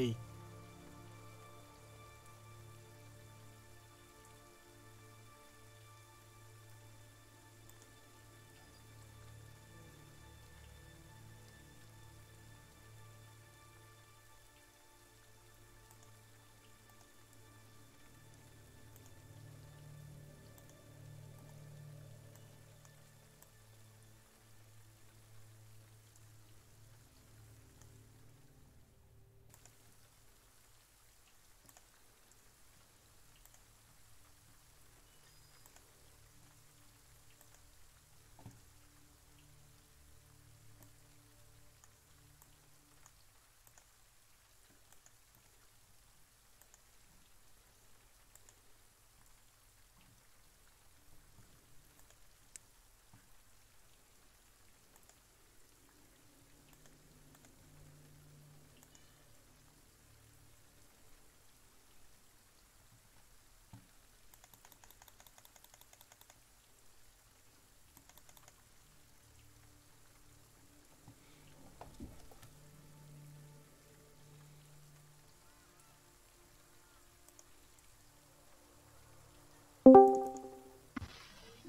Ehi.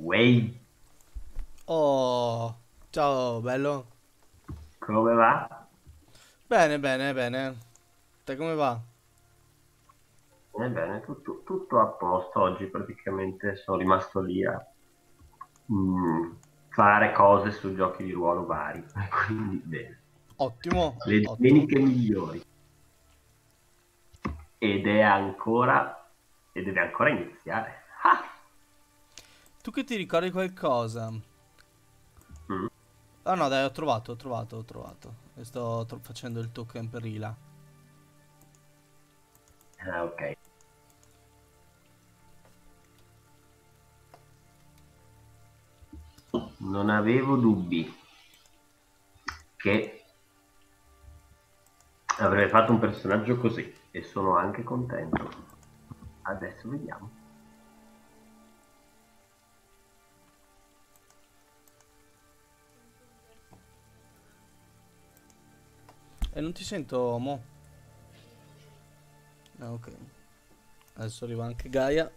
Way, Oh, ciao, bello. come va? Bene, bene, bene. Te come va? Ebbene, tutto, tutto a posto. Oggi praticamente sono rimasto lì a mm, fare cose su giochi di ruolo vari. Quindi bene. Ottimo, Le domeniche migliori. Ed è ancora... e deve ancora iniziare. Tu che ti ricordi qualcosa? Mm. Ah no, dai, ho trovato, ho trovato, ho trovato. E sto tro- facendo il token per Ila. Ah, ok. Non avevo dubbi che avrei fatto un personaggio così e sono anche contento. Adesso vediamo. E non ti sento, mo. Ah, ok. Adesso arriva anche Gaia.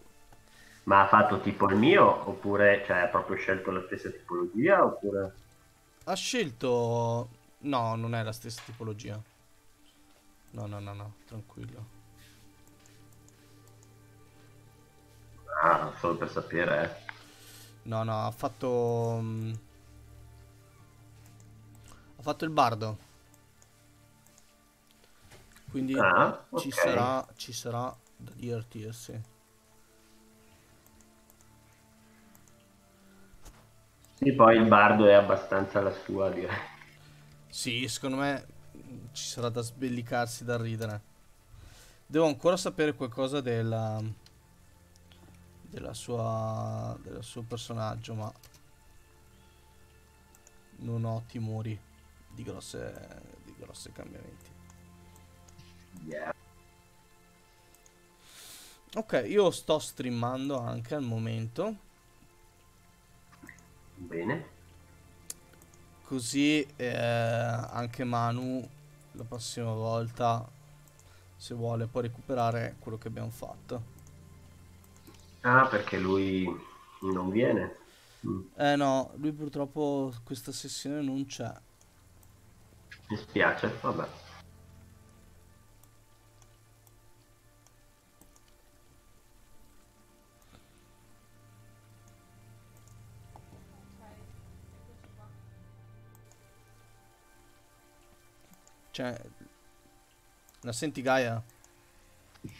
Ma ha fatto tipo il mio oppure cioè, ha proprio scelto la stessa tipologia oppure... Ha scelto... No, non è la stessa tipologia. No, no, no, no, tranquillo. Ah, solo per sapere, eh. No, no, ha fatto... mm, Ha fatto il bardo. Quindi Ah, ci ok. sarà, ci sarà da divertirsi. Sì, poi il bardo è abbastanza la sua, direi. Sì, secondo me ci sarà da sbellicarsi da ridere. Devo ancora sapere qualcosa della della sua del suo personaggio, ma non ho timori di grosse di grossi cambiamenti. Yeah. Ok, io sto streamando anche al momento, Bene. così eh, anche Manu la prossima volta se vuole può recuperare quello che abbiamo fatto. Ah, perché lui non viene. Mm, Eh no, lui purtroppo questa sessione non c'è. Mi spiace, vabbè. Cioè, la senti Gaia?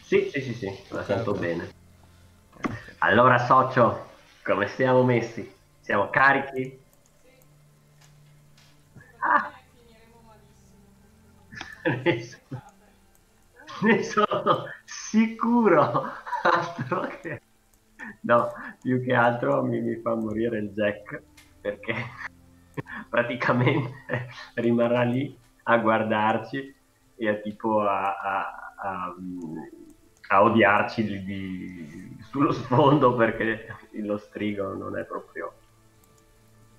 Sì, sì, sì, sì, la Ok, sento ok. bene. Allora, socio, come stiamo messi? Siamo carichi? Ah! Ne sono, ne sono sicuro. Altro che... No, più che altro mi, mi fa morire il Jack perché praticamente rimarrà lì a guardarci e a tipo a, a- a, a odiarci di- di- sullo sfondo perché lo strigo non è proprio...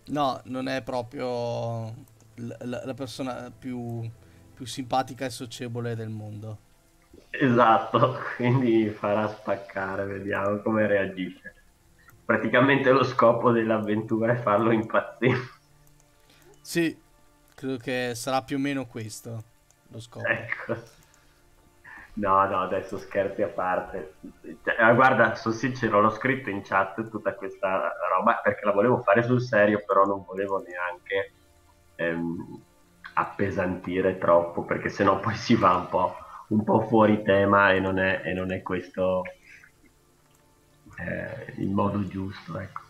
No, non è proprio la, la persona più, più simpatica e socievole del mondo. Esatto, quindi farà spaccare, vediamo come reagisce. Praticamente lo scopo dell'avventura è farlo impazzire. Sì, credo che sarà più o meno questo lo scopo. Ecco. No, no, adesso scherzi a parte. Cioè, guarda, sono sincero, l'ho scritto in chat tutta questa roba perché la volevo fare sul serio, però non volevo neanche ehm, appesantire troppo perché sennò poi si va un po' un po' fuori tema e non è, e non è questo eh, il modo giusto, ecco.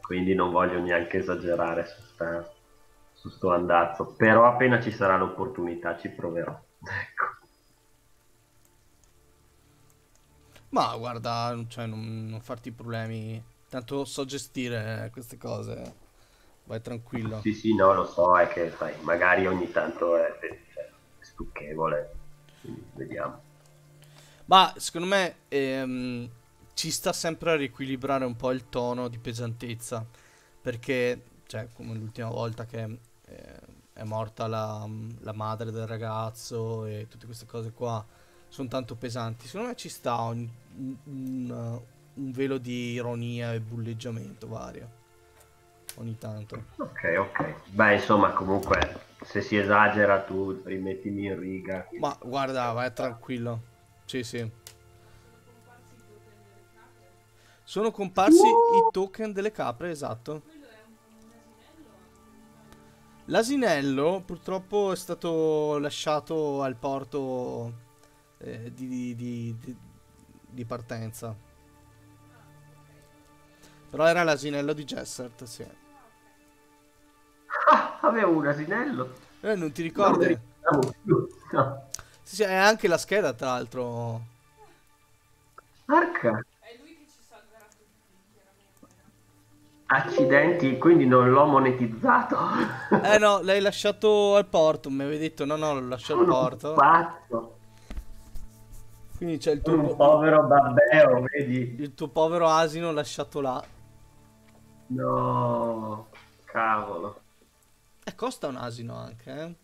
Quindi non voglio neanche esagerare su, sta, su sto andazzo, però appena ci sarà l'opportunità ci proverò. Ecco. Ma guarda, cioè, non, non farti problemi, tanto so gestire queste cose, vai tranquillo. Sì, sì, no, lo so, è che sai, magari ogni tanto è, stucchevole. Quindi vediamo. Ma secondo me ehm, ci sta sempre a riequilibrare un po' il tono di pesantezza. Perché, cioè, come l'ultima volta che è morta la, la, madre del ragazzo e tutte queste cose qua sono tanto pesanti. Secondo me ci sta un, un, un velo di ironia e bulleggiamento vario. Ogni tanto. Ok, ok. Beh, insomma, comunque se si esagera tu rimettimi in riga. Ma guarda, vai tranquillo. Sì, sì. Sono comparsi uh! i token delle capre, esatto. L'asinello purtroppo è stato lasciato al porto eh, di, di, di, di, partenza. Però era l'asinello di Jessert, sì. Ah, avevo un asinello. Eh, non ti ricordi? Non no. Sì, sì, è anche la scheda, tra l'altro. Marca. È lui che ci salverà tutti, Accidenti, quindi non l'ho monetizzato. eh no, l'hai lasciato al porto. Mi avevi detto no, no, lo lascio al porto. Pazzo. Quindi c'è il tuo un povero babbeo, vedi? Il tuo povero asino lasciato là. No, cavolo. E costa un asino anche, eh?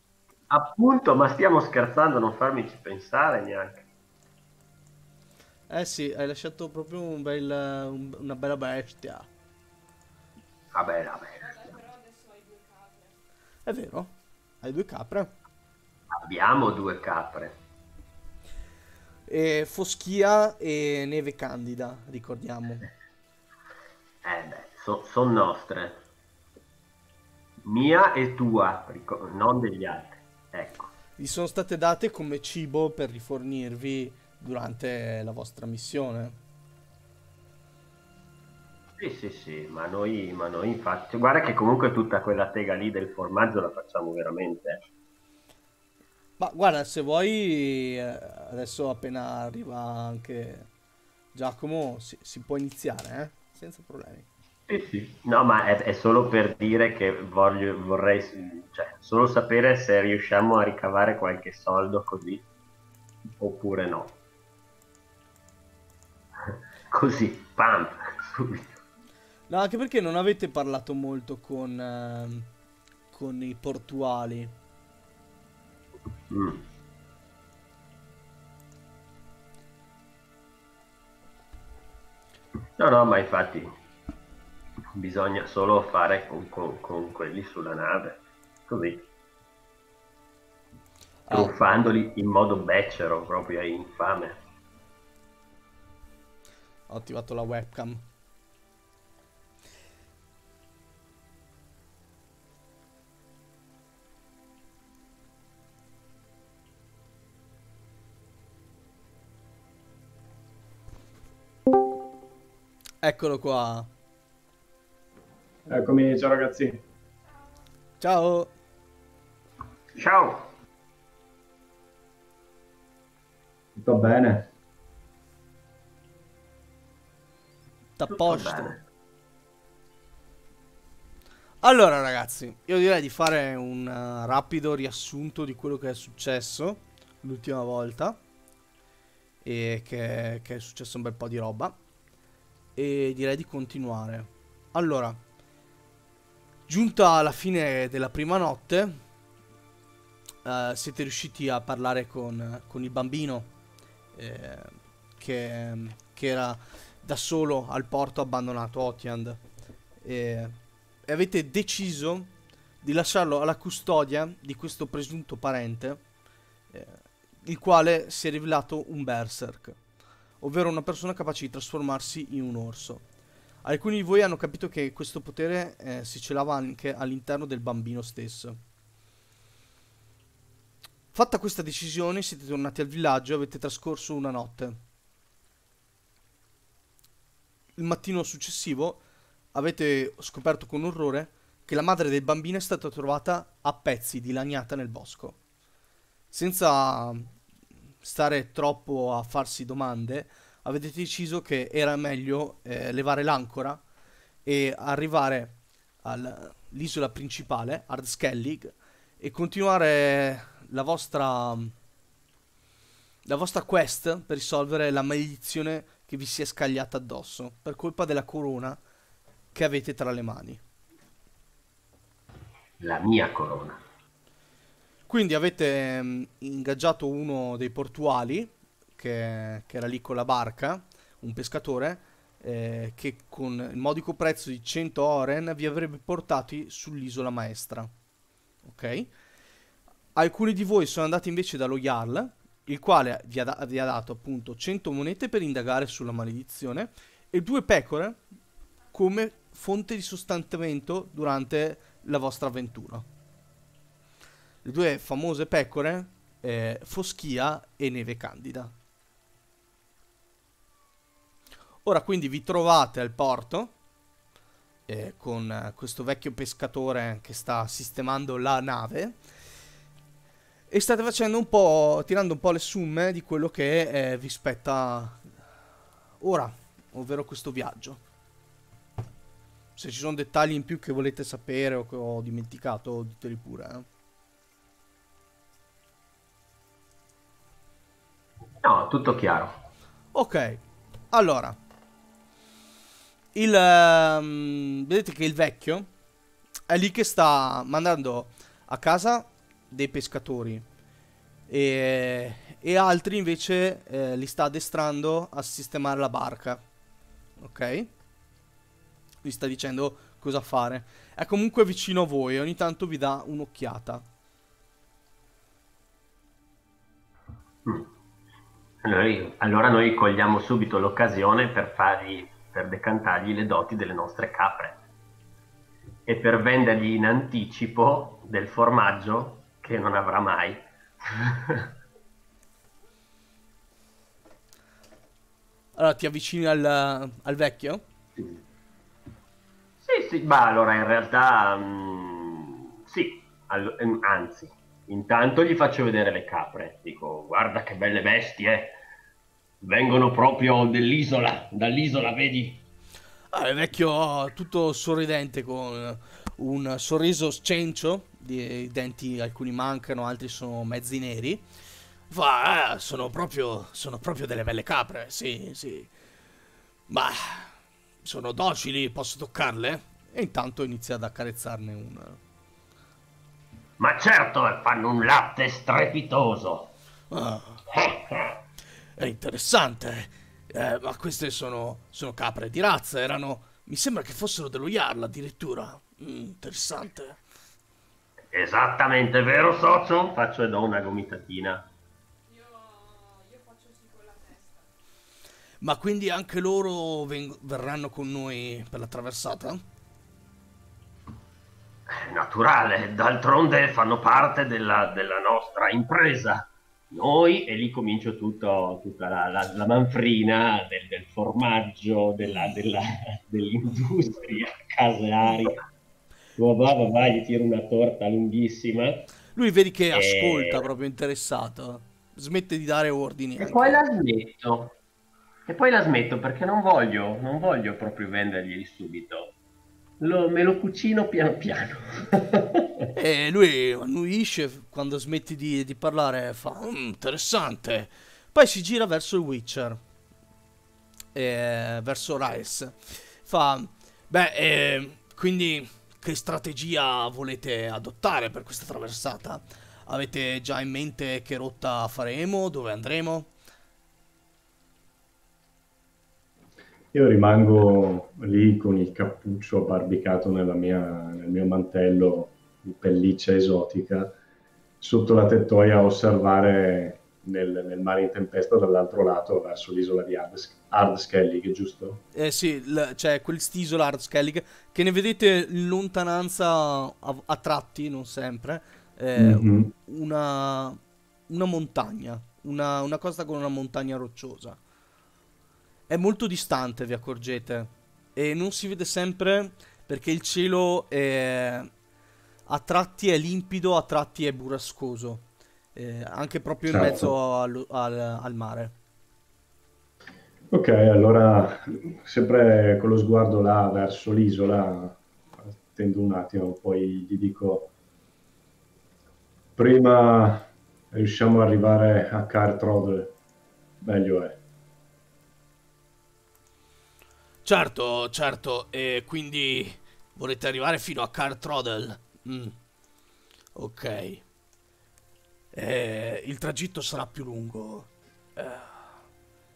Appunto, ma stiamo scherzando, non farmici pensare neanche. Eh sì, hai lasciato proprio un bel, un, una bella bestia. Vabbè, vabbè. È vero, hai due capre. Abbiamo due capre. E Foschia e Neve Candida, ricordiamo. Eh beh, so, sono nostre. Mia e tua, non degli altri. Ecco. Vi sono state date come cibo per rifornirvi durante la vostra missione. Sì, sì, sì, ma noi, ma noi infatti, guarda che comunque tutta quella tega lì del formaggio la facciamo veramente. Ma guarda, se vuoi, eh, adesso appena arriva anche Giacomo, si, si può iniziare, eh? senza problemi. Sì, sì. No, ma è, è solo per dire che voglio, vorrei cioè, solo sapere se riusciamo a ricavare qualche soldo così oppure no. così, pam, subito. No, anche perché non avete parlato molto con, eh, con i portuali. Mm. No, no, ma infatti bisogna solo fare con, con, con quelli sulla nave, così. Ah. Truffandoli in modo becero, proprio infame. Ho attivato la webcam. Eccolo qua. Eccomi, ciao ragazzi. Ciao. Ciao. Tutto bene? Tutto a posto. Allora ragazzi, io direi di fare un uh, rapido riassunto di quello che è successo l'ultima volta e che, che è successo un bel po' di roba e direi di continuare. Allora, Giunta alla fine della prima notte, eh, siete riusciti a parlare con, con il bambino eh, che, che era da solo al porto abbandonato Otiand e, e avete deciso di lasciarlo alla custodia di questo presunto parente, eh, il quale si è rivelato un berserk, ovvero una persona capace di trasformarsi in un orso. Alcuni di voi hanno capito che questo potere eh, si celava anche all'interno del bambino stesso. Fatta questa decisione, siete tornati al villaggio e avete trascorso una notte. Il mattino successivo avete scoperto con orrore che la madre del bambino è stata trovata a pezzi, dilaniata nel bosco. Senza stare troppo a farsi domande, avete deciso che era meglio eh, levare l'ancora e arrivare all'isola principale, Ardskellig, e continuare la vostra, la vostra quest per risolvere la maledizione che vi si è scagliata addosso per colpa della corona che avete tra le mani. La mia corona. Quindi avete mh, ingaggiato uno dei portuali che, che era lì con la barca, un pescatore, eh, che con il modico prezzo di 100 oren vi avrebbe portati sull'isola maestra. Ok? Alcuni di voi sono andati invece dallo Jarl, il quale vi ha, vi ha dato appunto 100 monete per indagare sulla maledizione e due pecore come fonte di sostanziamento durante la vostra avventura. Le due famose pecore, eh, Foschia e Neve Candida. Ora quindi vi trovate al porto eh, con eh, questo vecchio pescatore che sta sistemando la nave e state facendo un po', tirando un po' le somme di quello che eh, vi spetta ora, ovvero questo viaggio. Se ci sono dettagli in più che volete sapere o che ho dimenticato, diteli pure. Eh. No, tutto chiaro. Ok, allora. Il, ehm, vedete che il vecchio è lì che sta mandando a casa dei pescatori e, e altri invece eh, li sta addestrando a sistemare la barca. Ok? Vi sta dicendo cosa fare. È comunque vicino a voi ogni tanto vi dà un'occhiata. Noi- allora noi cogliamo subito l'occasione per fargli, per decantargli le doti delle nostre capre e per vendergli in anticipo del formaggio che non avrà mai. Allora ti avvicini al, al vecchio? Sì, sì, ma allora in realtà mm, sì, Allo- ehm, anzi, intanto gli faccio vedere le capre, dico guarda che belle bestie, vengono proprio dell'isola, dall'isola, vedi? Ah, il vecchio tutto sorridente con un sorriso scencio, i denti alcuni mancano, altri sono mezzi neri. Fa, "Eh, sono proprio, sono proprio delle belle capre, sì, sì. Ma sono docili, posso toccarle? E intanto inizia ad accarezzarne una. Ma certo, fanno un latte strepitoso. Ah, è interessante. Eh, ma queste sono, sono capre di razza, erano... Mi sembra che fossero dello Jarl addirittura. Mm, interessante. Esattamente vero, socio? Faccio e do una gomitatina. Ma quindi anche loro veng- verranno con noi per la traversata? Naturale, d'altronde fanno parte della, della nostra impresa. Noi, e lì comincio tutto- tutta la, la- la manfrina del, del formaggio, della- della- dell'industria casearia. Va, va, va, gli tiro una torta lunghissima. Lui vedi che Eh. ascolta, proprio interessato. Smette di dare ordini. E poi la smetto. E poi la smetto perché non voglio, non voglio proprio venderglieli subito. Lo- me lo cucino piano piano. E lui annuisce quando smetti di, di parlare, fa "Mm, interessante. Poi si gira verso il Witcher, eh, verso Rice. Fa, beh, eh, quindi che strategia volete adottare per questa traversata? Avete già in mente che rotta faremo, dove andremo? Io rimango lì con il cappuccio abbarbicato nella mia, nel mio mantello di pelliccia esotica sotto la tettoia a osservare nel, nel mare in tempesta dall'altro lato verso l'isola di Hard, Hard Skellig, giusto? Eh sì, l- c'è quest'isola Hard Skellig che ne vedete in lontananza a, a tratti, non sempre, eh, Mhm. una, una montagna, una, una costa con una montagna rocciosa. È molto distante, vi accorgete, e non si vede sempre perché il cielo è, a tratti è limpido, a tratti è burrascoso, eh, anche proprio in Certo. mezzo al, al- al mare. Ok, allora sempre con lo sguardo là verso l'isola, attendo un attimo, poi gli dico, prima riusciamo ad arrivare a Cartrodel, meglio è. Certo, certo, e quindi volete arrivare fino a Cartrodel? Mm. Ok. Eh, il tragitto sarà più lungo eh,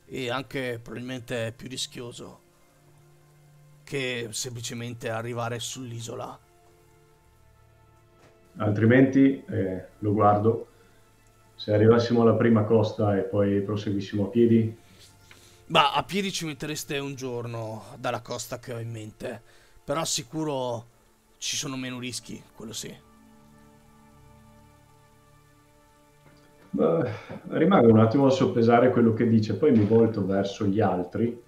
e anche probabilmente più rischioso che semplicemente arrivare sull'isola. Altrimenti, eh, lo guardo, se arrivassimo alla prima costa e poi proseguissimo a piedi, Ma a piedi ci mettereste un giorno dalla costa che ho in mente, però sicuro ci sono meno rischi, quello sì. Beh, rimango un attimo a soppesare quello che dice, poi mi volto verso gli altri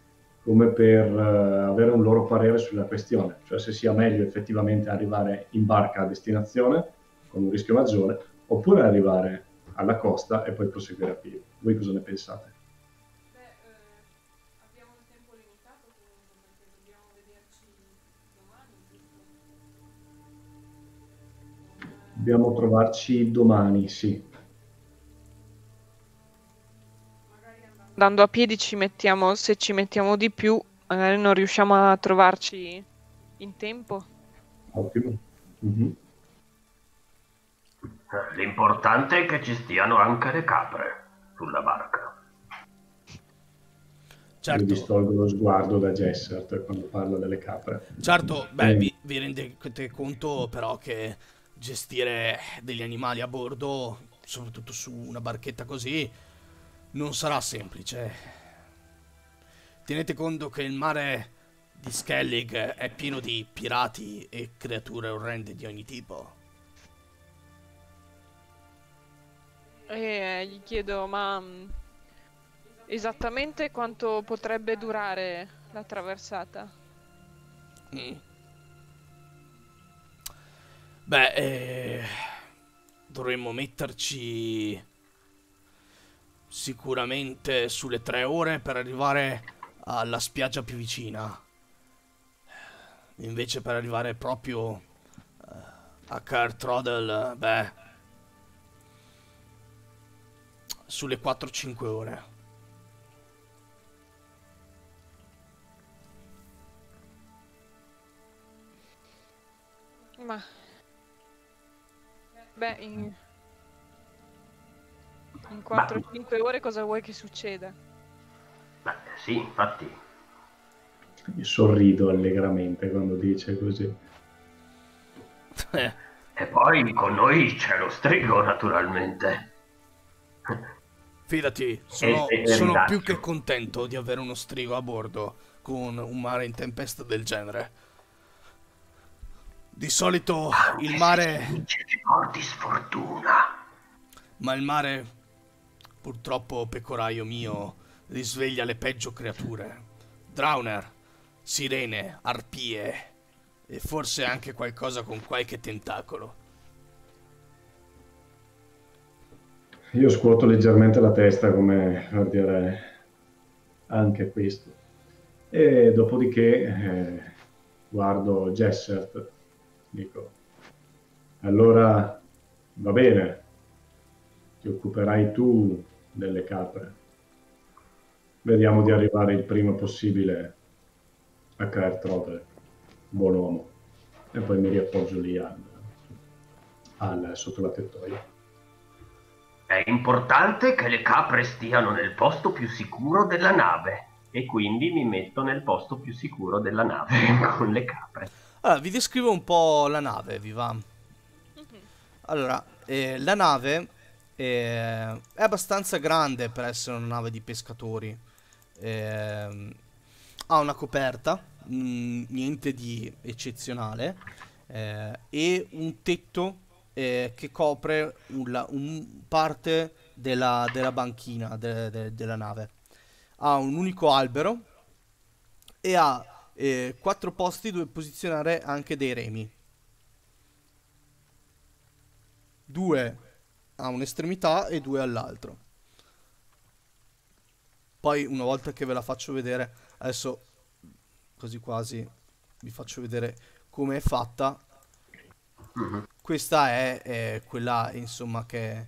come per eh, avere un loro parere sulla questione, cioè se sia meglio effettivamente arrivare in barca a destinazione con un rischio maggiore oppure arrivare alla costa e poi proseguire a piedi. Voi cosa ne pensate? Dobbiamo trovarci domani, sì. andando a piedi ci mettiamo, se ci mettiamo di più, magari non riusciamo a trovarci in tempo. Ottimo. Mhm. L'importante è che ci stiano anche le capre sulla barca. Io Certo. distolgo lo sguardo da Jessert quando parla delle capre. Certo, beh, Eh. vi, vi rendete conto però che gestire degli animali a bordo, soprattutto su una barchetta così, non sarà semplice. Tenete conto che il mare di Skellig è pieno di pirati e creature orrende di ogni tipo. E gli chiedo, ma mm, esattamente quanto potrebbe durare la traversata? Mm. Beh, eh, dovremmo metterci sicuramente sulle tre ore per arrivare alla spiaggia più vicina. Invece per arrivare proprio eh, a Cartrodel, beh, sulle 4-5 ore. Ma... Beh, in... In 4-5 ore cosa vuoi che succeda? Beh, sì, infatti. Io sorrido allegramente quando dice così. Eh, E poi con noi c'è lo strigo, naturalmente. Fidati, sono, E- e sono più che contento di avere uno strigo a bordo con un mare in tempesta del genere. Di solito il mare, che porti sfortuna. ma il mare, purtroppo pecoraio mio, risveglia le peggio creature. Drowner, sirene, arpie e forse anche qualcosa con qualche tentacolo. Io scuoto leggermente la testa come per dire anche questo. E dopodiché eh, guardo Jessert, dico, allora va bene, ti occuperai tu delle capre. Vediamo di arrivare il prima possibile a Cartrode, buon uomo. E poi mi riappoggio lì al, al- sotto la tettoia. È importante che le capre stiano nel posto più sicuro della nave. E quindi mi metto nel posto più sicuro della nave con le capre. Allora, vi descrivo un po' la nave, vi va? Mhm. Allora, eh, la nave eh, è abbastanza grande per essere una nave di pescatori. Ehm, ha una coperta, mm, niente di eccezionale, eh, e un tetto eh, che copre un, un parte della, della banchina de- de- della nave. Ha un unico albero e ha eh, quattro posti dove posizionare anche dei remi. Due a un'estremità e due all'altro. Poi una volta che ve la faccio vedere, adesso così quasi vi faccio vedere come è fatta. Mhm. Questa è, è quella insomma che,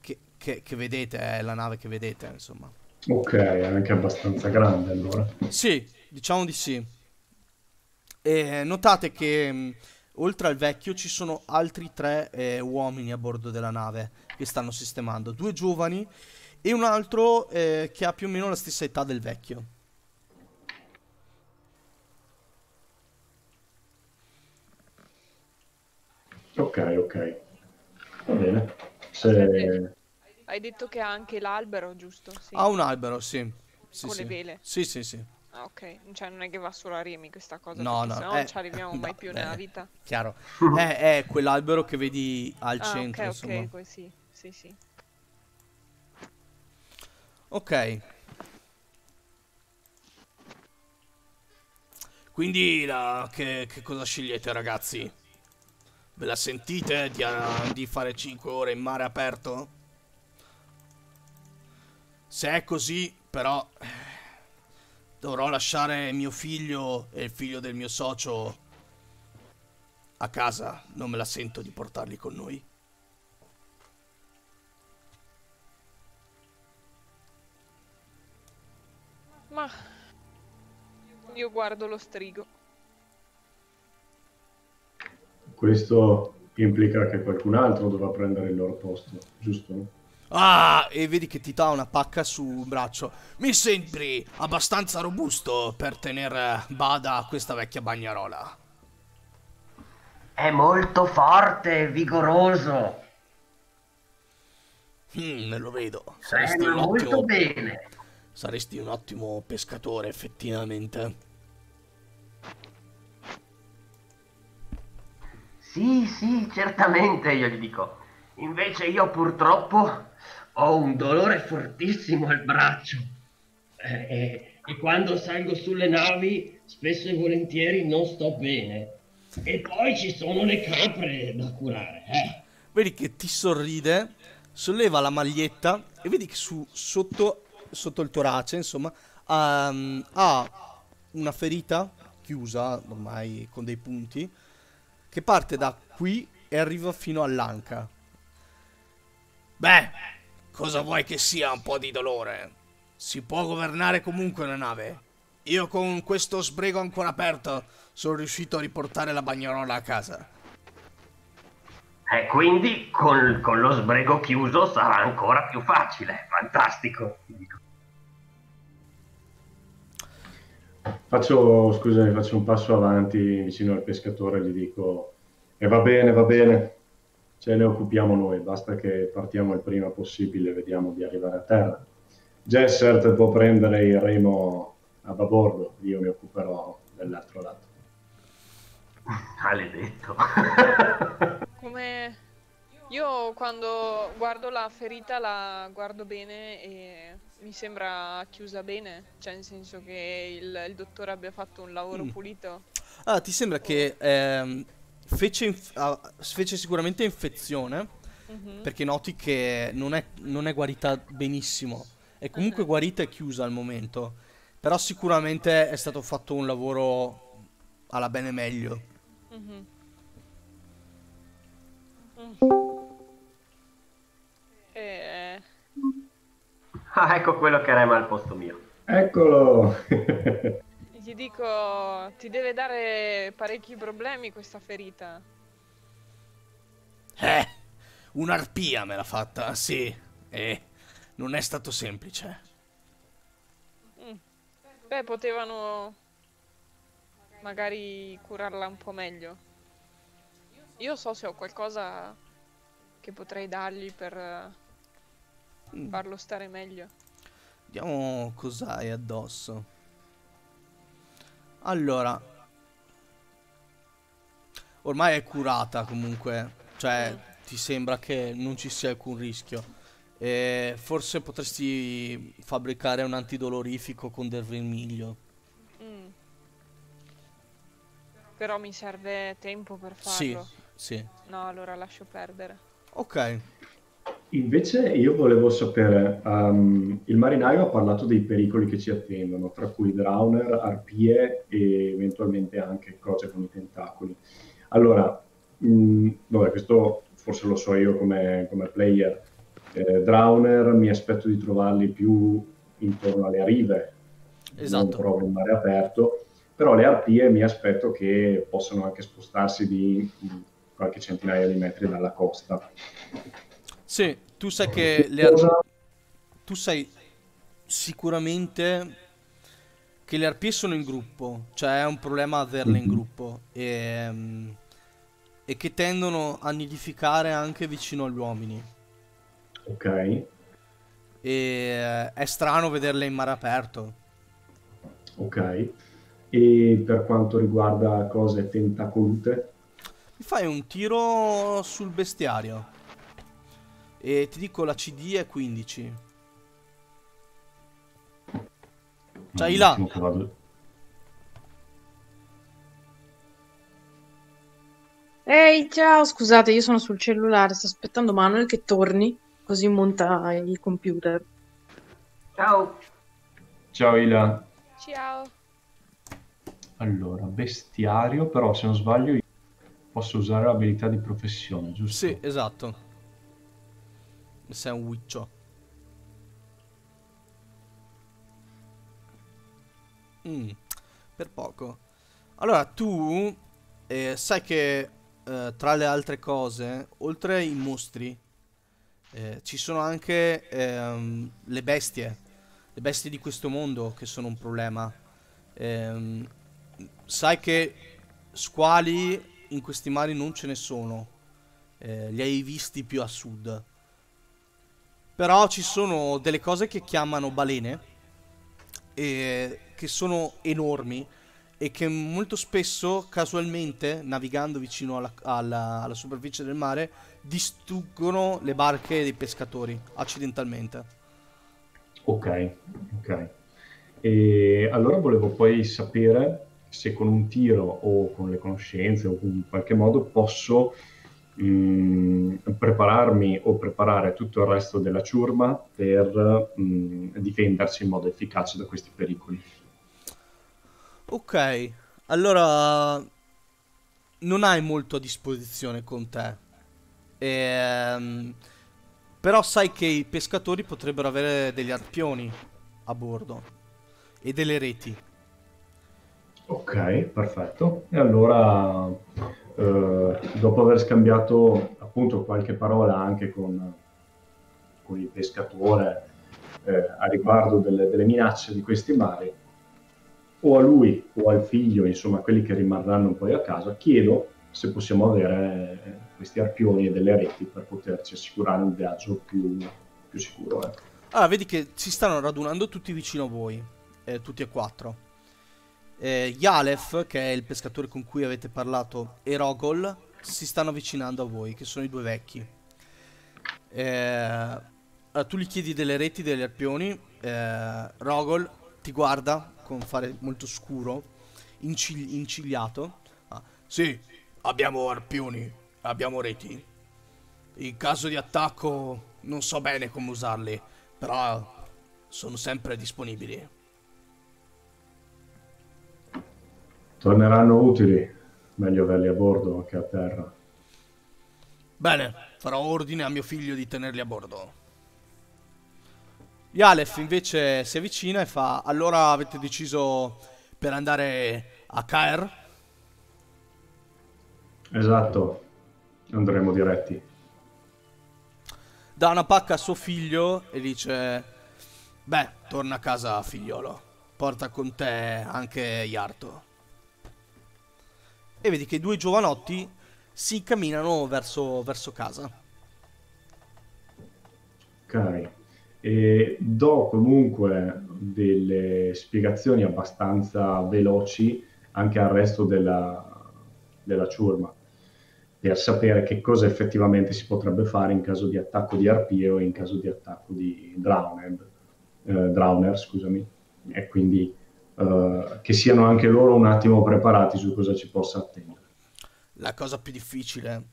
che, che- che vedete, è la nave che vedete insomma. Ok, è anche abbastanza grande allora. Sì, diciamo di sì. E notate che mh, oltre al vecchio ci sono altri tre eh, uomini a bordo della nave che stanno sistemando. Due giovani e un altro eh, che ha più o meno la stessa età del vecchio. Ok, ok. Va bene. Se... Hai detto che ha anche l'albero, giusto? Sì. Ha un albero, sì. Sì, Con sì. le vele. Sì, sì, sì. Ok. Cioè, non è che va solo a remi questa cosa. No, no, sennò eh, non ci arriviamo mai no, più eh. nella vita. Chiaro. È, è quell'albero che vedi al Ah, centro, ok, insomma. ok, così. Sì, sì. Ok. Quindi la- che, che cosa scegliete ragazzi? Ve la sentite di, ah, di fare 5 ore in mare aperto? Se è così, però eh, dovrò lasciare mio figlio e il figlio del mio socio a casa. Non me la sento di portarli con noi. Ma io guardo lo strigo. Questo implica che qualcun altro dovrà prendere il loro posto, giusto? Ah, e vedi che ti dà una pacca sul braccio. Mi sembri abbastanza robusto per tenere bada a questa vecchia bagnarola. È molto forte, vigoroso. Mm, me lo vedo. Saresti Rema un molto ottimo, bene. saresti un ottimo pescatore, effettivamente. Sì, sì, certamente, io gli dico. Invece io purtroppo ho un dolore fortissimo al braccio. Eh, e, e quando salgo sulle navi, spesso e volentieri non sto bene. E poi ci sono le capre da curare, eh. Vedi che ti sorride, solleva la maglietta e vedi che su, sotto, sotto il torace, insomma, ha, ha una ferita chiusa, ormai con dei punti, che parte da qui e arriva fino all'anca. Beh, cosa vuoi che sia un po' di dolore? Si può governare comunque una nave. Io con questo sbrego ancora aperto sono riuscito a riportare la bagnarola a casa. E quindi con, con lo sbrego chiuso sarà ancora più facile. Fantastico. Faccio, scusami, faccio un passo avanti vicino al pescatore e gli dico, e va bene, va bene, ce ne occupiamo noi, basta che partiamo il prima possibile, vediamo di arrivare a terra. Jessert può prendere il remo a babordo, io mi occuperò dell'altro lato. Maledetto. Come... Io quando guardo la ferita la guardo bene e mi sembra chiusa bene, cioè nel senso che il, il dottore abbia fatto un lavoro Mm. pulito. Ah, ti sembra che ehm, fece, inf- ah, fece sicuramente infezione Mhm. perché noti che non è, non è guarita benissimo. È comunque Mhm. guarita e chiusa al momento. Però sicuramente è stato fatto un lavoro alla bene meglio. Mhm. Mm. E... ah, ecco quello che rema al posto mio. Eccolo! Gli dico, ti deve dare parecchi problemi questa ferita. Eh, un'arpia me l'ha fatta, sì. E non è stato semplice. Mm. Beh, potevano magari curarla un po' meglio. Io so se ho qualcosa che potrei dargli per eh, Mm. farlo stare meglio. Vediamo cos'hai addosso. Allora. Ormai è curata comunque. Cioè, ti sembra che non ci sia alcun rischio. E forse potresti fabbricare un antidolorifico con del vermiglio. Mm. Però mi serve tempo per Sì, farlo. sì. No, allora lascio perdere. Ok. Invece io volevo sapere, um, il marinaio ha parlato dei pericoli che ci attendono, tra cui drowner, arpie e eventualmente anche cose con i tentacoli. Allora, mh, vabbè, questo forse lo so io come, come player. Eh, drowner mi aspetto di trovarli più intorno alle rive, non Esatto. proprio in mare aperto, però le arpie mi aspetto che possano anche spostarsi di mh, qualche centinaia di metri dalla costa. Sì, tu sai che le Tu sai sicuramente che le arpie sono in gruppo, cioè è un problema averle in Mhm. gruppo, gruppo e, mm, e che tendono a nidificare anche vicino agli uomini. Ok, E eh, è strano vederle in mare aperto. ok. E per quanto riguarda cose tentacolute, Mi fai un tiro sul bestiario. E ti dico la CD è 15. C'hai un là. Ehi, ciao, scusate, io sono sul cellulare, sto aspettando Manuel che torni, così monta il computer. Ciao. Ciao Ila. Ciao. Allora, bestiario, però se non sbaglio io posso usare l'abilità di professione, giusto? Sì, esatto. Sei un wiccio. Mm, per poco. Allora, tu eh, sai che eh, tra le altre cose, oltre ai mostri, eh, ci sono anche ehm, le bestie. Le bestie di questo mondo che sono un problema. Ehm, sai che squali in questi mari non ce ne sono. Eh, li hai visti più a sud. Però ci sono delle cose che chiamano balene. E che sono enormi. E che molto spesso, casualmente, navigando vicino alla, alla- alla superficie del mare, distruggono le barche dei pescatori, accidentalmente. Ok, ok. E allora volevo poi sapere se con un tiro o con le conoscenze o in qualche modo posso mm, prepararmi o preparare tutto il resto della ciurma per mm, difendersi in modo efficace da questi pericoli. Ok, allora non hai molto a disposizione con te. Ehm, però sai che i pescatori potrebbero avere degli arpioni a bordo e delle reti. Ok, perfetto. E allora, eh, dopo aver scambiato appunto qualche parola anche con, con il pescatore eh, a riguardo delle, delle minacce di questi mari, o a lui o al figlio, insomma, quelli che rimarranno poi a casa, chiedo se possiamo avere eh, questi arpioni e delle reti per poterci assicurare un viaggio più, più sicuro. ecco. Allora, vedi che si stanno radunando tutti vicino a voi, eh, tutti e quattro. Eh, Yalef, che è il pescatore con cui avete parlato, e Rogol si stanno avvicinando a voi, che sono i due vecchi. Eh, tu gli chiedi delle reti, degli arpioni. eh, Rogol ti guarda con fare molto scuro, incig- incigliato. Ah, sì, abbiamo arpioni, abbiamo reti. In caso di attacco non so bene come usarli, però sono sempre disponibili. Torneranno utili, meglio averli a bordo che a terra. Bene, farò ordine a mio figlio di tenerli a bordo. Yalef invece si avvicina e fa: Allora avete deciso per andare a Caer? Esatto, andremo diretti. dà una pacca a suo figlio e dice: Beh, torna a casa, figliolo. Porta con te anche Yarto. E vedi che i due giovanotti si incamminano verso, verso casa. Ok. E do comunque delle spiegazioni abbastanza veloci anche al resto della, della ciurma per sapere che cosa effettivamente si potrebbe fare in caso di attacco di arpie o in caso di attacco di drowned, eh, drowner, scusami, e quindi eh, che siano anche loro un attimo preparati su cosa ci possa attendere. La cosa più difficile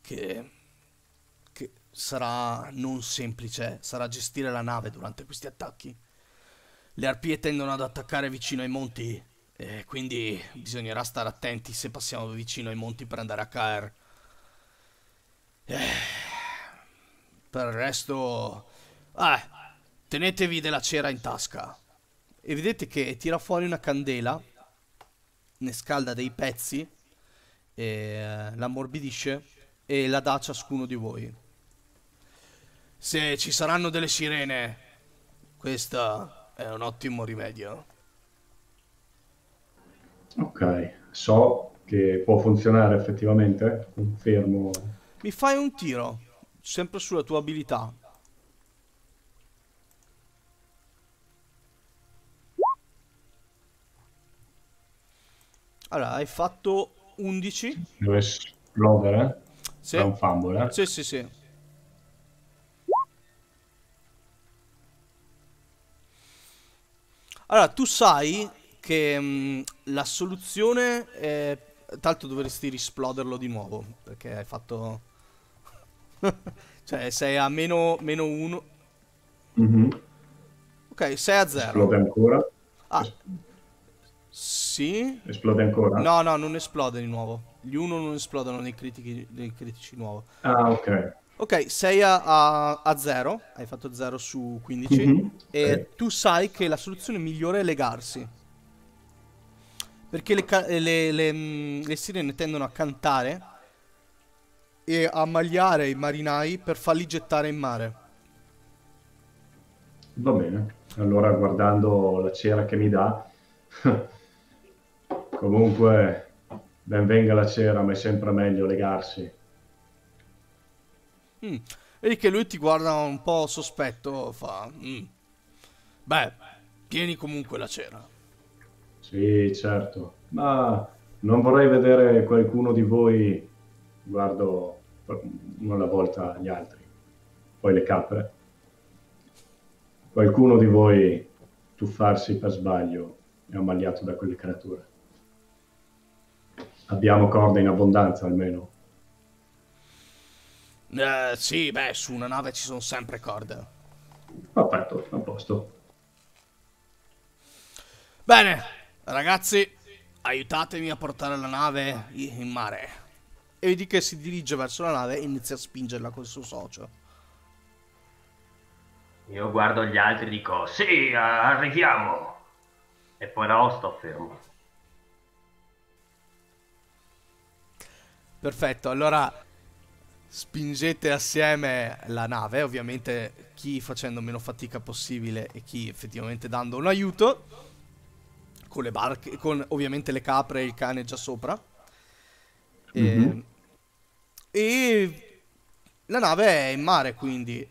che, che sarà non semplice sarà gestire la nave durante questi attacchi. Le arpie tendono ad attaccare vicino ai monti e quindi bisognerà stare attenti se passiamo vicino ai monti per andare a Caer. Eh, per il resto... Ah, tenetevi della cera in tasca. E vedete che tira fuori una candela, ne scalda dei pezzi, e eh, la ammorbidisce e la dà a ciascuno di voi. Se ci saranno delle sirene, questo è un ottimo rimedio. Ok, so che può funzionare effettivamente, confermo. Mi fai un tiro, sempre sulla tua abilità. Allora, hai fatto 11. Deve esplodere? Sì. È un fumble, eh? Sì, sì, sì. Allora, tu sai che mh, la soluzione è... Tanto dovresti risploderlo di nuovo, perché hai fatto... cioè, sei a meno, meno 1. Mhm. Ok, sei a 0. Esplode ancora? Ah, sì? Esplode ancora? No, no, non esplode di nuovo. Gli 1 non esplodono nei critici, nei critici nuovo. Ah, ok. Ok, sei a 0, hai fatto 0 su 15 Mhm, e ok. tu sai che la soluzione migliore è legarsi. Perché le, le- le, mm, le sirene tendono a cantare e a magliare i marinai per farli gettare in mare. Va bene. Allora, guardando la cera che mi dà, comunque, ben venga la cera, ma è sempre meglio legarsi. Mm. Vedi che lui ti guarda un po' sospetto, fa... "Mm. Beh, tieni comunque la cera. Sì, certo, ma non vorrei vedere qualcuno di voi, guardo uno alla volta gli altri, poi le capre, qualcuno di voi tuffarsi per sbaglio e ammaliato da quelle creature. Abbiamo corde in abbondanza almeno. Eh, sì, beh, su una nave ci sono sempre corde. Perfetto, a posto. Bene, ragazzi, aiutatemi a portare la nave in mare. E vedi che si dirige verso la nave e inizia a spingerla col suo socio. Io guardo gli altri e dico, sì, arriviamo. E poi no, sto fermo. Perfetto, allora spingete assieme la nave, ovviamente chi facendo meno fatica possibile e chi effettivamente dando un aiuto. Con le barche, con ovviamente le capre e il cane già sopra. E- Mhm. e la nave è in mare, quindi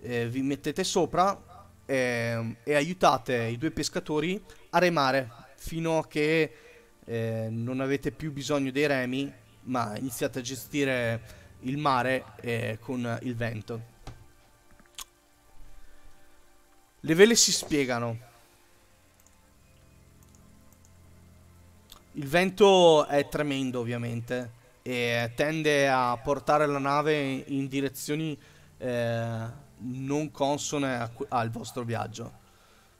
eh, vi mettete sopra ehm, e aiutate i due pescatori a remare fino a che eh, non avete più bisogno dei remi, ma iniziate a gestire il mare eh, con il vento. Le vele si spiegano. Il vento è tremendo, ovviamente, e tende a portare la nave in direzioni eh, non consone al vostro viaggio.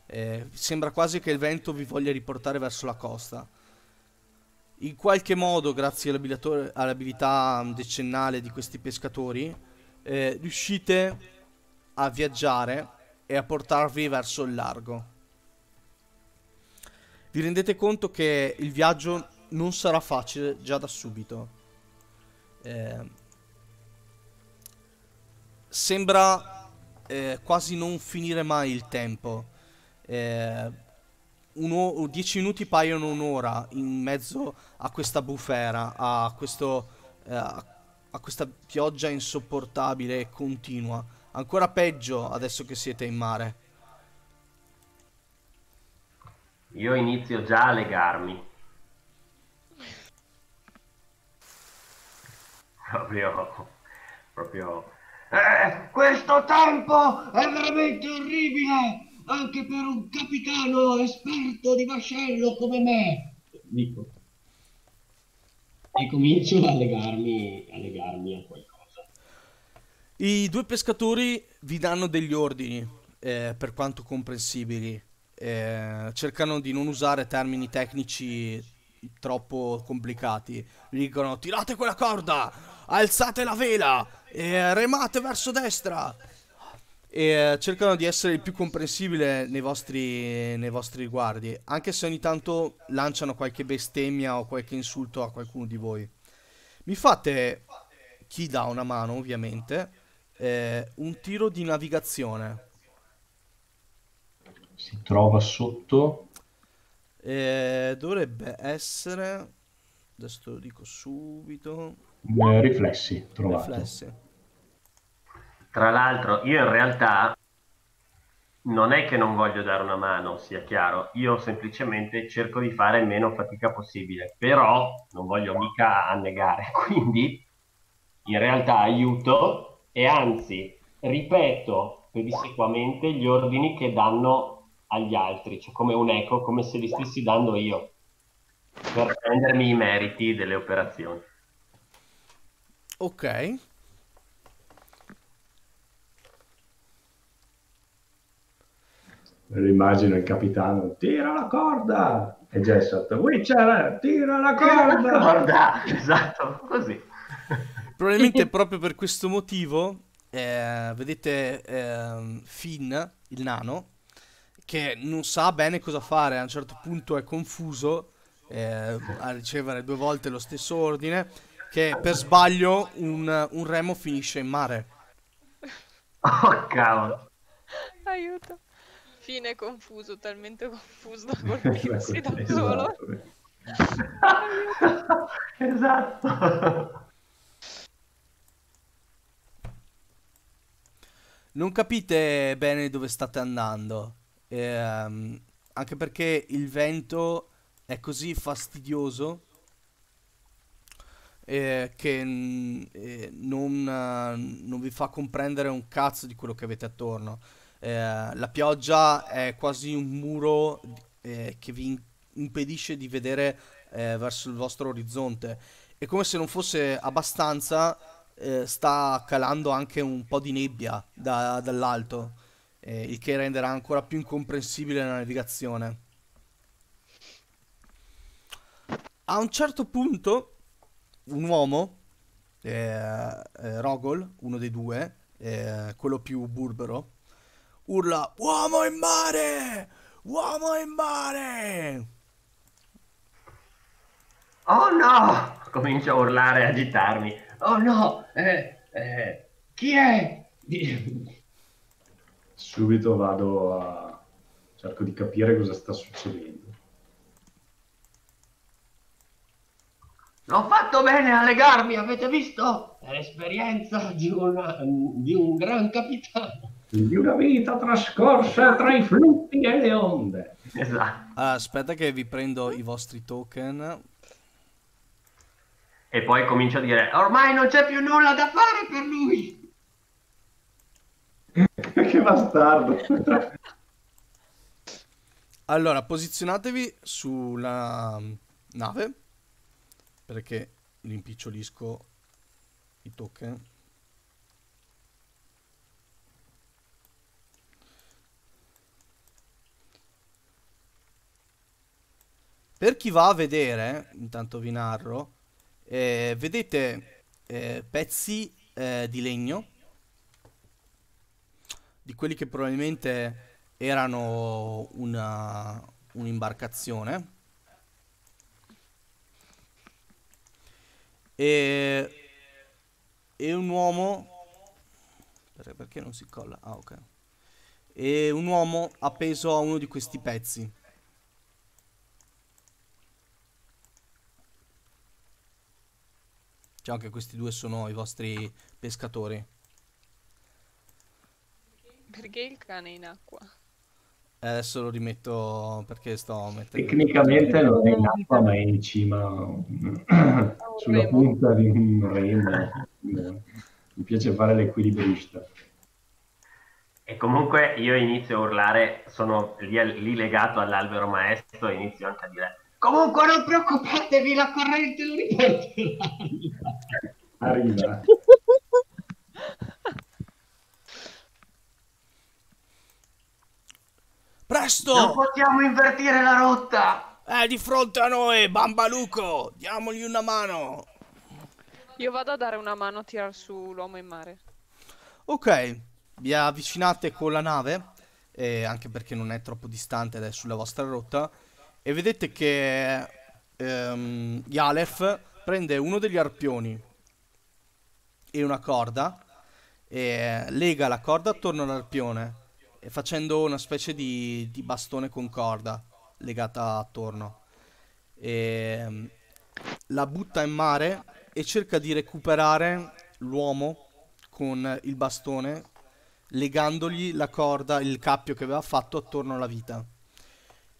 Eh, sembra quasi che il vento vi voglia riportare verso la costa. In qualche modo, grazie all'abilità decennale di questi pescatori, eh, riuscite a viaggiare e a portarvi verso il largo. Vi rendete conto che il viaggio non sarà facile già da subito. Eh, sembra eh, quasi non finire mai il tempo. Eh, uno- 10 minuti paiono un'ora in mezzo a questa bufera, a, questo, eh, a questa pioggia insopportabile e continua. Ancora peggio adesso che siete in mare. Io inizio già a legarmi. Proprio, proprio... Eh, questo tempo è veramente orribile, anche per un capitano esperto di vascello come me. Dico. E comincio a legarmi, a legarmi a qualcosa. I due pescatori vi danno degli ordini, eh, per quanto comprensibili. Eh, cercano di non usare termini tecnici troppo complicati. Vi dicono tirate quella corda, alzate la vela e remate verso destra. E eh, cercano di essere il più comprensibile nei vostri, nei vostri riguardi, anche se ogni tanto lanciano qualche bestemmia o qualche insulto a qualcuno di voi. Mi fate, chi dà una mano ovviamente, eh, un tiro di navigazione. Si trova sotto. Eh, dovrebbe essere, adesso te lo dico subito, eh, riflessi, trovato. riflessi. Tra l'altro, io in realtà non è che non voglio dare una mano, sia chiaro, io semplicemente cerco di fare meno fatica possibile, però non voglio mica annegare, quindi in realtà aiuto e anzi ripeto pedissequamente gli ordini che danno agli altri, cioè come un eco, come se li stessi dando io, per prendermi i meriti delle operazioni. Ok. Me lo immagino il capitano, tira la corda! E Jessat, Witcher, tira la corda! Guarda, esatto, così. Probabilmente proprio per questo motivo, eh, vedete ehm, Finn, il nano, che non sa bene cosa fare, a un certo punto è confuso eh, a ricevere due volte lo stesso ordine, che per sbaglio un, un remo finisce in mare. Oh cavolo. Aiuto. Fine confuso, talmente confuso da colpirsi da solo. Esatto. esatto. Non capite bene dove state andando, ehm, anche perché il vento è così fastidioso eh, che mm, eh, non, eh, non vi fa comprendere un cazzo di quello che avete attorno. Eh, la pioggia è quasi un muro eh, che vi impedisce di vedere eh, verso il vostro orizzonte. E come se non fosse abbastanza, eh, sta calando anche un po' di nebbia da- dall'alto, eh, il che renderà ancora più incomprensibile la navigazione. A un certo punto, un uomo, Rogol, uno dei due, quello più burbero, urla: Uomo in mare! Uomo in mare! Oh no! Comincio a urlare e agitarmi. Oh no! Eh, eh, chi è? Subito vado a... cerco di capire cosa sta succedendo. Ho fatto bene a legarmi, avete visto? È l'esperienza di, una- di un gran capitano. Di una vita trascorsa tra i flutti e le onde. Esatto. Allora, aspetta che vi prendo i vostri token. E poi comincio a dire, ormai non c'è più nulla da fare per lui. che bastardo. Allora, posizionatevi sulla nave perché rimpicciolisco i token. Per chi va a vedere, intanto vi narro, eh, vedete eh, pezzi eh, di legno, di quelli che probabilmente erano un'imbarcazione. E, e un uomo. Per- perché non si colla? Ah, ok. E un uomo appeso a uno di questi pezzi. Diciamo che questi due sono i vostri pescatori. Perché il cane è in acqua? E adesso lo rimetto perché sto mettendo... Tecnicamente non è in acqua, ma è in cima, sulla remo. punta di un remo. Mi piace fare l'equilibrista. E comunque io inizio a urlare, sono lì, lì legato all'albero maestro e inizio anche a dire Comunque non preoccupatevi, la corrente lo riporterà. Arriva. Non Presto! possiamo invertire la rotta! È di fronte a noi, Bambaluco! Diamogli una mano! Io vado a dare una mano a tirar su l'uomo in mare. Ok, vi avvicinate con la nave, eh, anche perché non è troppo distante ed è sulla vostra rotta, e vedete che ehm, Yalef prende uno degli arpioni e una corda e lega la corda attorno all'arpione facendo una specie di, di bastone con corda legata attorno. E, la butta in mare e cerca di recuperare l'uomo con il bastone legandogli la corda, il cappio che aveva fatto attorno alla vita.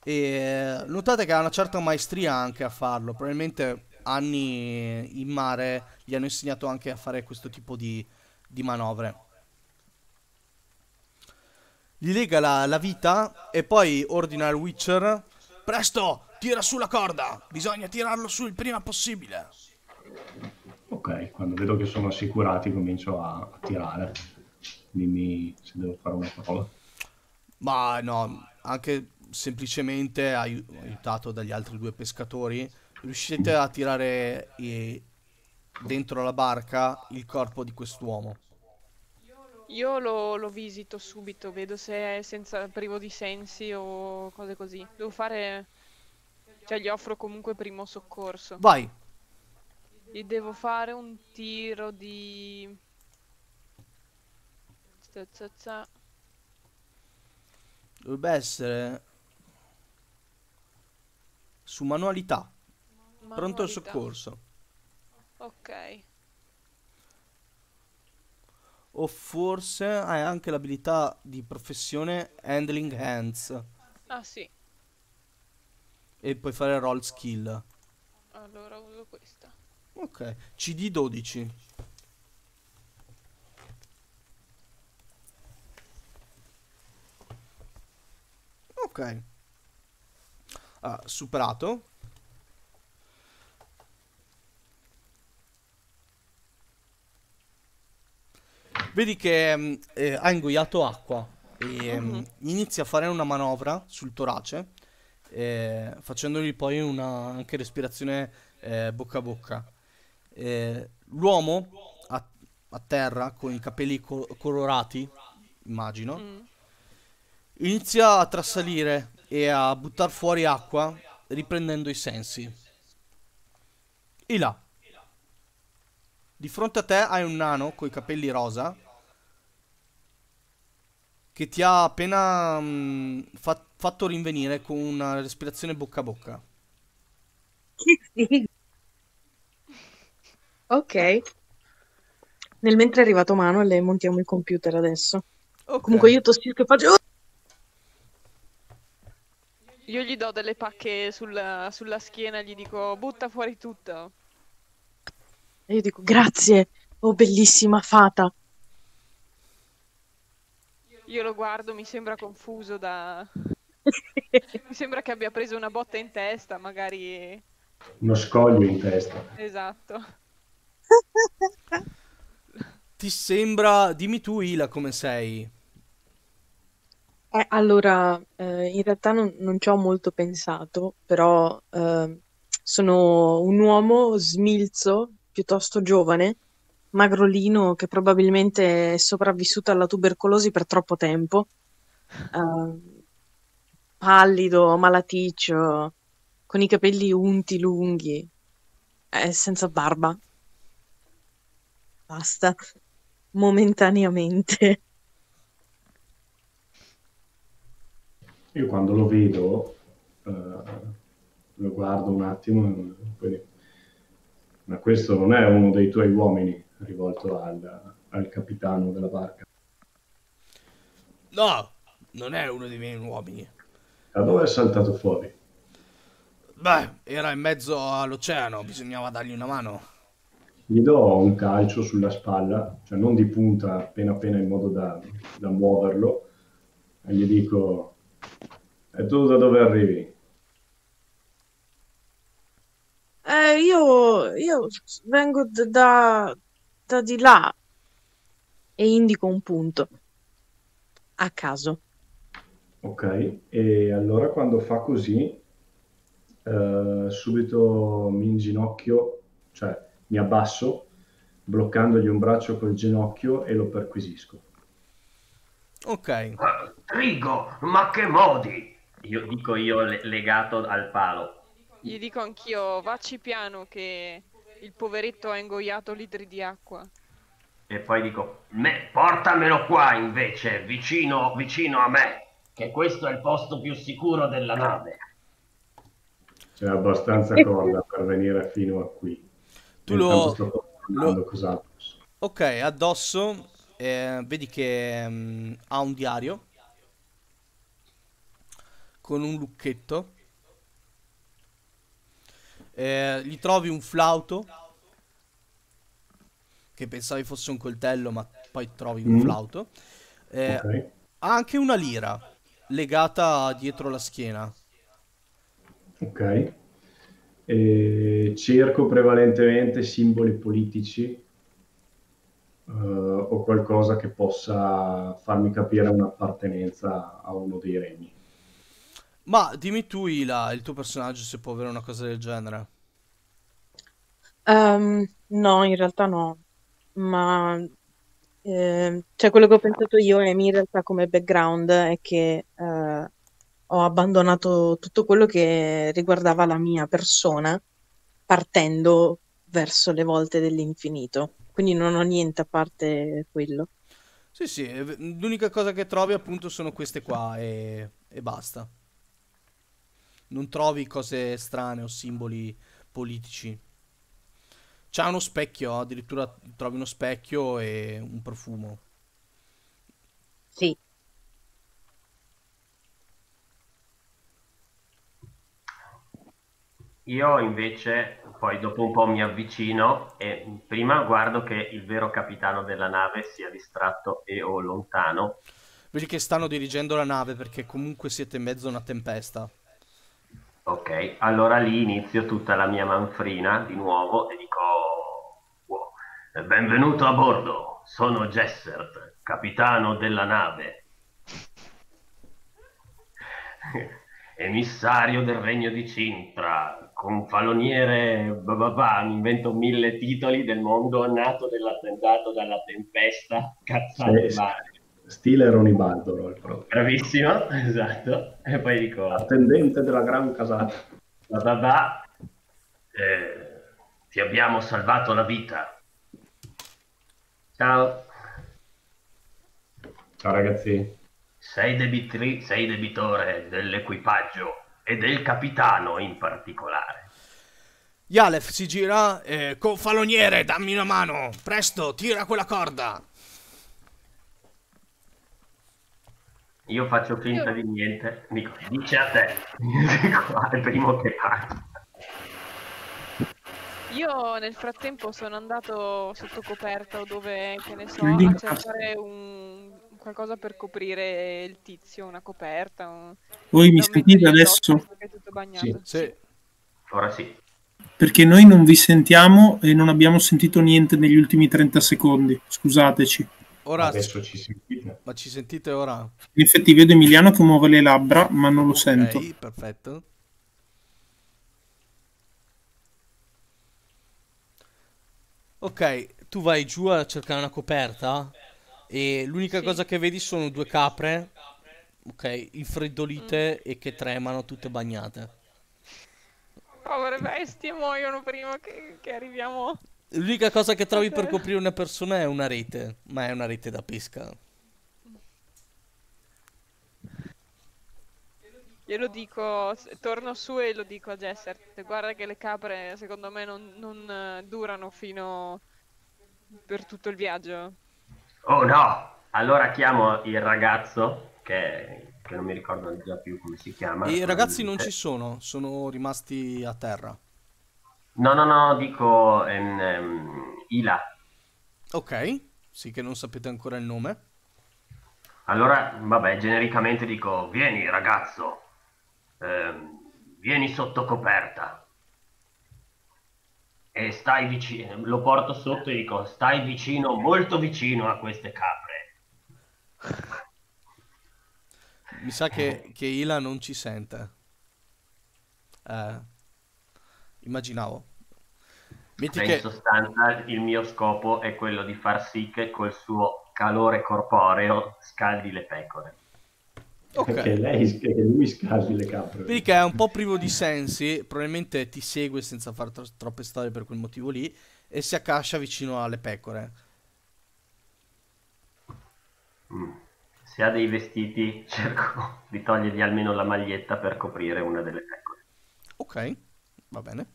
E notate che ha una certa maestria anche a farlo, probabilmente anni in mare gli hanno insegnato anche a fare questo tipo di, di manovre. Gli lega la, la vita e poi ordina al Witcher: Presto, tira su la corda! Bisogna tirarlo su il prima possibile. Ok, quando vedo che sono assicurati comincio a, a tirare. Dimmi se devo fare una prova. Ma no, anche semplicemente ai- aiutato dagli altri due pescatori, riuscite a tirare eh, dentro la barca il corpo di quest'uomo. Io lo, lo visito subito, vedo se è senza, privo di sensi o cose così. Devo fare... Cioè gli offro comunque primo soccorso. Vai, Gli devo fare un tiro di... Za, za, za. dovrebbe essere su manualità, pronto al Manualità. soccorso. Ok. O forse hai anche l'abilità di professione Handling Hands Ah sì, e puoi fare roll skill. allora uso questa. Ok, CD 12. Ok. Ah, superato. Vedi che mm, eh, ha ingoiato acqua e Mhm. inizia a fare una manovra sul torace, eh, facendogli poi una anche respirazione eh, bocca a bocca. Eh, l'uomo a, a terra con i capelli co- colorati, immagino, Mm. inizia a trasalire e a buttare fuori acqua riprendendo i sensi. E là. Di fronte a te hai un nano con i capelli rosa che ti ha appena mm, fa- fatto rinvenire con una respirazione bocca a bocca. Che figo. Ok. Nel mentre è arrivato Mano, le montiamo il computer adesso. Ok. Comunque io tossisco e faccio... Io gli do delle pacche sulla, sulla schiena e gli dico butta fuori tutto. E io dico grazie, oh bellissima fata. Io lo guardo, mi sembra confuso da... Mi sembra che abbia preso una botta in testa, magari... Uno scoglio in testa. Esatto. Ti sembra, dimmi tu Ila come sei. Eh, allora, eh, in realtà non, non ci ho molto pensato, però eh, sono un uomo smilzo, piuttosto giovane, magrolino, che probabilmente è sopravvissuto alla tubercolosi per troppo tempo, eh, pallido, malaticcio, con i capelli unti, lunghi, eh, senza barba. Basta. momentaneamente. Io quando lo vedo, eh, lo guardo un attimo, poi ma questo non è uno dei tuoi uomini, rivolto al, al capitano della barca. No, non è uno dei miei uomini. Da dove è saltato fuori? Beh, era in mezzo all'oceano, bisognava dargli una mano. Gli do un calcio sulla spalla, cioè non di punta appena appena in modo da, da muoverlo, e gli dico, e tu da dove arrivi? Eh, io, io vengo da, da di là e indico un punto a caso. Ok, e allora quando fa così, eh, subito mi inginocchio, cioè mi abbasso, bloccandogli un braccio col ginocchio e lo perquisisco. Ok, Trigo, ma che modi? Io dico io le- legato al palo. Gli dico anch'io, vacci piano che il poveretto ha ingoiato litri di acqua. E poi dico, me, portamelo qua invece, vicino, vicino a me, che questo è il posto più sicuro della nave. C'è abbastanza corda per venire fino a qui. Tu lo- lo- ok, addosso eh, vedi che mm, ha un diario con un lucchetto. Eh, gli trovi un flauto che pensavi fosse un coltello, ma poi trovi un Mm. flauto. Eh, Ok. Ha anche una lira legata dietro la schiena. Ok. E cerco prevalentemente simboli politici eh, o qualcosa che possa farmi capire un'appartenenza a uno dei regni. Ma dimmi tu, Ila, il tuo personaggio se può avere una cosa del genere. Ehm, no, in realtà no, ma ehm, cioè quello che ho pensato io e in realtà come background è che eh, ho abbandonato tutto quello che riguardava la mia persona partendo verso le volte dell'infinito, quindi non ho niente a parte quello. Sì, sì, e v- l'unica cosa che trovi appunto sono queste qua e, e basta. Non trovi cose strane o simboli politici. C'ha uno specchio, addirittura trovi uno specchio e un profumo. Sì, Io invece poi dopo un po' mi avvicino e prima guardo che il vero capitano della nave sia distratto e o lontano. Vedi che stanno dirigendo la nave perché comunque siete in mezzo a una tempesta. Ok, allora lì inizio tutta la mia manfrina di nuovo e dico: "Wow, Benvenuto a bordo, sono Gessert, capitano della nave, emissario del regno di Cintra, confaloniere, bah, mi invento mille titoli del mondo nato dell'attentato dalla tempesta, cazzate Sì. varie. Stile Ronibaldoro, il proprio. Bravissimo, esatto. E poi dico: Attendente della gran casata. Bah bah, eh, ti abbiamo salvato la vita. Ciao, Ciao ragazzi. sei, debitri- sei debitore dell'equipaggio e del capitano in particolare. Yalef si gira e... Confaloniere, dammi una mano! Presto, tira quella corda! Io faccio finta Io- di niente, dico, dice a te, Qua, è il primo che parla. Io nel frattempo sono andato sotto coperta o dove, che ne so, a cercare un qualcosa per coprire il tizio, una coperta. Un... Voi mi sentite adesso? è tutto bagnato. Sì. Ora sì, Perché noi non vi sentiamo e non abbiamo sentito niente negli ultimi 30 secondi. Scusateci. Ora... Adesso ci sentite. Ma ci sentite ora? In effetti vedo Emiliano che muove le labbra, ma non lo sento. Ok, perfetto. Ok, tu vai giù a cercare una coperta e l'unica Sì. cosa che vedi sono due capre, ok, infreddolite e che tremano tutte bagnate. Povere bestie muoiono prima che, che arriviamo L'unica cosa che trovi per coprire una persona è una rete, ma è una rete da pesca. Io lo dico, torno su e lo dico a Jesser. Guarda che le capre secondo me non, non, eh, durano fino per tutto il viaggio. Oh no! Allora chiamo il ragazzo, che, che non mi ricordo già più come si chiama. I ragazzi non Eh, ci sono, sono rimasti a terra. No, no, no, dico ehm, ehm, Ila. Ok, sì che non sapete ancora il nome. Allora, vabbè, genericamente dico, vieni ragazzo, ehm, vieni sotto coperta. E stai vicino, lo porto sotto e dico, stai vicino, molto vicino a queste capre. Mi sa che, che Ila non ci sente. Eh, immaginavo. Metti Beh, che... in sostanza il mio scopo è quello di far sì che col suo calore corporeo scaldi le pecore. Ok. Che, lei, che lui scaldi le capre. Vedi che è un po' privo di sensi, probabilmente ti segue senza fare tro- troppe storie per quel motivo lì e si accascia vicino alle pecore. Mm. Se ha dei vestiti cerco di togliergli almeno la maglietta per coprire una delle pecore. Ok, va bene.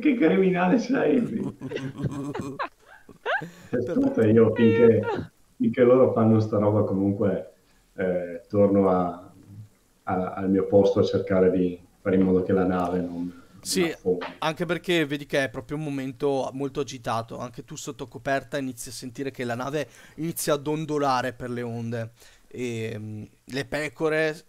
Che criminale sei? Aspetta, io finché, finché loro fanno sta roba comunque eh, torno a- a- al mio posto a cercare di fare in modo che la nave non, Sì, anche perché vedi che è proprio un momento molto agitato. Anche tu sotto coperta inizi a sentire che la nave inizia a dondolare per le onde. E mm, le pecore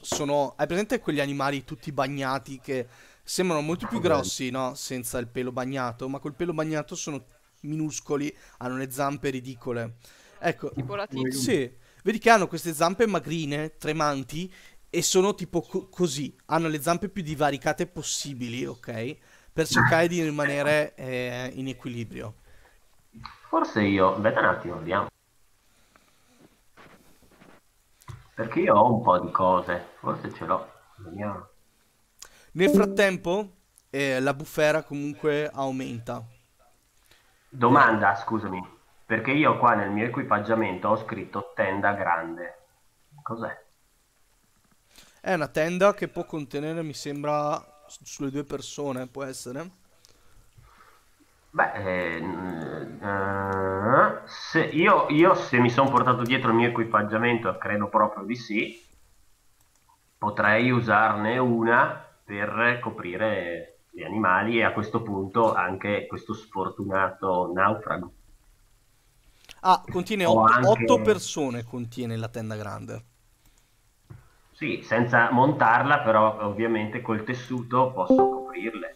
sono... Hai presente quegli animali tutti bagnati che sembrano molto più grossi, no? Senza il pelo bagnato, ma col pelo bagnato sono minuscoli, hanno le zampe ridicole. Ecco, Tipo la Titu. sì, vedi che hanno queste zampe magrine, tremanti, e sono tipo co- così. Hanno le zampe più divaricate possibili, ok? Per cercare di rimanere eh, in equilibrio. Forse io, aspetta un attimo, vediamo. Perché io ho un po' di cose, forse ce l'ho. Vediamo. Nel frattempo, eh, la bufera comunque aumenta. Domanda, scusami, perché io qua nel mio equipaggiamento ho scritto tenda grande. Cos'è? È una tenda che può contenere, mi sembra, sulle due persone, può essere? Beh, eh, eh, se io, io se mi sono portato dietro il mio equipaggiamento, credo proprio di sì, potrei usarne una per coprire gli animali e a questo punto anche questo sfortunato naufrago. Ah, contiene Ho 8, anche- persone, contiene la tenda grande. Sì, senza montarla, però ovviamente col tessuto posso coprirle.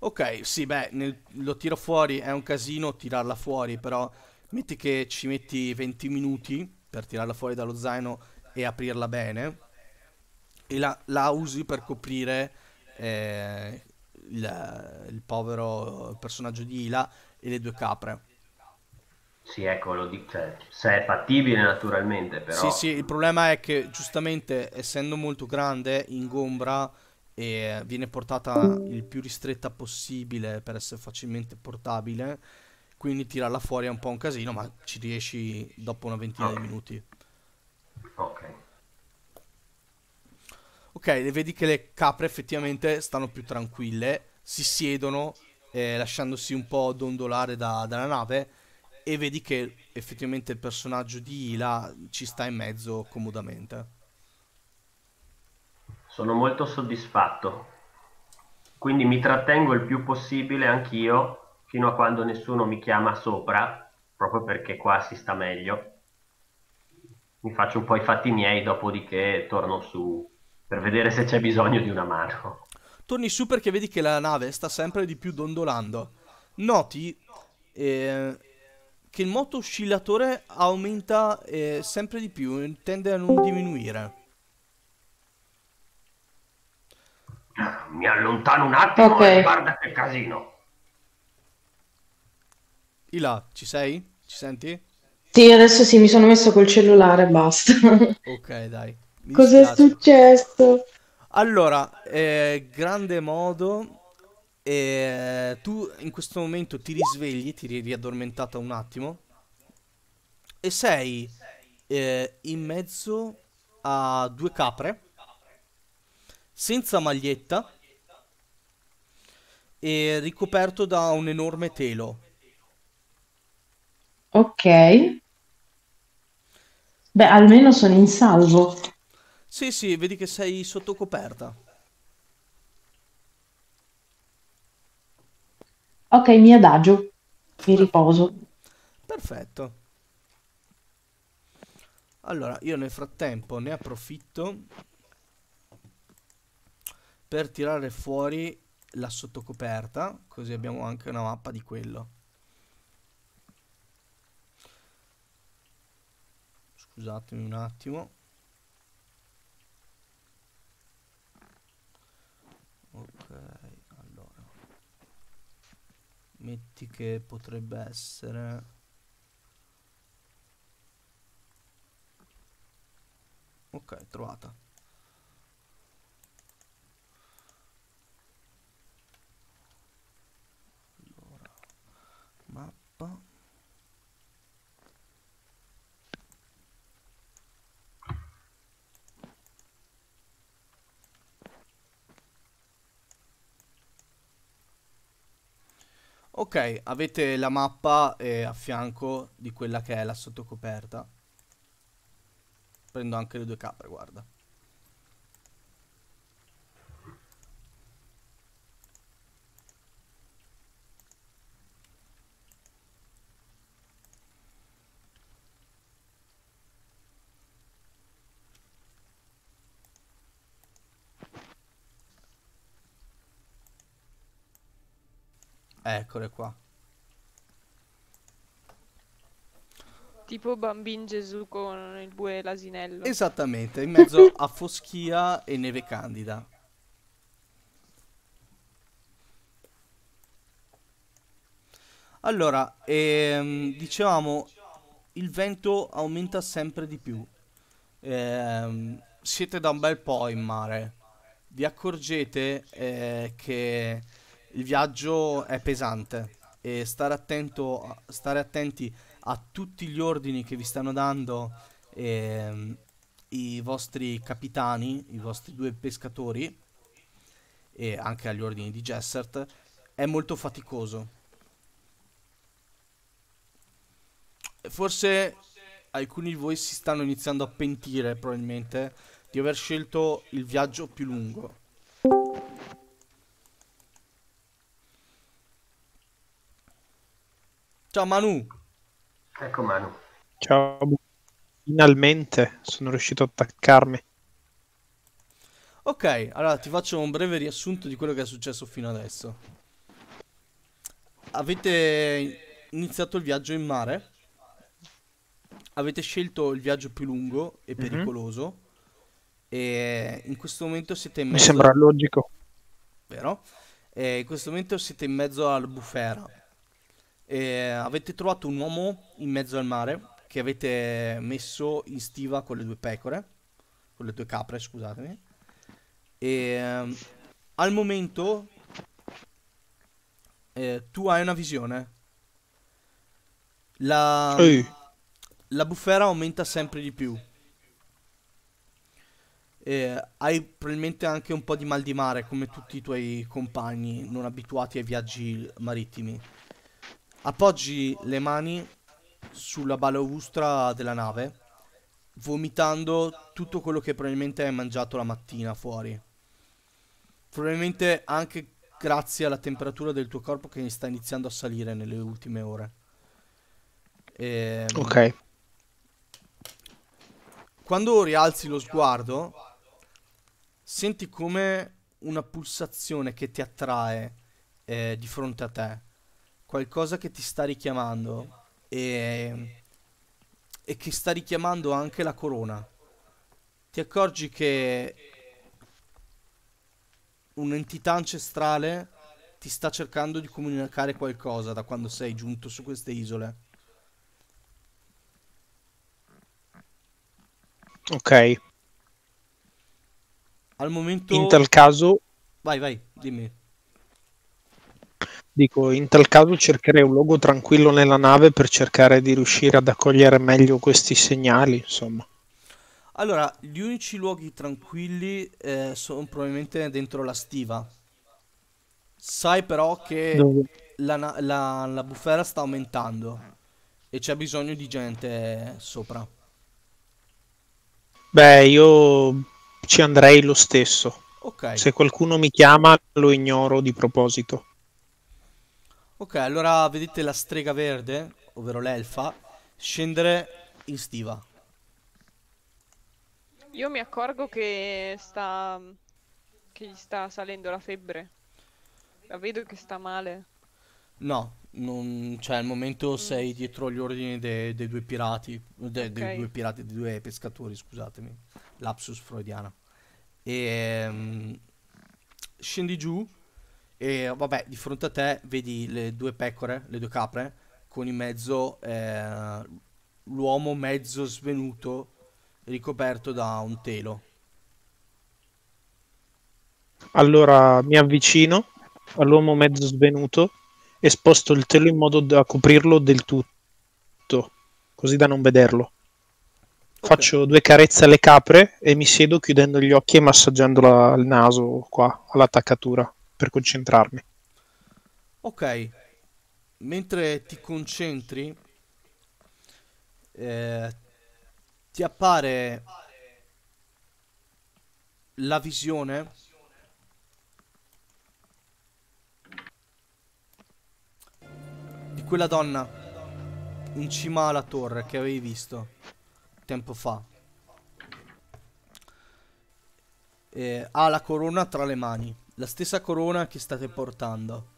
Ok, sì, beh, nel- lo tiro fuori, è un casino tirarla fuori, però metti che ci metti 20 minuti per tirarla fuori dallo zaino e aprirla bene, e la, la usi per coprire eh, il, il povero personaggio di Ila e le due capre. Sì, ecco, lo dico, cioè, se è fattibile naturalmente, però... Sì, sì, il problema è che giustamente essendo molto grande, ingombra e viene portata il più ristretta possibile per essere facilmente portabile. Quindi tirarla fuori è un po' un casino, ma ci riesci dopo una ventina di minuti. Ok. Ok, vedi che le capre effettivamente stanno più tranquille, si siedono eh, lasciandosi un po' dondolare da- dalla nave e vedi che effettivamente il personaggio di Ila ci sta in mezzo comodamente. Sono molto soddisfatto. Quindi mi trattengo il più possibile anch'io fino a quando nessuno mi chiama sopra, proprio perché qua si sta meglio. Mi faccio un po' i fatti miei, dopodiché torno su per vedere se c'è bisogno di una mano. Torni su perché vedi che la nave sta sempre di più dondolando. Noti eh, che il moto oscillatore aumenta eh, sempre di più, tende a non diminuire. Mi allontano un attimo Ok. e guarda che casino. Ila, ci sei? Ci senti? Sì, adesso sì, mi sono messo col cellulare, basta. Ok, dai. Cos'è successo? Allora, eh, grande modo, E tu in questo momento ti risvegli, ti eri riaddormentata un attimo e sei eh, in mezzo a due capre senza maglietta e ricoperto da un enorme telo. Ok. Beh, almeno sono in salvo. Sì, sì, vedi che sei sotto coperta. Ok, mi adagio. Mi riposo. Perfetto. Allora, io nel frattempo ne approfitto per tirare fuori la sottocoperta, così abbiamo anche una mappa di quello. Scusatemi un attimo. Ok, allora. Metti che potrebbe essere... Ok, trovata. Allora, mappa. Ok, avete la mappa eh, a fianco di quella che è la sottocoperta. Prendo anche le due capre, guarda. Eccole qua. Tipo Bambin Gesù con il bue e l'asinello. Esattamente, in mezzo a foschia e neve candida. Allora, ehm, dicevamo, il vento aumenta sempre di più. Ehm, siete da un bel po' in mare. Vi accorgete eh, che il viaggio è pesante e stare attento, stare attenti a tutti gli ordini che vi stanno dando ehm, i vostri capitani, i vostri due pescatori e anche agli ordini di Jessert è molto faticoso. Forse alcuni di voi si stanno iniziando a pentire probabilmente di aver scelto il viaggio più lungo. Ciao Manu. Ecco Manu. Ciao. Finalmente sono riuscito a attaccarmi. Ok, allora ti faccio un breve riassunto di quello che è successo fino adesso. Avete iniziato il viaggio in mare. Avete scelto il viaggio più lungo e Mhm. pericoloso. E in questo momento siete in Mi mezzo... sembra logico. Vero? E in questo momento siete in mezzo al bufera. E avete trovato un uomo in mezzo al mare che avete messo in stiva con le due pecore, con le due capre, scusatemi. E ehm, al momento eh, tu hai una visione. La, la bufera aumenta sempre di più. E hai probabilmente anche un po' di mal di mare come tutti i tuoi compagni non abituati ai viaggi marittimi. Appoggi le mani sulla balaustra della nave, vomitando tutto quello che probabilmente hai mangiato la mattina fuori. Probabilmente anche grazie alla temperatura del tuo corpo che sta iniziando a salire nelle ultime ore. Ehm, Ok. Quando rialzi lo sguardo, senti come una pulsazione che ti attrae eh, di fronte a te. Qualcosa che ti sta richiamando e, e che sta richiamando anche la corona. Ti accorgi che un'entità ancestrale ti sta cercando di comunicare qualcosa da quando sei giunto su queste isole. Ok. Al momento... In tal caso, Vai, vai, dimmi. Dico, in tal caso cercherei un luogo tranquillo nella nave per cercare di riuscire ad accogliere meglio questi segnali, insomma. Allora, gli unici luoghi tranquilli eh, sono probabilmente dentro la stiva. Sai però che la, la- la bufera sta aumentando e c'è bisogno di gente sopra. Beh, io ci andrei lo stesso. Ok, Se qualcuno mi chiama, lo ignoro di proposito. Ok, allora vedete la strega verde, ovvero l'elfa, scendere in stiva. Io mi accorgo che sta... che gli sta salendo la febbre. La vedo che sta male. No, non, cioè al momento sei dietro gli ordini de- dei due pirati, de- dei Ok. due pirati, dei due pescatori, scusatemi, lapsus freudiana. E mm, scendi giù e vabbè, di fronte a te vedi le due pecore, le due capre, con in mezzo eh, l'uomo mezzo svenuto ricoperto da un telo. Allora mi avvicino all'uomo mezzo svenuto e sposto il telo in modo da coprirlo del tutto, così da non vederlo. Faccio due carezze alle capre e mi siedo chiudendo gli occhi e massaggiando la- il naso qua all'attaccatura per concentrarmi. Ok, mentre ti concentri, eh, ti appare la visione di quella donna in cima alla torre che avevi visto tempo fa. Eh, ha la corona tra le mani, la stessa corona che state portando.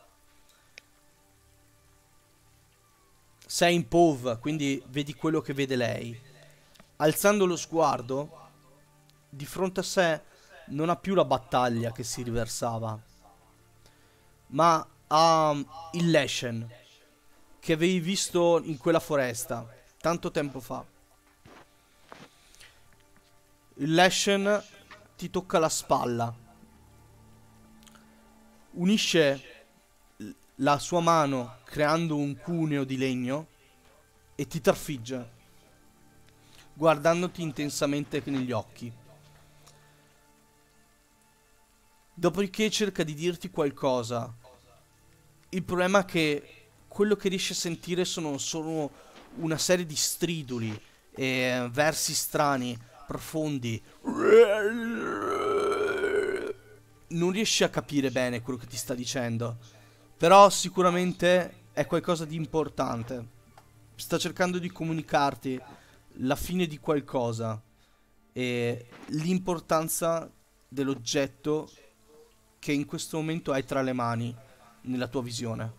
Sei in POV, quindi vedi quello che vede lei. Alzando lo sguardo, di fronte a sé non ha più la battaglia che si riversava, ma ha mm, il Leshen che avevi visto in quella foresta tanto tempo fa. Il Leshen ti tocca la spalla, unisce la sua mano creando un cuneo di legno e ti trafigge, guardandoti intensamente negli occhi. Dopodiché cerca di dirti qualcosa. Il problema è che quello che riesci a sentire sono solo una serie di striduli e versi strani, profondi. Non riesci a capire bene quello che ti sta dicendo. Però sicuramente è qualcosa di importante. Sta cercando di comunicarti la fine di qualcosa e l'importanza dell'oggetto che in questo momento hai tra le mani nella tua visione.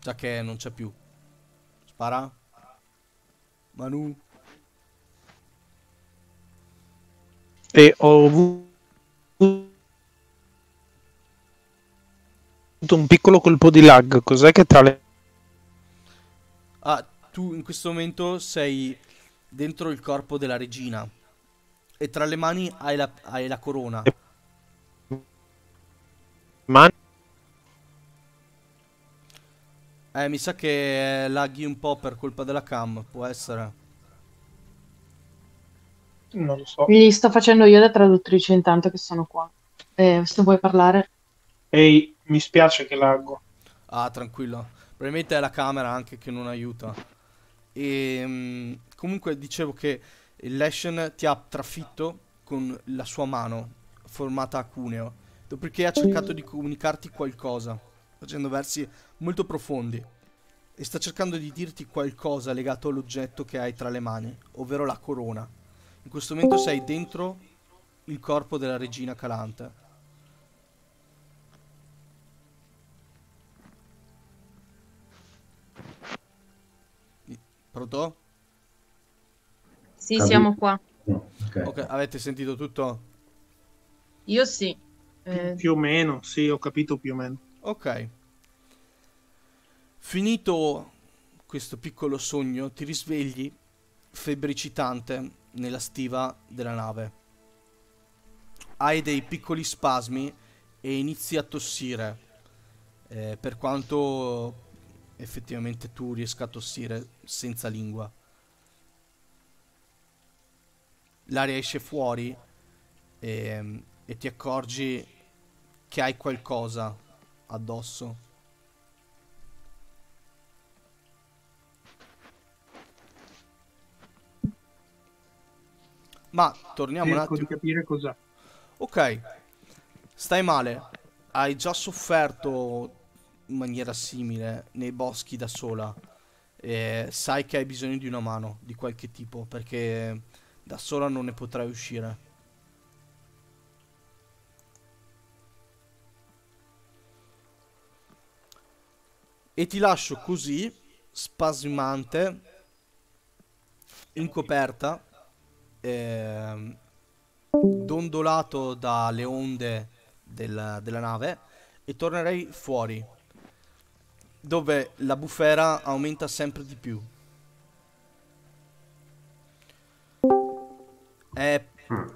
Già che non c'è più. Spara. Manu. E ho avuto un piccolo colpo di lag. Cos'è che tra le... Ah, tu in questo momento sei dentro il corpo della regina. E tra le mani hai la, hai la corona. mani? Eh, mi sa che laghi un po' per colpa della cam, può essere. Non lo so. Gli sto facendo io da traduttrice intanto che sono qua. Eh, se vuoi parlare. Ehi, mi spiace che laggo. Ah, tranquillo. Probabilmente è la camera anche che non aiuta. E comunque dicevo che il Leshen ti ha trafitto con la sua mano formata a cuneo. Dopodiché ha cercato di comunicarti qualcosa, facendo versi molto profondi. E sta cercando di dirti qualcosa legato all'oggetto che hai tra le mani, ovvero la corona. In questo momento sei dentro il corpo della regina Calante. Pronto? Sì, Capi- siamo qua. No, ok. Ok, avete sentito tutto? Io sì. Eh, Più o meno, sì, ho capito più o meno. Ok. Finito questo piccolo sogno, ti risvegli febbricitante nella stiva della nave. hai dei piccoli spasmi e inizi a tossire. Eh, per quanto effettivamente tu riesca a tossire senza lingua. L'aria esce fuori e, e ti accorgi che hai qualcosa addosso. Ma torniamo un Cerco di attimo. capire cos'è. Ok, stai male. Hai già sofferto in maniera simile nei boschi da sola. E sai che hai bisogno di una mano di qualche tipo perché da sola non ne potrai uscire. E ti lascio così, spasmante, in coperta, ehm, dondolato dalle onde del- della nave, e tornerei fuori, dove la bufera aumenta sempre di più. Eh,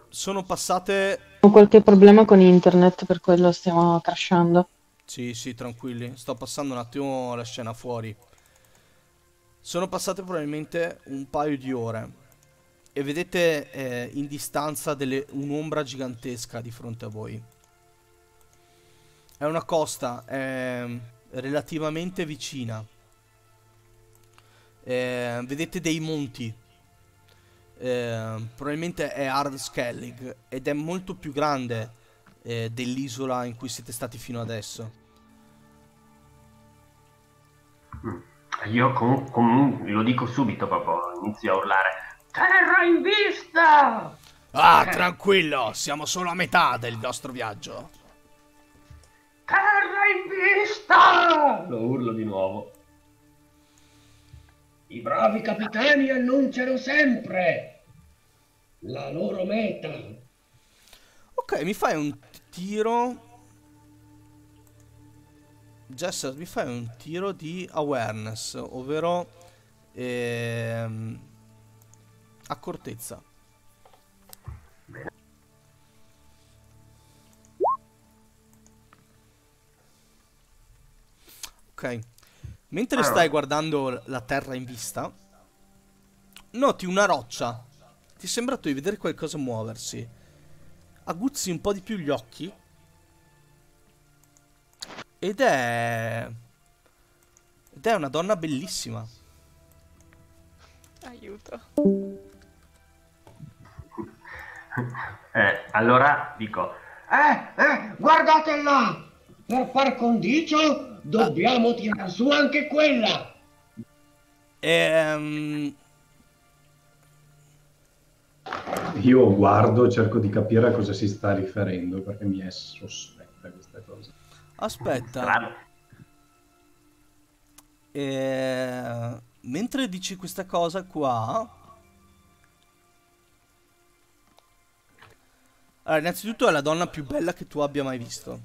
sono passate Ho qualche problema con internet, per quello stiamo crashando. Sì, sì, tranquilli. Sto passando un attimo la scena fuori. Sono passate probabilmente un paio di ore. E vedete eh, in distanza un'ombra gigantesca di fronte a voi. È una costa ehm, relativamente vicina. Eh, vedete dei monti. Eh, probabilmente è Hard Skellig ed è molto più grande eh, dell'isola in cui siete stati fino adesso. Io com- com- lo dico subito proprio, inizio a urlare. Terra in vista! Ah, tranquillo, siamo solo a metà del nostro viaggio. Terra in vista! Lo urlo di nuovo. I bravi capitani annunciano sempre la loro meta. Ok, mi fai un tiro. Jesser, mi fai un tiro di awareness, ovvero ehm, accortezza. Ok. Mentre stai guardando la terra in vista, noti una roccia. Ti è sembrato di vedere qualcosa muoversi. Aguzzi un po' di più gli occhi. Ed è... Ed è una donna bellissima. Aiuto. Eh, allora dico, Eh, eh, guardate là! Per par condicio dobbiamo tirar su anche quella. Ehm... Io guardo, cerco di capire a cosa si sta riferendo perché mi è sospetta questa cosa. Aspetta. strano. Eh, mentre dici questa cosa qua... Allora, innanzitutto è la donna più bella che tu abbia mai visto.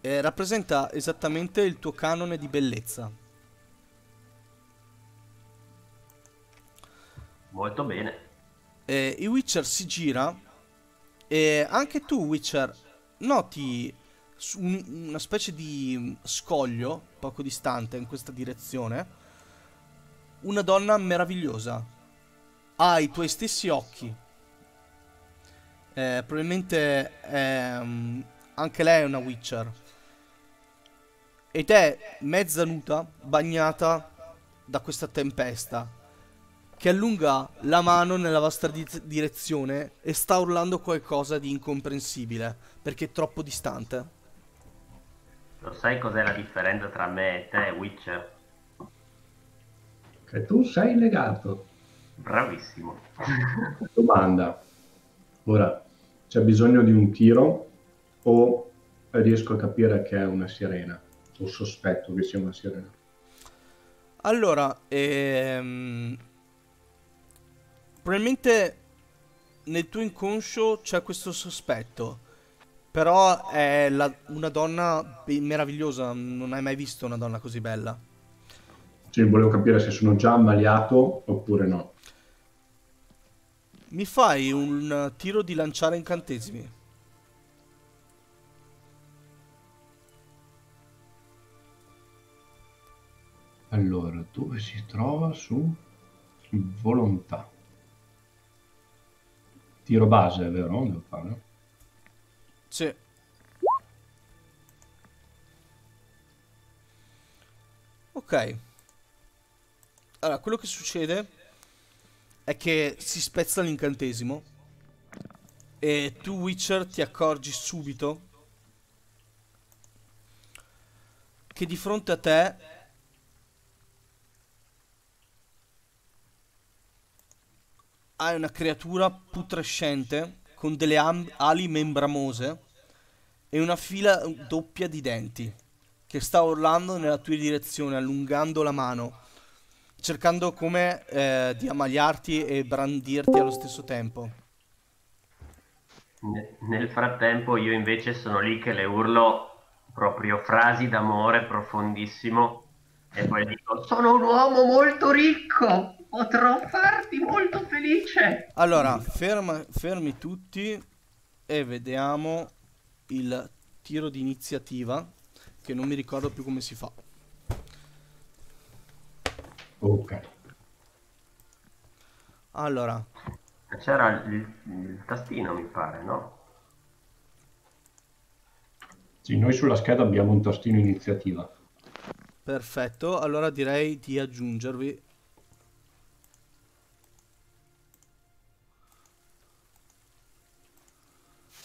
E rappresenta esattamente il tuo canone di bellezza. Molto bene. Eh, il Witcher si gira e anche tu, Witcher, noti su un- una specie di scoglio poco distante in questa direzione una donna meravigliosa. Ha i tuoi stessi occhi. Eh, probabilmente ehm, anche lei è una Witcher. Ed è mezza nuda, bagnata da questa tempesta che allunga la mano nella vostra di- direzione e sta urlando qualcosa di incomprensibile perché è troppo distante. Lo sai cos'è la differenza tra me e te, Witcher? Che tu sei legato. Bravissimo. Domanda. Ora, c'è bisogno di un tiro o riesco a capire che è una sirena? O sospetto che sia una sirena? Allora, ehm, probabilmente nel tuo inconscio c'è questo sospetto, però è la- una donna meravigliosa, non hai mai visto una donna così bella. Sì, volevo capire se sono già ammaliato oppure no. Mi fai un eh, tiro di lanciare incantesimi. Allora, dove si trova su volontà? Tiro base, vero? Devo fare? Sì. Ok. Allora, quello che succede è che si spezza l'incantesimo e tu Witcher ti accorgi subito che di fronte a te hai una creatura putrescente con delle ali membramose e una fila doppia di denti che sta urlando nella tua direzione, allungando la mano, cercando come eh, di ammaliarti e brandirti allo stesso tempo. Ne- Nel frattempo io invece sono lì che le urlo proprio frasi d'amore profondissimo e poi dico sono un uomo molto ricco, potrò farti molto felice. Allora, ferma- fermi tutti e vediamo il tiro di iniziativa, che non mi ricordo più come si fa. Ok. Allora, C'era il, il tastino mi pare, no? Sì, noi sulla scheda abbiamo un tastino iniziativa. perfetto. Allora direi di aggiungervi.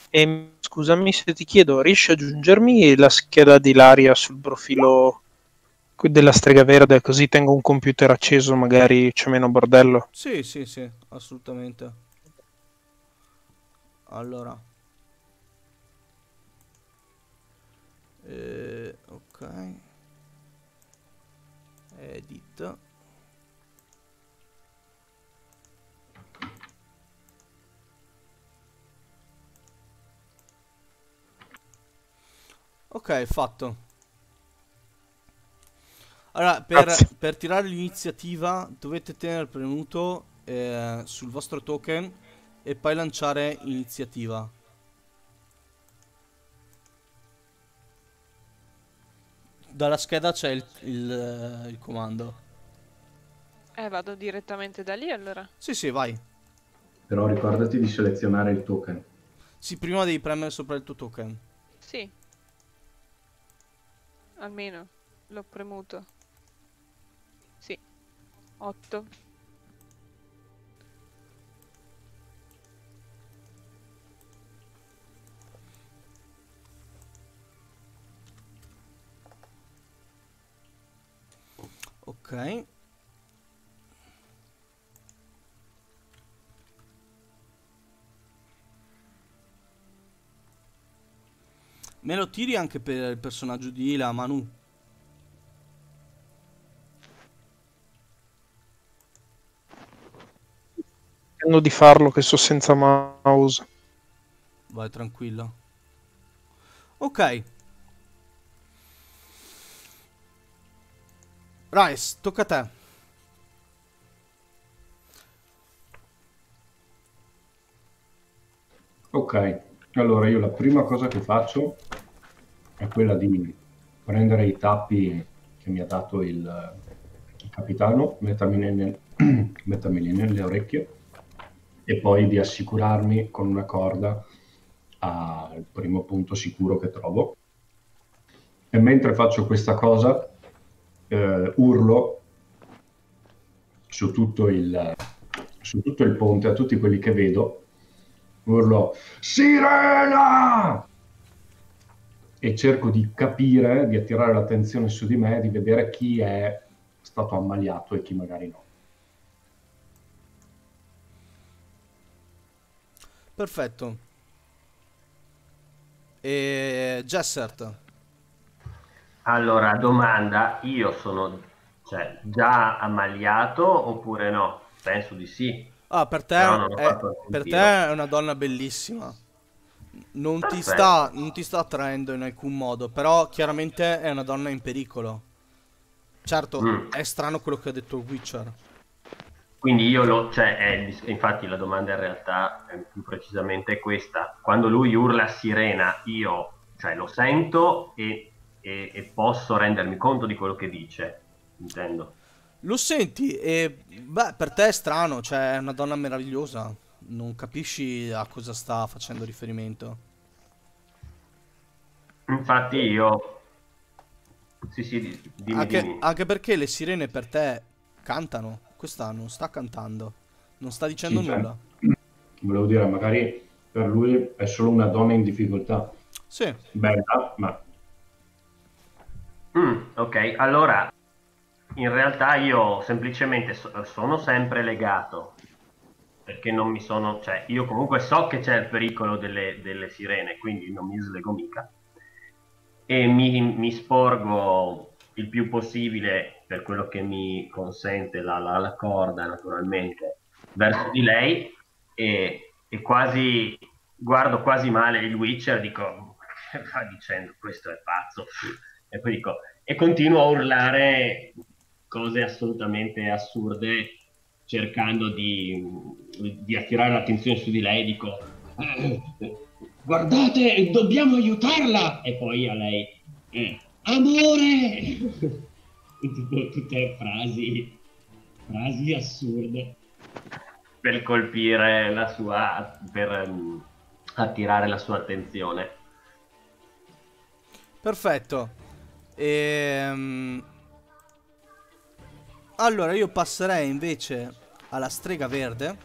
E scusami se ti chiedo, riesci ad aggiungermi la scheda di Laria sul profilo della strega verde, così tengo un computer acceso, magari c'è meno bordello. Sì, sì, sì, assolutamente. Allora. Eh, ok. Edit. Ok, fatto. Allora, per, per tirare l'iniziativa dovete tenere premuto eh, sul vostro token e poi lanciare iniziativa. Dalla scheda c'è il, il, eh, il comando. Eh, vado direttamente da lì allora. Sì, sì, vai. Però ricordati di selezionare il token. Sì, prima devi premere sopra il tuo token. Sì. Almeno l'ho premuto. Sì. 8. Ok. Me lo tiri anche per il personaggio di Ila, Manu. Tendo di farlo che sto senza mouse. Vai tranquillo. Ok. Rice, tocca a te. Ok, allora io la prima cosa che faccio è quella di prendere i tappi che mi ha dato il, il capitano, mettermeli, nel- mettermeli nelle orecchie e poi di assicurarmi con una corda al primo punto sicuro che trovo. E mentre faccio questa cosa, eh, urlo su tutto, il, su tutto il ponte a tutti quelli che vedo urlo Sirena! E cerco di capire, di attirare l'attenzione su di me, di vedere chi è stato ammaliato e chi magari no. Perfetto. E Jessert. Allora, domanda, io sono cioè, già ammaliato oppure no? Penso di sì. Ah, per te, è, per te è una donna bellissima. Non ti, sta, non ti sta attraendo in alcun modo, però chiaramente è una donna in pericolo. Certo, Mm. è strano quello che ha detto il Witcher. Quindi io lo, cioè, è infatti la domanda in realtà è più precisamente questa. Quando lui urla sirena, io cioè, lo sento e, e- e posso rendermi conto di quello che dice, intendo. Lo senti e beh, per te è strano, cioè è una donna meravigliosa. Non capisci a cosa sta facendo riferimento. Infatti io... Sì, sì, di- dimmi, Anche, dimmi. anche perché le sirene per te cantano. Questa non sta cantando. Non sta dicendo Sì, cioè, nulla. Volevo dire, magari per lui è solo una donna in difficoltà. Sì. Bella, ma Mm, ok, allora in realtà io semplicemente so- sono sempre legato perché non mi sono, cioè io comunque so che c'è il pericolo delle, delle sirene, quindi non mi slego mica e mi, mi sporgo il più possibile per quello che mi consente la, la- la corda naturalmente verso di lei e, e quasi guardo quasi male il Witcher dico "Che sta dicendo questo è pazzo e poi dico e continuo a urlare cose assolutamente assurde cercando di, di attirare l'attenzione su di lei dico Eh, Guardate, dobbiamo aiutarla! e poi a lei Eh, amore! Tipo, tutte frasi, frasi assurde per colpire la sua, per ehm, attirare la sua attenzione. Perfetto. Ehm... Allora io passerei invece alla strega verde.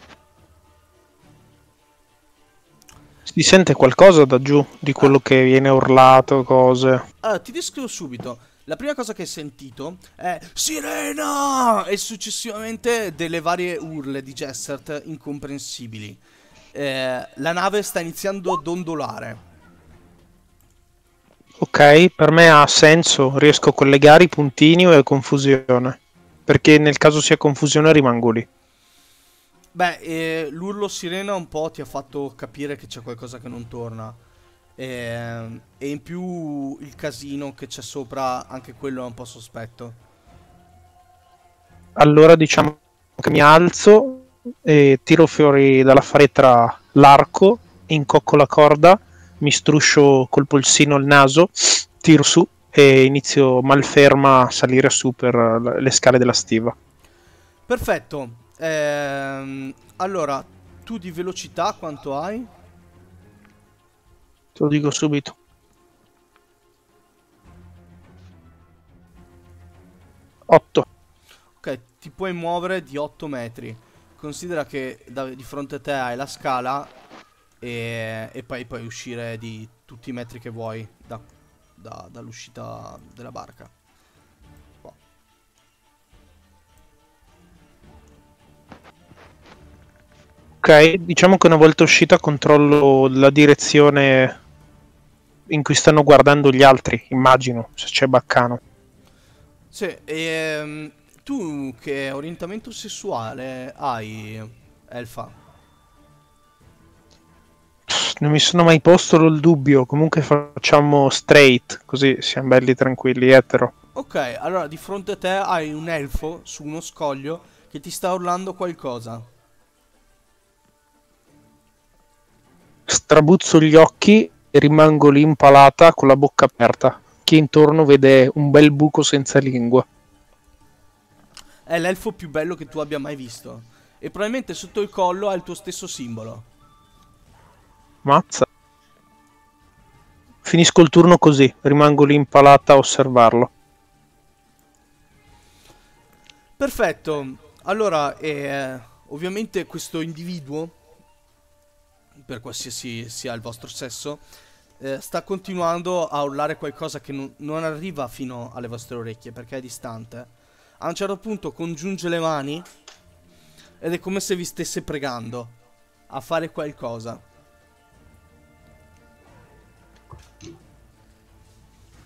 Si sente qualcosa da giù di quello che viene urlato, cose. Allora, ti descrivo subito. La prima cosa che hai sentito è Sirena! E successivamente delle varie urle di Jessert incomprensibili. Eh, la nave sta iniziando a dondolare. Ok, per me ha senso, riesco a collegare i puntini o è confusione. Perché nel caso sia confusione rimango lì. Beh, eh, l'urlo sirena un po' ti ha fatto capire che c'è qualcosa che non torna. Ehm, E, in più il casino che c'è sopra, anche quello è un po' sospetto. Allora diciamo che mi alzo e tiro fuori dalla faretra l'arco, incocco la corda, mi struscio col polsino il naso, tiro su e inizio malferma a salire su per le scale della stiva. Perfetto. Ehm, allora, tu di velocità quanto hai? Te lo dico subito. Otto. Ok, ti puoi muovere di 8 metri. Considera che da- di fronte a te hai la scala e, e poi puoi uscire di tutti i metri che vuoi da- da- dall'uscita della barca. Ok, diciamo che una volta uscita controllo la direzione in cui stanno guardando gli altri, immagino, se c'è Baccano. Sì, ehm, tu che orientamento sessuale hai, Elfa? Non mi sono mai posto il dubbio, comunque facciamo straight, così siamo belli tranquilli, etero. Ok, allora di fronte a te hai un elfo su uno scoglio che ti sta urlando qualcosa. Strabuzzo gli occhi e rimango lì impalata con la bocca aperta. Chi intorno vede un bel buco senza lingua. È l'elfo più bello che tu abbia mai visto. E probabilmente sotto il collo ha il tuo stesso simbolo. Mazza. Finisco il turno così, rimango lì impalata a osservarlo. Perfetto. Allora, eh, ovviamente questo individuo, per qualsiasi sia il vostro sesso, eh, sta continuando a urlare qualcosa che non, non arriva fino alle vostre orecchie perché è distante. A un certo punto congiunge le mani ed è come se vi stesse pregando a fare qualcosa.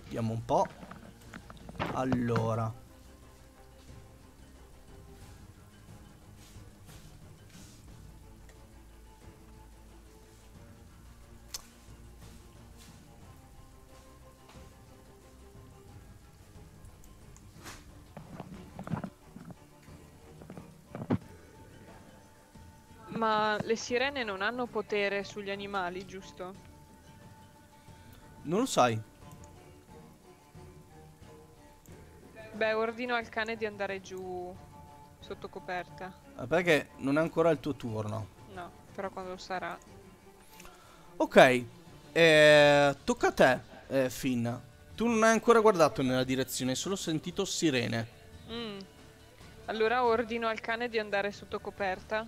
Vediamo un po'. Allora. Ma le sirene non hanno potere sugli animali, giusto? Non lo sai. Beh, ordino al cane di andare giù sotto coperta. Eh, Perché non è ancora il tuo turno. No, però quando sarà. Ok, eh, tocca a te, eh, Finn. Tu non hai ancora guardato nella direzione, hai solo sentito sirene. Mm. Allora ordino al cane di andare sotto coperta.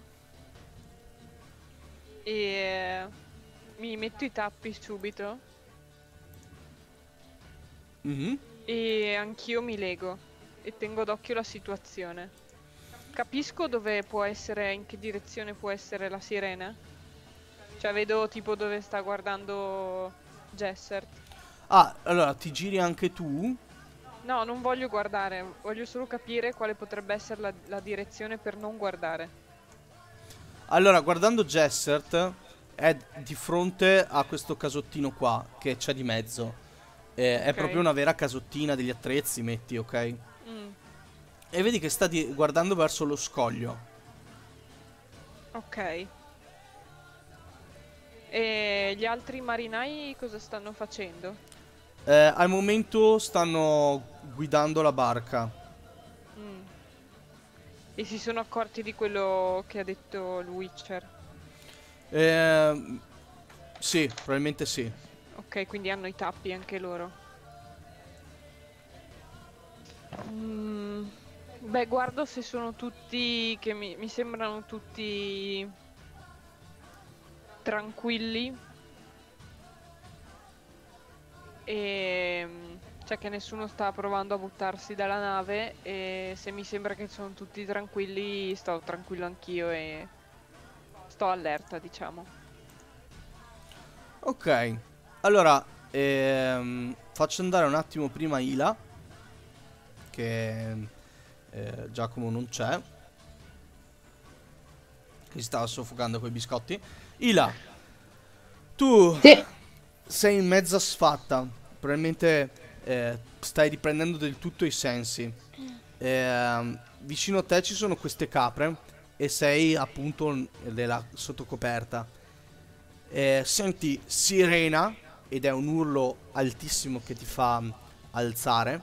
E mi metto i tappi subito. Mhm. E anch'io mi lego. E tengo d'occhio la situazione. Capisco dove può essere, in che direzione può essere la sirena. Cioè vedo tipo dove sta guardando Jessert. Ah, allora ti giri anche tu? No, non voglio guardare, voglio solo capire quale potrebbe essere la, la direzione per non guardare. Allora, guardando Jessert, è di fronte a questo casottino qua che c'è di mezzo. Eh, È Ok. proprio una vera casottina degli attrezzi, metti, ok? Mm, E vedi che sta guardando verso lo scoglio. ok. E gli altri marinai cosa stanno facendo? Eh, al momento stanno guidando la barca. E si sono accorti di quello che ha detto il Witcher. Eh, sì, probabilmente sì. Ok, quindi hanno i tappi anche loro. Mm, beh, guardo se sono tutti. che mi, mi sembrano tutti. tranquilli. E. cioè che nessuno sta provando a buttarsi dalla nave. E se mi sembra che sono tutti tranquilli, sto tranquillo anch'io e. sto allerta, diciamo. Ok, allora ehm, faccio andare un attimo prima Ila, che eh, Giacomo non c'è, che si stava soffocando con i biscotti. Ila, tu Sì. sei in mezza sfatta, probabilmente eh, stai riprendendo del tutto i sensi. Ehm, vicino a te ci sono queste capre e sei appunto nella sottocoperta. Eh, senti sirena ed è un urlo altissimo che ti fa mm, alzare.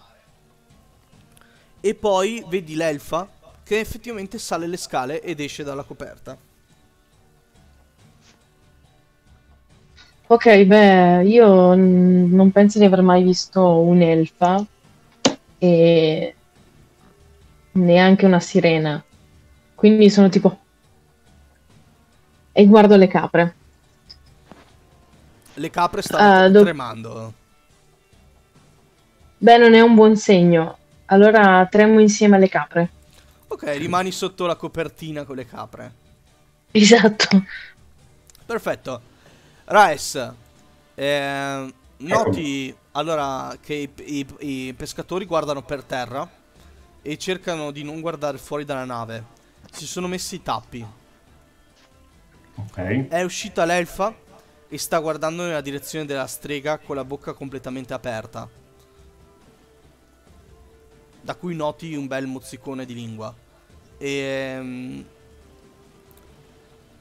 E poi vedi l'elfa che effettivamente sale le scale ed esce dalla coperta. Ok, beh, io non penso di aver mai visto un'elfa e neanche una sirena. Quindi sono tipo... E guardo le capre. Le capre stanno Ah, do- tremando. Beh, non è un buon segno. Allora tremo insieme alle capre. Ok, rimani sotto la copertina con le capre. Esatto. Perfetto. Raes, eh, noti allora che i, i- i pescatori guardano per terra e cercano di non guardare fuori dalla nave. Si sono messi i tappi. Ok. È uscita l'elfa e sta guardando nella direzione della strega con la bocca completamente aperta. Da cui noti un bel mozzicone di lingua. E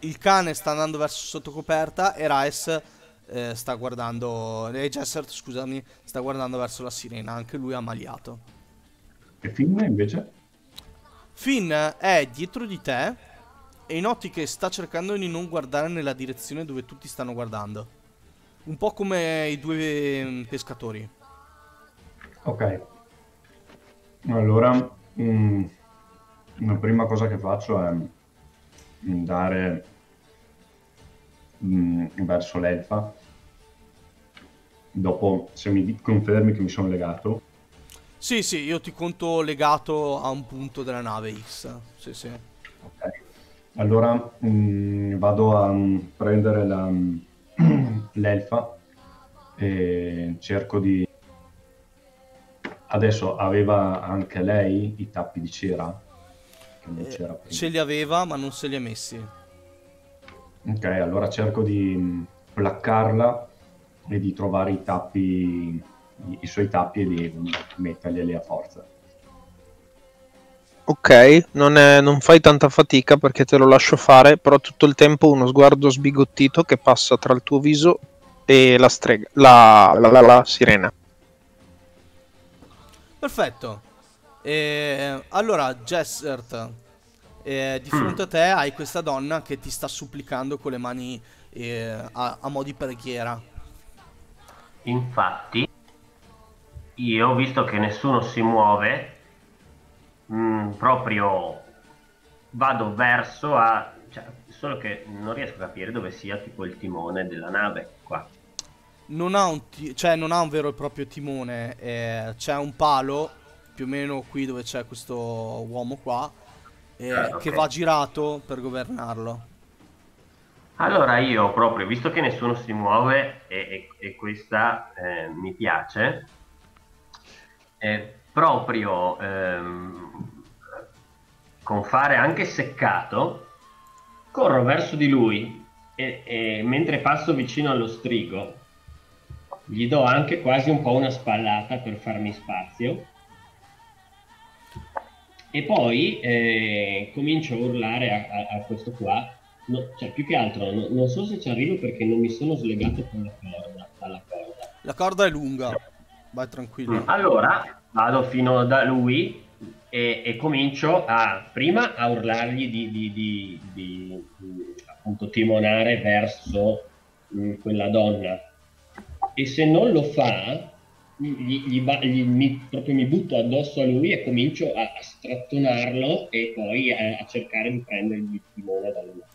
il cane sta andando verso sottocoperta e Rice eh, sta guardando. E Jessert, scusami, sta guardando verso la sirena. Anche lui ammaliato. E Finn invece? Finn è dietro di te e noti che sta cercando di non guardare nella direzione dove tutti stanno guardando. Un po' come i due mm, pescatori. Ok. Allora, mm, la prima cosa che faccio è andare mm, verso l'elfa. Dopo, se mi confermi che mi sono legato, Sì, sì, io ti conto legato a un punto della nave X. Sì, sì. ok. Allora mm, vado a mm, prendere la, l'elfa e cerco di... Adesso aveva anche lei i tappi di cera? Che non c'era prima. Ce li aveva, ma non se li ha messi. Ok, allora cerco di mh, placcarla e di trovare i tappi, i, i suoi tappi e di metterglieli a forza. Ok, non, è- non fai tanta fatica perché te lo lascio fare, però tutto il tempo uno sguardo sbigottito che passa tra il tuo viso e la strega, la, la- la- la sirena. Perfetto. E, allora, Jessert, eh, di fronte a te hai questa donna che ti sta supplicando con le mani eh, a, a mo' di preghiera. Infatti, io, visto che nessuno si muove, mm, proprio vado verso a... Cioè, solo che non riesco a capire dove sia tipo il timone della nave qua. Non ha un, ti- cioè, non ha un vero e proprio timone, eh, c'è un palo, più o meno qui dove c'è questo uomo qua, eh, ok. che va girato per governarlo. Allora io proprio, visto che nessuno si muove e, e- e questa eh, mi piace, eh, proprio ehm, con fare anche seccato, corro verso di lui e, e mentre passo vicino allo strigo gli do anche quasi un po' una spallata per farmi spazio e poi eh, comincio a urlare a, a- a questo qua No, cioè più che altro no- non so se ci arrivo perché non mi sono slegato con la corda, dalla corda. La corda è lunga, vai tranquillo. Allora vado fino da lui e, e comincio a prima a urlargli di, di- di- di- appunto timonare verso mm, quella donna e se non lo fa gli- gli gli- mi, proprio mi butto addosso a lui e comincio a, a strattonarlo e poi a, a cercare di prendergli il timone dalle mani.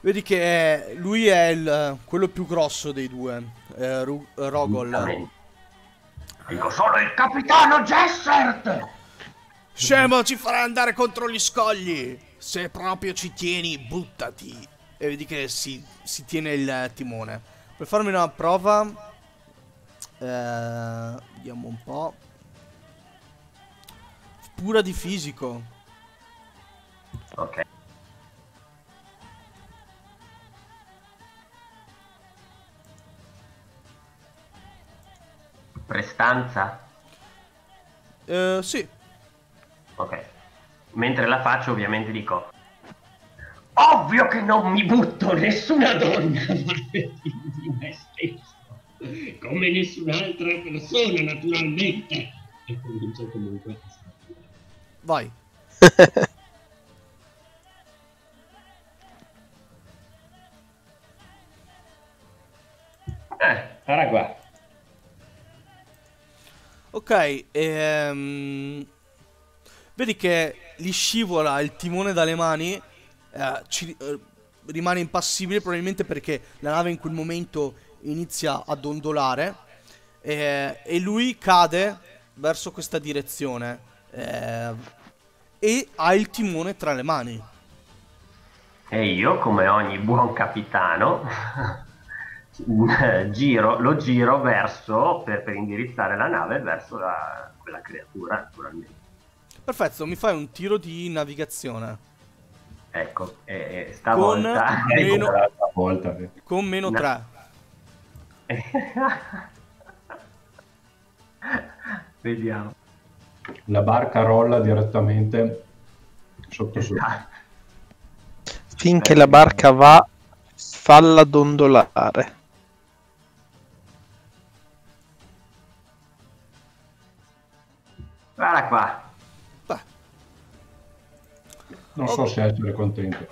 Vedi che è- lui è il- quello più grosso dei due, eh, Ru- Rogol. Dico, sono il capitano Jessert! Scemo, ci farai andare contro gli scogli. Se proprio ci tieni, buttati. E vedi che si, si tiene il timone. Per farmi una prova, eh, vediamo un po'. Pura di fisico. Ok. Prestanza? Eh, sì. Ok. Mentre la faccio ovviamente dico Ovvio che non mi butto nessuna donna. Di me stesso. Come nessun'altra persona naturalmente. E comincio comunque a. Vai. Eh, guarda qua. Ok, ehm, vedi che gli scivola il timone dalle mani, eh, ci- eh, rimane impassibile probabilmente perché la nave in quel momento inizia a dondolare eh, e lui cade verso questa direzione eh, e ha il timone tra le mani. E io come ogni buon capitano giro, lo giro verso per, per indirizzare la nave verso la- quella creatura naturalmente Perfetto, mi fai un tiro di navigazione Ecco, e, e con stavolta meno, L'altra volta. eh. con meno No. 3. Vediamo. La barca rolla direttamente sotto sopra. Finché la barca va, falla dondolare. Guarda qua. Non so se essere contento.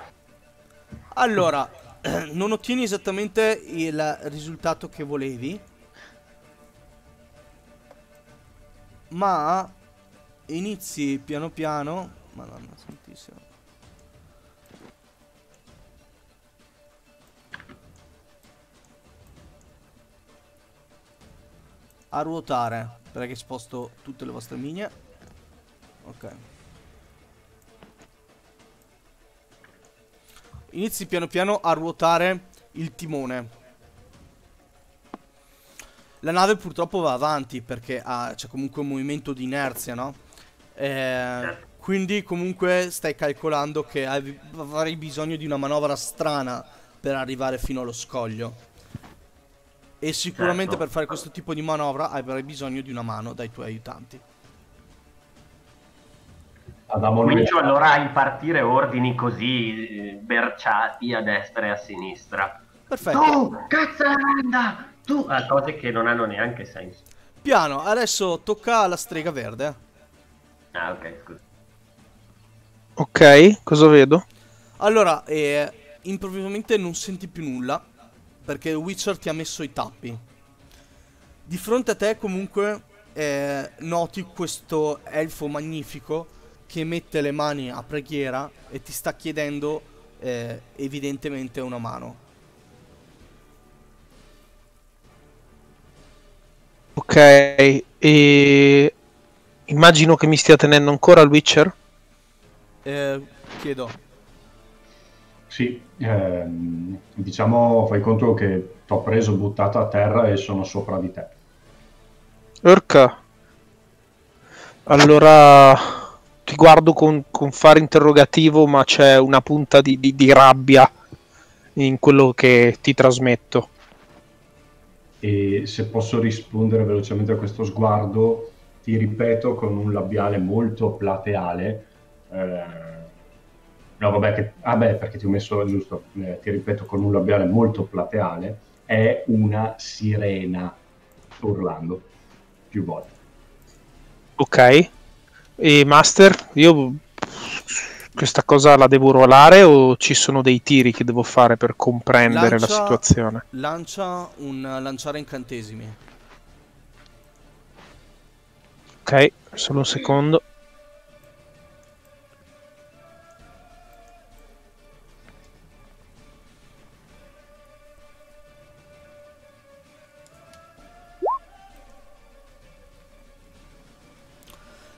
Allora, non ottieni esattamente il risultato che volevi, ma inizi piano piano. Madonna santissima. A ruotare, perché sposto tutte le vostre mine. Ok. Inizi piano piano a ruotare il timone. La nave purtroppo va avanti perché ha- c'è comunque un movimento di inerzia, no? Eh, quindi comunque stai calcolando che avrai bisogno di una manovra strana per arrivare fino allo scoglio. E sicuramente Certo. per fare questo tipo di manovra avrai bisogno di una mano dai tuoi aiutanti. Comincio allora a impartire ordini così eh, berciati a destra e a sinistra. Perfetto. Tu, cazzo la randa! Tu! Ah, cose che non hanno neanche senso. Piano, adesso tocca alla strega verde. Ah, ok, scusa. Ok, cosa vedo? Allora, eh, improvvisamente non senti più nulla perché il Witcher ti ha messo i tappi. Di fronte a te comunque eh, noti questo elfo magnifico che mette le mani a preghiera e ti sta chiedendo eh, evidentemente una mano. Ok, e immagino che mi stia tenendo ancora il Witcher. Eh, chiedo. Sì, ehm, diciamo, fai conto che ti ho preso, buttato a terra e sono sopra di te. Urca. Allora ti guardo con, con fare interrogativo, ma c'è una punta di, di- di rabbia in quello che ti trasmetto. E se posso rispondere velocemente a questo sguardo, ti ripeto con un labiale molto plateale. eh, no, vabbè, che, ah beh, perché ti ho messo giusto, eh, ti ripeto con un labiale molto plateale, è una sirena urlando più volte. Ok. E Master, io questa cosa la devo ruolare o ci sono dei tiri che devo fare per comprendere la Lancia- situazione? Lancia un lanciare incantesimi. Ok, solo un secondo.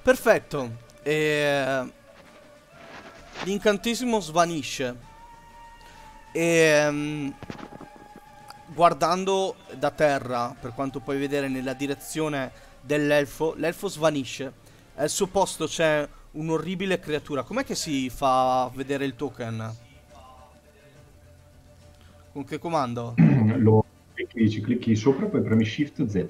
Perfetto. E... L'incantesimo svanisce. E... mm, Guardando da terra, per quanto puoi vedere nella direzione dell'elfo, l'elfo svanisce. Al suo posto c'è un'orribile creatura. Com'è che si fa vedere il token? Con che comando? Lo clicchi, clicchi sopra, poi premi Shift Z.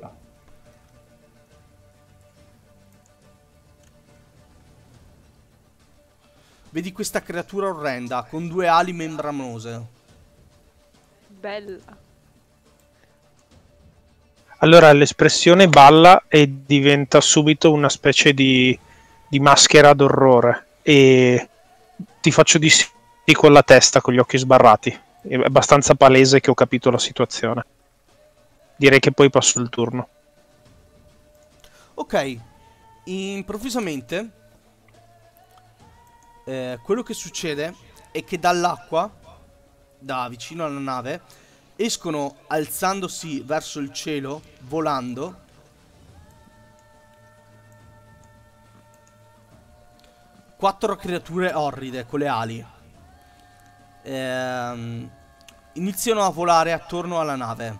Vedi questa creatura orrenda con due ali membranose. Bella. Allora l'espressione balla e diventa subito una specie di, di maschera d'orrore e ti faccio di sì con la testa, con gli occhi sbarrati. È abbastanza palese che ho capito la situazione. Direi che poi passo il turno. Ok, improvvisamente eh, quello che succede è che dall'acqua, da vicino alla nave, escono alzandosi verso il cielo, volando. Quattro creature orride con le ali. Ehm, iniziano a volare attorno alla nave.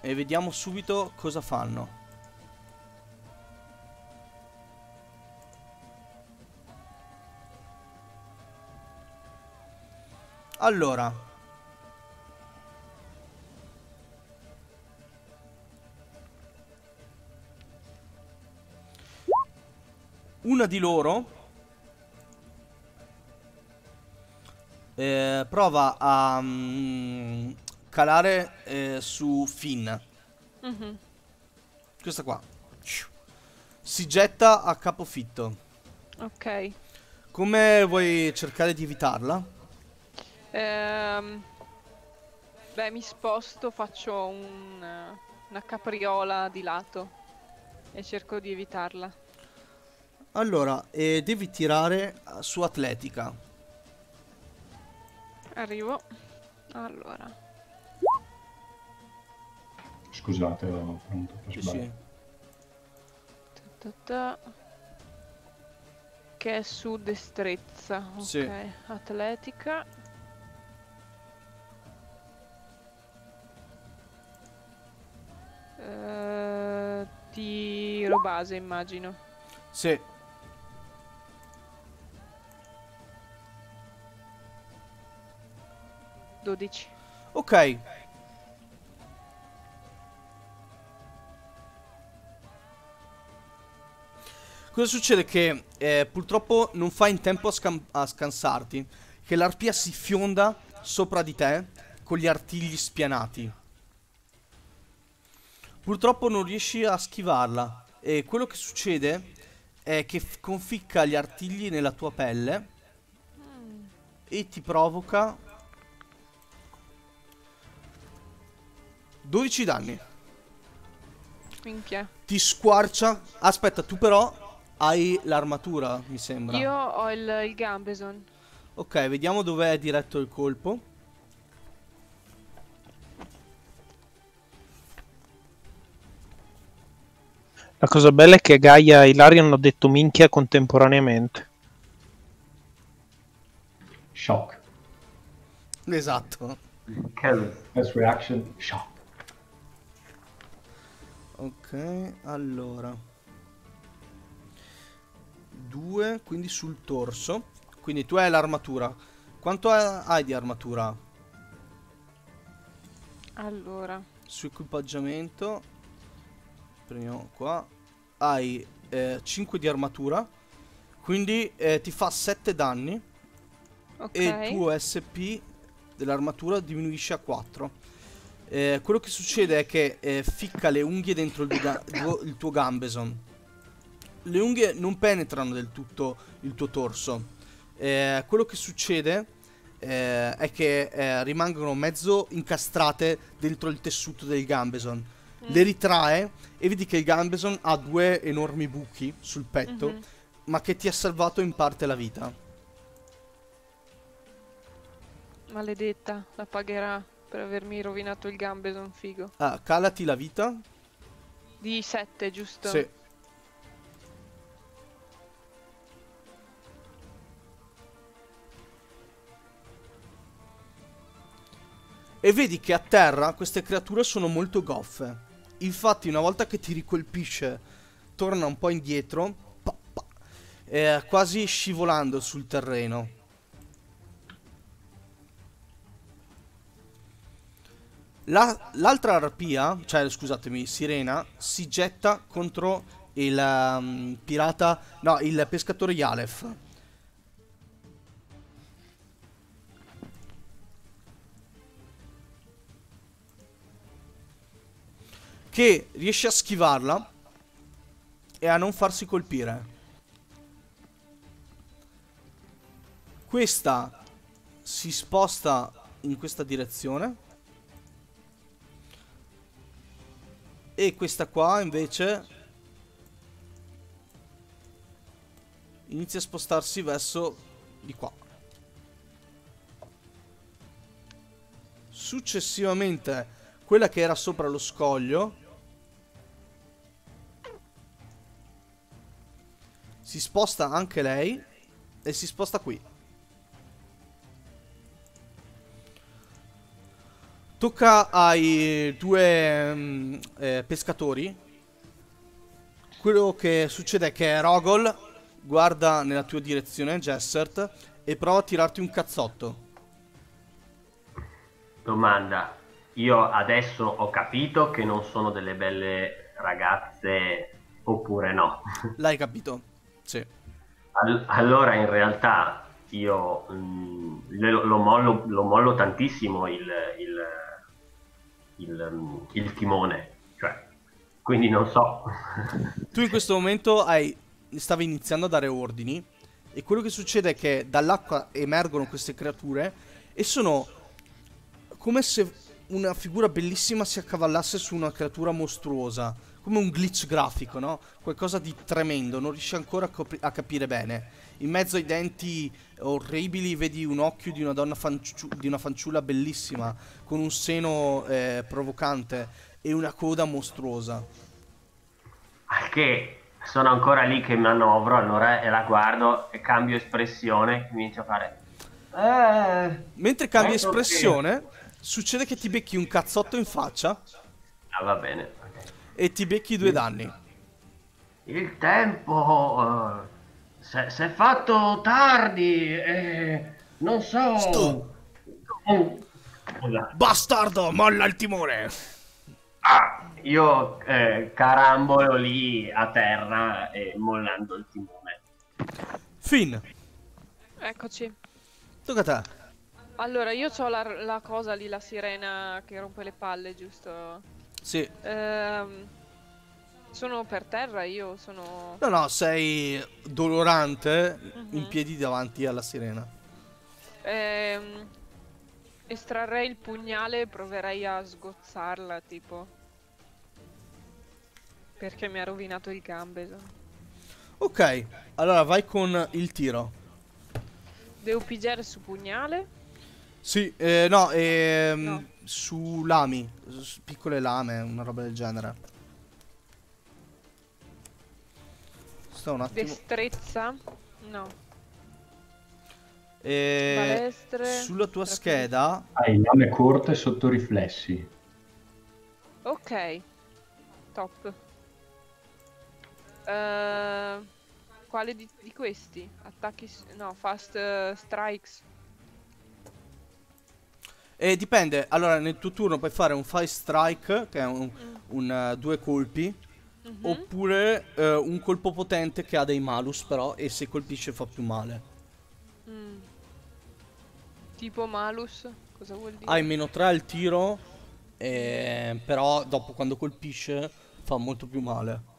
E vediamo subito cosa fanno. Allora. Una di loro eh, prova a mm, calare eh, su Finn. Mhm. Questa qua. Si getta a capofitto. Ok. Come vuoi cercare di evitarla? Ehm, beh, mi sposto, faccio un, una capriola di lato e cerco di evitarla. Allora, eh, devi tirare eh, su atletica. Arrivo. Allora. Scusate, ho pronto per Sì. Che è su destrezza. Ok. Sì. Atletica. Eh, tiro base, immagino. Sì. Dodici. Ok. Cosa succede? Che eh, purtroppo non fai in tempo a, a scansarti. Che l'arpia si fionda sopra di te con gli artigli spianati. Purtroppo non riesci a schivarla. E quello che succede è che conficca gli artigli nella tua pelle e ti provoca 12 danni. Minchia. Ti squarcia. Aspetta, tu però hai l'armatura, mi sembra. Io ho il, il gambeson. Ok, vediamo dove è diretto il colpo. La cosa bella è che Gaia e Ilaria hanno detto minchia contemporaneamente. Shock. Esatto. First reaction, shock. Ok, allora. Due, quindi sul torso. Quindi tu hai l'armatura. Quanto ha- hai di armatura? Allora. Su equipaggiamento. Prendiamo qua. Hai 5 di armatura. Quindi eh, ti fa 7 danni. Ok. E il tuo SP dell'armatura diminuisce a 4. Eh, quello che succede è che eh, ficca le unghie dentro il, tuo- il tuo gambeson. Le unghie non penetrano del tutto il tuo torso. Eh, quello che succede eh, è che eh, rimangono mezzo incastrate dentro il tessuto del gambeson. Le ritrae e vedi che il gambeson ha due enormi buchi sul petto, Mhm. ma che ti ha salvato in parte la vita. Maledetta, la pagherà per avermi rovinato il gambeson figo. Ah, calati la vita. Di 7, giusto? Sì. E vedi che a terra queste creature sono molto goffe. Infatti, una volta che ti ricolpisce, torna un po' indietro, pa, pa, eh, quasi scivolando sul terreno. La- l'altra arpia, cioè scusatemi, sirena, si getta contro il ehm, pirata, no, il pescatore Yalef. Che riesce a schivarla e a non farsi colpire. Questa si sposta in questa direzione. E questa qua invece inizia a spostarsi verso di qua. Successivamente quella che era sopra lo scoglio si sposta anche lei e si sposta qui. Tocca ai due mm, eh, pescatori. Quello che succede è che Rogol guarda nella tua direzione, Jessert, e prova a tirarti un cazzotto. Domanda. Io adesso ho capito che non sono delle belle ragazze oppure no. L'hai capito? Sì. All- allora in realtà io mm, lo, lo mollo, lo mollo tantissimo il, il, il, mm, il timone. Cioè, quindi non so. Tu in questo momento hai, stavi iniziando a dare ordini e quello che succede è che dall'acqua emergono queste creature e sono come se una figura bellissima si accavallasse su una creatura mostruosa, come un glitch grafico, no? Qualcosa di tremendo, non riesci ancora a, a capire bene. In mezzo ai denti orribili vedi un occhio di una donna di una fanciulla bellissima con un seno eh, provocante e una coda mostruosa. Al che sono ancora lì che manovro, allora e la guardo e cambio espressione, inizio a fare. Eh, Mentre cambi espressione, succede che ti becchi un cazzotto in faccia Ah, va bene. E ti becchi due danni. Il tempo eh, si è fatto tardi e non so. Sto- Oh. Bastardo, molla il timone! Ah, io eh, carambolo lì a terra e mollando il timone. Finn, Eccoci. tocca a te. Allora, io ho la, la cosa lì, la sirena che rompe le palle, giusto? Sì. Ehm, sono per terra, io sono... No, no, sei dolorante in Mhm. piedi davanti alla sirena. Ehm, estrarrei il pugnale e proverei a sgozzarla, tipo. Perché mi ha rovinato il gambero. Ok, allora vai con il tiro. Devo pigiare su pugnale? Sì, eh, no, ehm, No. Su lami, su piccole lame, una roba del genere. Sto un attimo. Destrezza? No. Eh, Palestre, sulla tua scheda, Hai lame corte sotto riflessi. Ok. Top. Eh, quale di, di questi? Attacchi... No, fast eh, strikes. Eh, dipende. Allora, nel tuo turno puoi fare un five strike, che è un, un, eh, due colpi, Mhm. oppure eh, un colpo potente che ha dei malus, però, e se colpisce fa più male. Mm. Tipo malus? Cosa vuol dire? Hai meno 3 al tiro, eh, però dopo quando colpisce fa molto più male.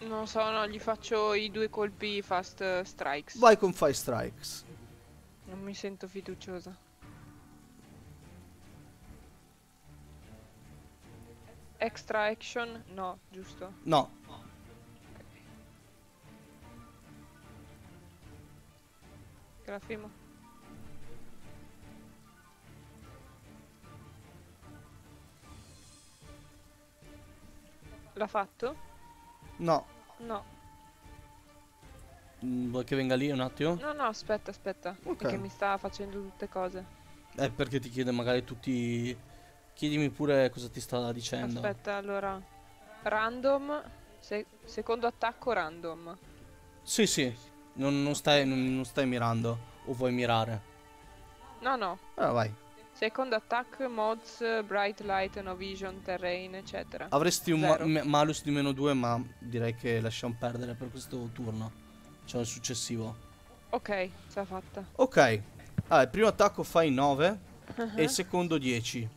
Non so, no, gli faccio i due colpi fast strikes. Vai con five strikes. Non mi sento fiduciosa. Extra action? No, giusto. No, Che la firmo. L'ha fatto? no. No. Mm, Vuoi che venga lì un attimo? No, no, aspetta, aspetta. Ok. Perché mi sta facendo tutte cose. Eh, perché ti chiede magari tutti... Chiedimi pure cosa ti sta dicendo. Aspetta, allora. Random. se- secondo attacco random. Sì, sì. Non, non stai, non, non stai mirando. O vuoi mirare? No, no. Allora vai. Secondo attack, mods, bright light, no vision, terrain, eccetera. Avresti un ma- malus di meno 2, ma direi che lasciamo perdere per questo turno. Cioè il successivo. Ok, ce l'ha fatta. Ok. Allora, il primo attacco fai 9 Uh-huh. e il secondo 10.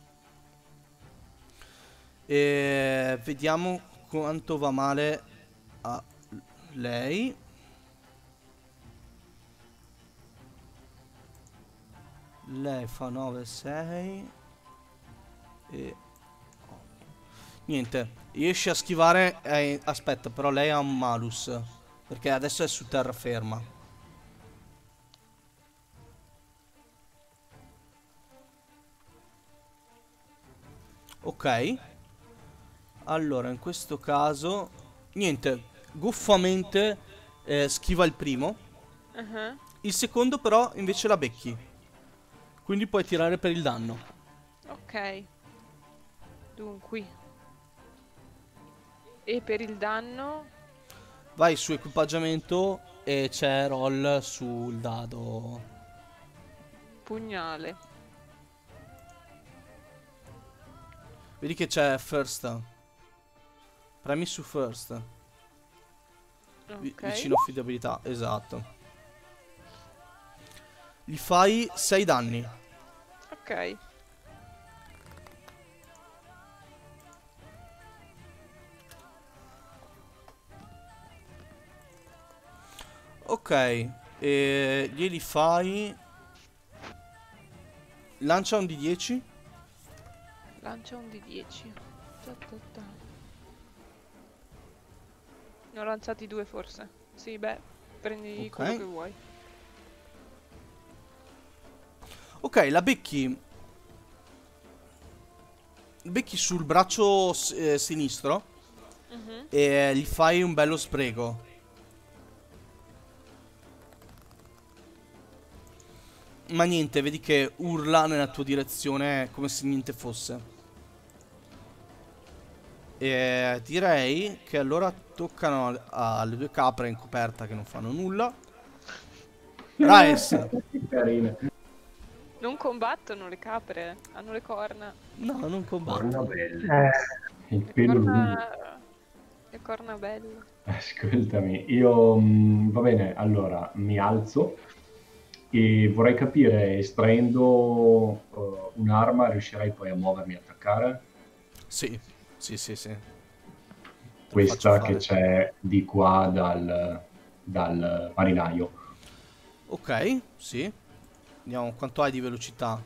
E vediamo quanto va male a lei. Lei fa 9, 6 e Niente, riesce a schivare. eh, aspetta, però lei ha un malus. Perché adesso è su terraferma. Ok. Allora, in questo caso, niente, goffamente eh, schiva il primo. Uh-huh. Il secondo però invece la becchi. Quindi puoi tirare per il danno. Ok. Dunque. E per il danno? Vai su equipaggiamento e c'è roll sul dado. Pugnale. Vedi che c'è first. Premi su first. Vi- Ok. vicino affidabilità, esatto. Gli fai 6 danni. Ok. Ok, e glieli fai. Lancia un di 10. Lancia un di 10. Ta ta ta. Ne ho lanciati due forse. Sì, beh, prendi Ok. quello che vuoi. Ok, la becchi. Becchi sul braccio eh, sinistro Mhm. e gli fai un bello sbrego. Ma niente, vedi che urla nella tua direzione come se niente fosse. E direi che allora toccano al- alle due capre in coperta che non fanno nulla. Raes. Carine. Non combattono le capre, hanno le corna. No, non Corna combatto. belle. Il pelo. Corna... Le corna belle. Ascoltami, io mm, va bene, allora mi alzo e vorrei capire, estraendo eh, un'arma, riuscirei poi a muovermi e attaccare? Sì, sì, sì, sì. Te Questa che c'è di qua dal, dal marinaio. Ok, sì. Vediamo quanto hai di velocità.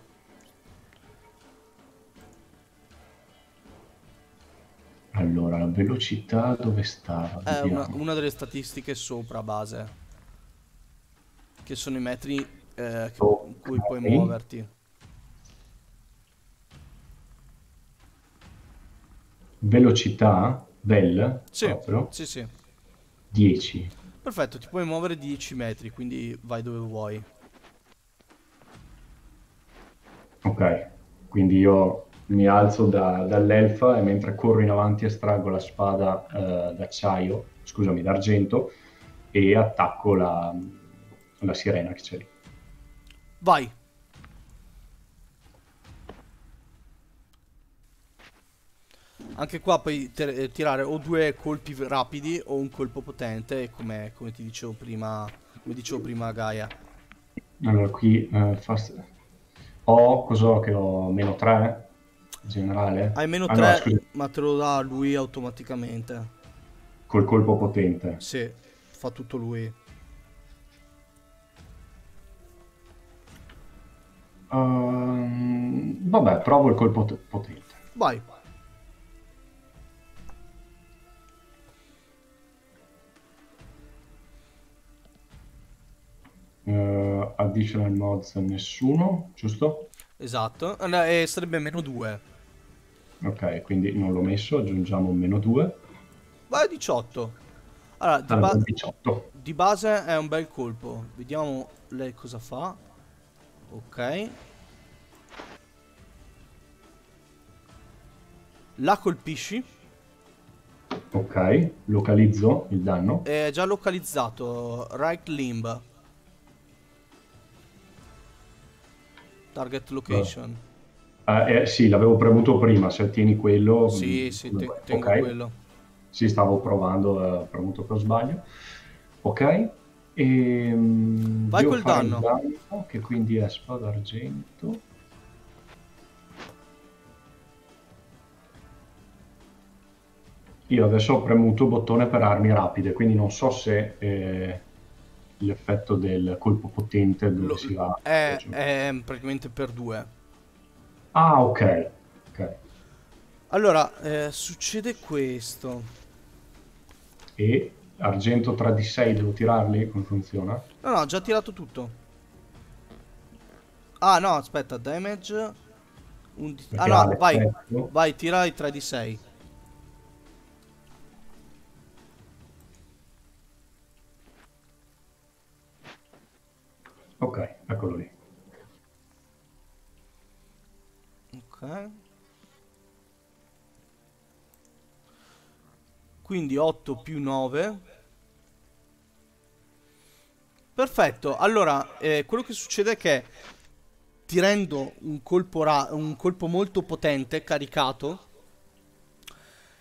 Allora, la velocità dove stava? È una, Vediamo. una delle statistiche sopra base. Che sono i metri eh, che- Ok. in cui puoi muoverti. Velocità, bel, Sì, proprio, sì, sì. 10. Perfetto, ti puoi muovere di 10 metri, quindi vai dove vuoi. Ok, quindi io mi alzo da- dall'elfa e mentre corro in avanti estraggo la spada eh, d'acciaio, scusami, d'argento e attacco la, la sirena che c'è lì. Vai. Anche qua puoi eh, tirare o due colpi rapidi o un colpo potente, come, come ti dicevo prima, come dicevo prima Gaia. Allora qui eh, fast- ho, cos'ho che ho? Meno 3 generale? Hai meno Ah, 3, no, scusa, ma te lo dà lui automaticamente. col colpo potente. Sì, fa tutto lui. Ehm, vabbè, provo il colpo potente. Vai. Eh, additional mods nessuno, giusto? Esatto. Eh, no, E sarebbe meno 2. Ok, quindi non l'ho messo, aggiungiamo un meno 2. Vai a 18. Allora, di, Allora, ba- 18. di base è un bel colpo. Vediamo lei cosa fa. Ok. La colpisci. Ok, localizzo il danno. È già localizzato. Right limb. Target location. Eh, eh, sì, l'avevo premuto prima, se ottieni quello... Sì, mm, sì, te- tengo Ok. quello. Sì, stavo provando, eh, premuto per sbaglio. Ok. E, mm, Vai col il danno. danno, che quindi è spada argento. Io adesso ho premuto bottone per armi rapide, quindi non so se eh, l'effetto del colpo potente dove Lo- si va. È, è praticamente per due. Ah, ok. ok. Allora, eh, succede questo. E argento 3 di 6 devo tirarli? Come funziona? No, no, ho già tirato tutto. Ah, no, aspetta, damage. Un di- Ah, no, vai. Vai, tira i 3 di 6. Ok, eccolo lì. Ok. Quindi 8 più 9. Perfetto. Allora, eh, quello che succede è che ti rendo un colpo, un colpo molto potente, caricato.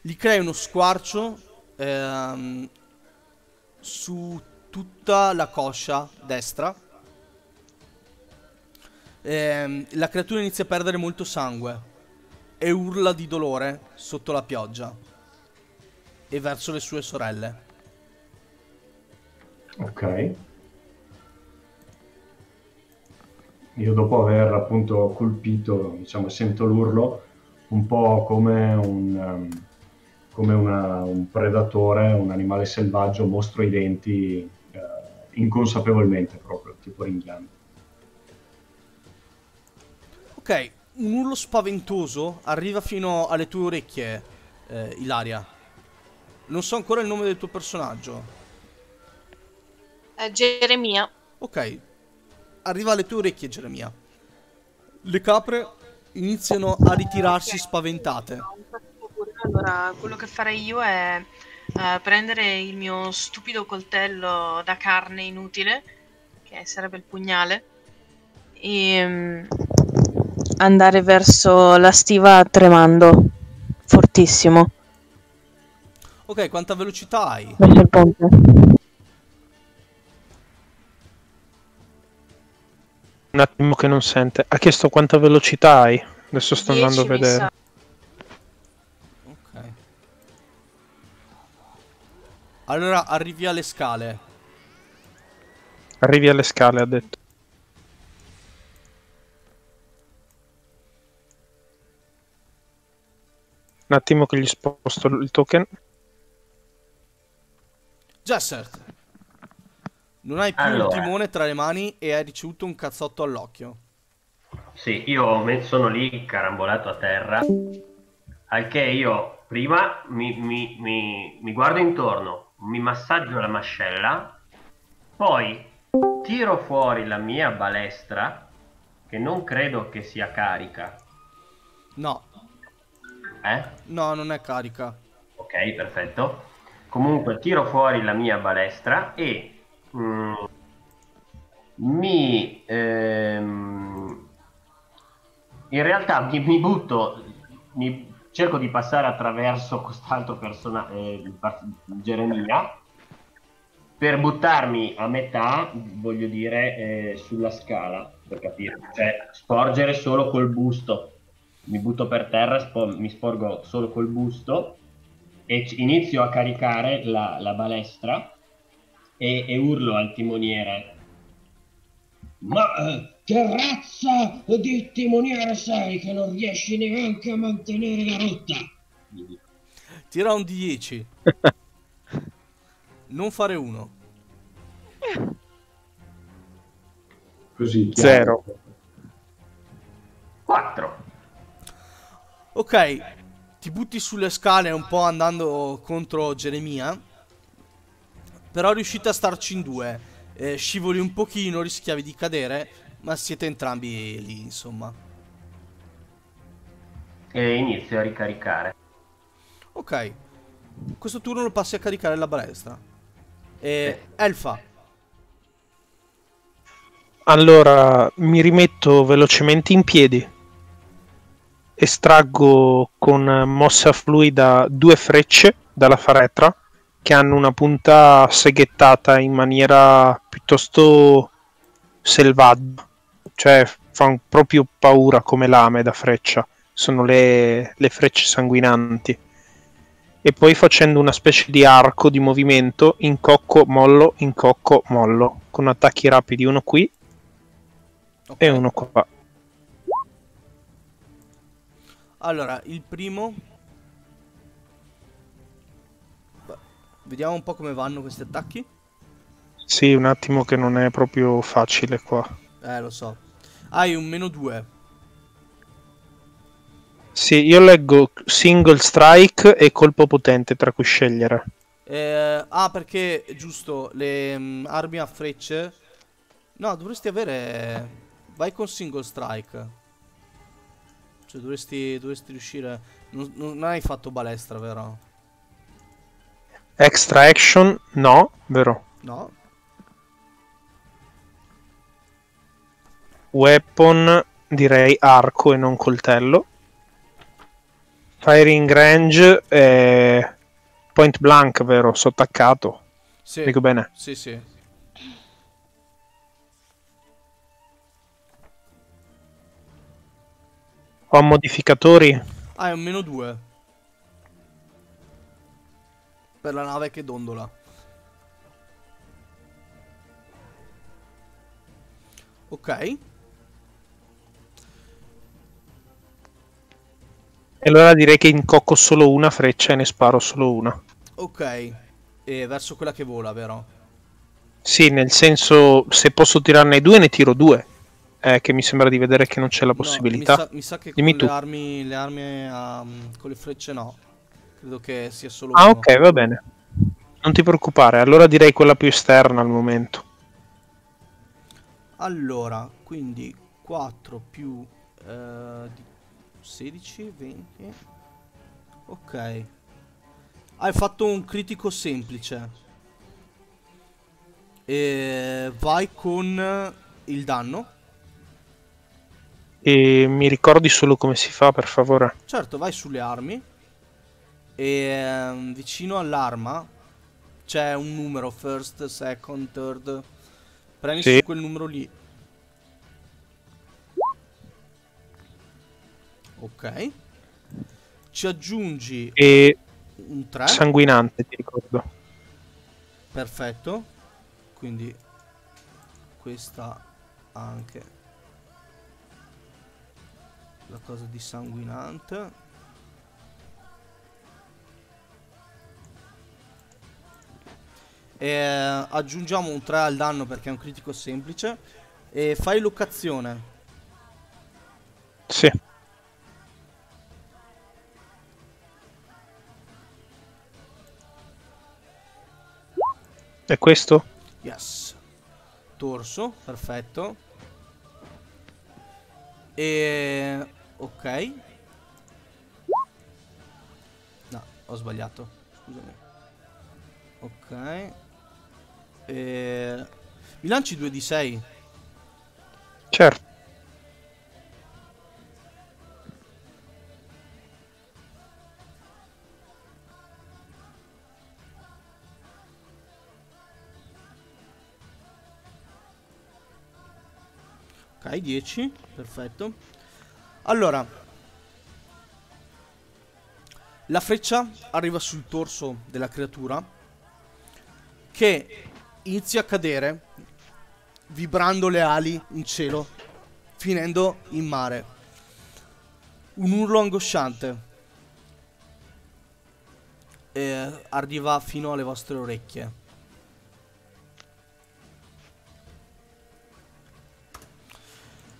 Gli crei uno squarcio ehm, su tutta la coscia destra. Ehm, la creatura inizia a perdere molto sangue e urla di dolore sotto la pioggia e verso le sue sorelle. Ok. Io dopo aver appunto colpito, diciamo, sento l'urlo un po' come un, um, come una- un predatore, un animale selvaggio, mostro i denti eh, inconsapevolmente proprio, tipo ringhiando. Ok, un urlo spaventoso arriva fino alle tue orecchie, eh, Ilaria. Non so ancora il nome del tuo personaggio. Eh, Geremia. Ok, arriva alle tue orecchie, Geremia. Le capre iniziano a ritirarsi spaventate. Allora, quello che farei io è eh, prendere il mio stupido coltello da carne inutile, che sarebbe il pugnale, e mm, andare verso la stiva tremando fortissimo Ok, quanta velocità hai? verso il ponte. Un attimo che non sente. Ha chiesto quanta velocità hai. Adesso sto andando a 10 mi vedere. sa. Ok. Allora arrivi alle scale. Arrivi alle scale, ha detto. Un attimo che gli sposto il token. Jessert. Non hai più Allora. il timone tra le mani e hai ricevuto un cazzotto all'occhio. Sì, io me- sono lì carambolato a terra, al che io prima mi, mi- mi- mi guardo intorno, mi massaggio la mascella, poi tiro fuori la mia balestra, che non credo che sia carica. No, Eh? no, non è carica. Ok, perfetto. Comunque tiro fuori la mia balestra e mm, mi ehm, in realtà mi, mi butto, mi cerco di passare attraverso quest'altro personaggio, Geremia, per buttarmi a metà, voglio dire, eh, sulla scala, per capire, cioè sporgere solo col busto. Mi butto per terra, spo- mi sporgo solo col busto e c- inizio a caricare la, la balestra e, e urlo al timoniere. Ma eh, che razza di timoniere sei che non riesci neanche a mantenere la rotta? Tira un D10. non fare uno. Così, chiaro. Zero. 4. Ok, ti butti sulle scale un po' andando contro Geremia. Però riuscite a starci in due. Eh, scivoli un pochino, rischiavi di cadere, ma siete entrambi lì, insomma. E inizio a ricaricare. Ok. Questo turno lo passi a caricare la balestra. E Elfa. Allora, mi rimetto velocemente in piedi. Estraggo con mossa fluida due frecce dalla faretra che hanno una punta seghettata in maniera piuttosto selvaggia, cioè fanno proprio paura come lame da freccia, sono le, le frecce sanguinanti. E poi facendo una specie di arco di movimento, incocco, mollo, incocco, mollo, con attacchi rapidi, uno qui Ok. e uno qua. Allora, il primo. Beh, Vediamo un po' come vanno questi attacchi. Sì, un attimo che non è proprio facile qua. Eh, lo so. Hai un meno 2. Sì, io leggo single strike e colpo potente tra cui scegliere. Eh, ah, perché giusto, le mm, armi a frecce. No, dovresti avere. Vai con single strike. Cioè, dovresti, dovresti riuscire. Non, non hai fatto balestra, vero? Extra action, no, vero. No? Weapon, direi arco e non coltello. Firing range, eh, point blank, vero, sotto attaccato. Sì. Dico bene. Sì, sì. Ho modificatori. Hai un meno 2. Per la nave che dondola. Ok. E allora direi che incocco solo una freccia e ne sparo solo una. Ok. E verso quella che vola, vero? Sì, nel senso, se posso tirarne due, ne tiro due. Eh, che mi sembra di vedere che non c'è la No, possibilità. mi, sa, mi sa che Dimmi con tu. le armi, le armi a- con le frecce no. Credo che sia solo Ah, uno. ok, va bene. Non ti preoccupare, allora direi quella più esterna al momento. Allora, quindi 4 più eh, di- 16, 20. Ok. Hai fatto un critico semplice. E vai con il danno. E mi ricordi solo come si fa, per favore? Certo, vai sulle armi e ehm, vicino all'arma c'è un numero, first, second, third. Premi Sì. su quel numero lì. Ok. Ci aggiungi E un 3. sanguinante, ti ricordo. Perfetto. Quindi questa anche la cosa di sanguinante. E eh, aggiungiamo un 3 al danno perché è un critico semplice. E fai locazione. Sì. E questo? Yes. Torso, perfetto. E ok. No, ho sbagliato. Scusami. Ok. E... Mi lanci 2 di 6. Certo. Ok, 10. Perfetto. Allora. La freccia arriva sul torso della creatura. Che inizia a cadere. Vibrando le ali in cielo. Finendo in mare. Un urlo angosciante. E arriva fino alle vostre orecchie.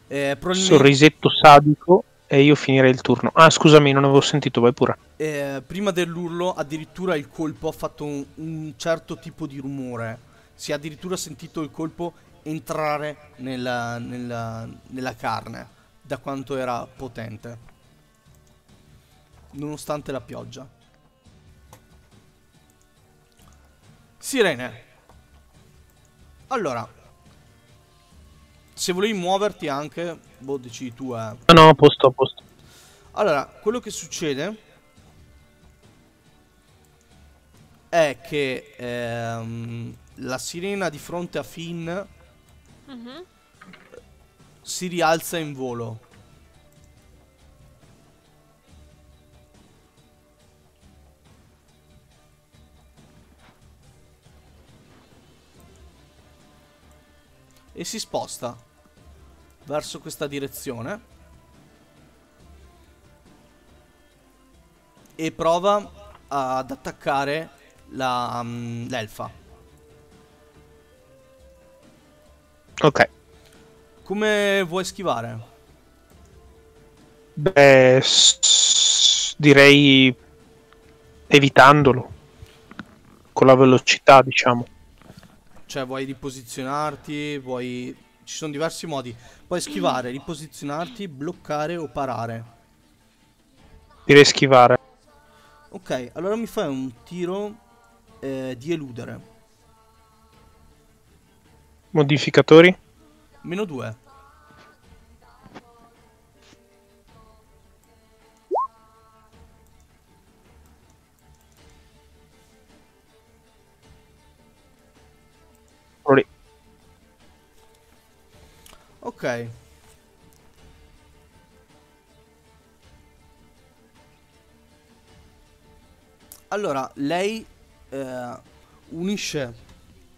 Eh, probabilmente- Sorrisetto sadico e io finirei il turno. Ah, scusami, non avevo sentito, vai pure. Eh, prima dell'urlo, addirittura il colpo ha fatto un, un certo tipo di rumore. Si è addirittura sentito il colpo entrare nella, nella- nella carne, da quanto era potente. Nonostante la pioggia. Sirene. Allora. Se volevi muoverti anche, boh, decidi tu, eh. No, no, a posto, a posto. Allora, quello che succede è che ehm, la sirena di fronte a Finn Mhm. si rialza in volo. E si sposta verso questa direzione. E prova ad attaccare la, mm, l'elfa. Ok. Come vuoi schivare? Beh, direi evitandolo. Con la velocità, diciamo. Cioè, vuoi riposizionarti, vuoi... Ci sono diversi modi. Puoi schivare, riposizionarti, bloccare o parare. Direi schivare. Ok, allora mi fai un tiro eh, di eludere. Modificatori? Meno 2. Ok. Allora, lei eh, unisce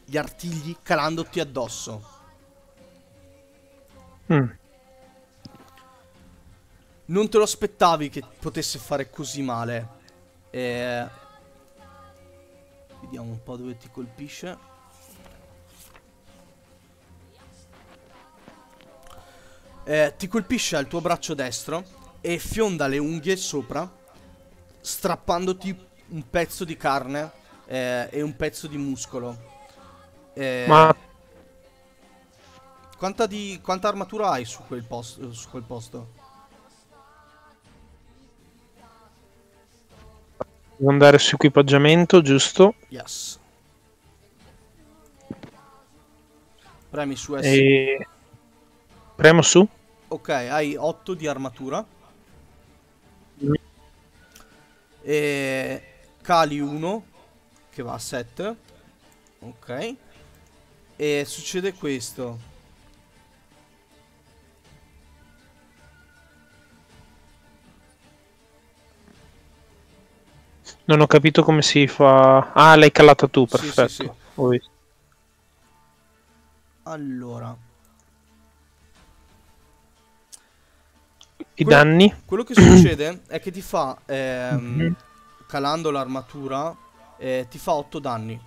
gli artigli calandoti addosso. Mm. Non te lo aspettavi che potesse fare così male. Eh, Vediamo un po' dove ti colpisce. Eh, ti colpisce al tuo braccio destro e fionda le unghie sopra, strappandoti un pezzo di carne eh, e un pezzo di muscolo. Eh, Ma quanta, di, quanta armatura hai su quel, posto, su quel posto? devo andare su equipaggiamento, giusto? Yes. Premi su S. E... Premo su? Ok, hai 8 di armatura. Mm. E cali 1 che va a 7. Ok. E succede questo. Non ho capito come si fa. Ah, l'hai calata tu, Sì, sì, perfetto. sì. Ho visto. Allora, I Quello- danni? quello che succede è che ti fa, ehm, Mhm. calando l'armatura, eh, ti fa 8 danni.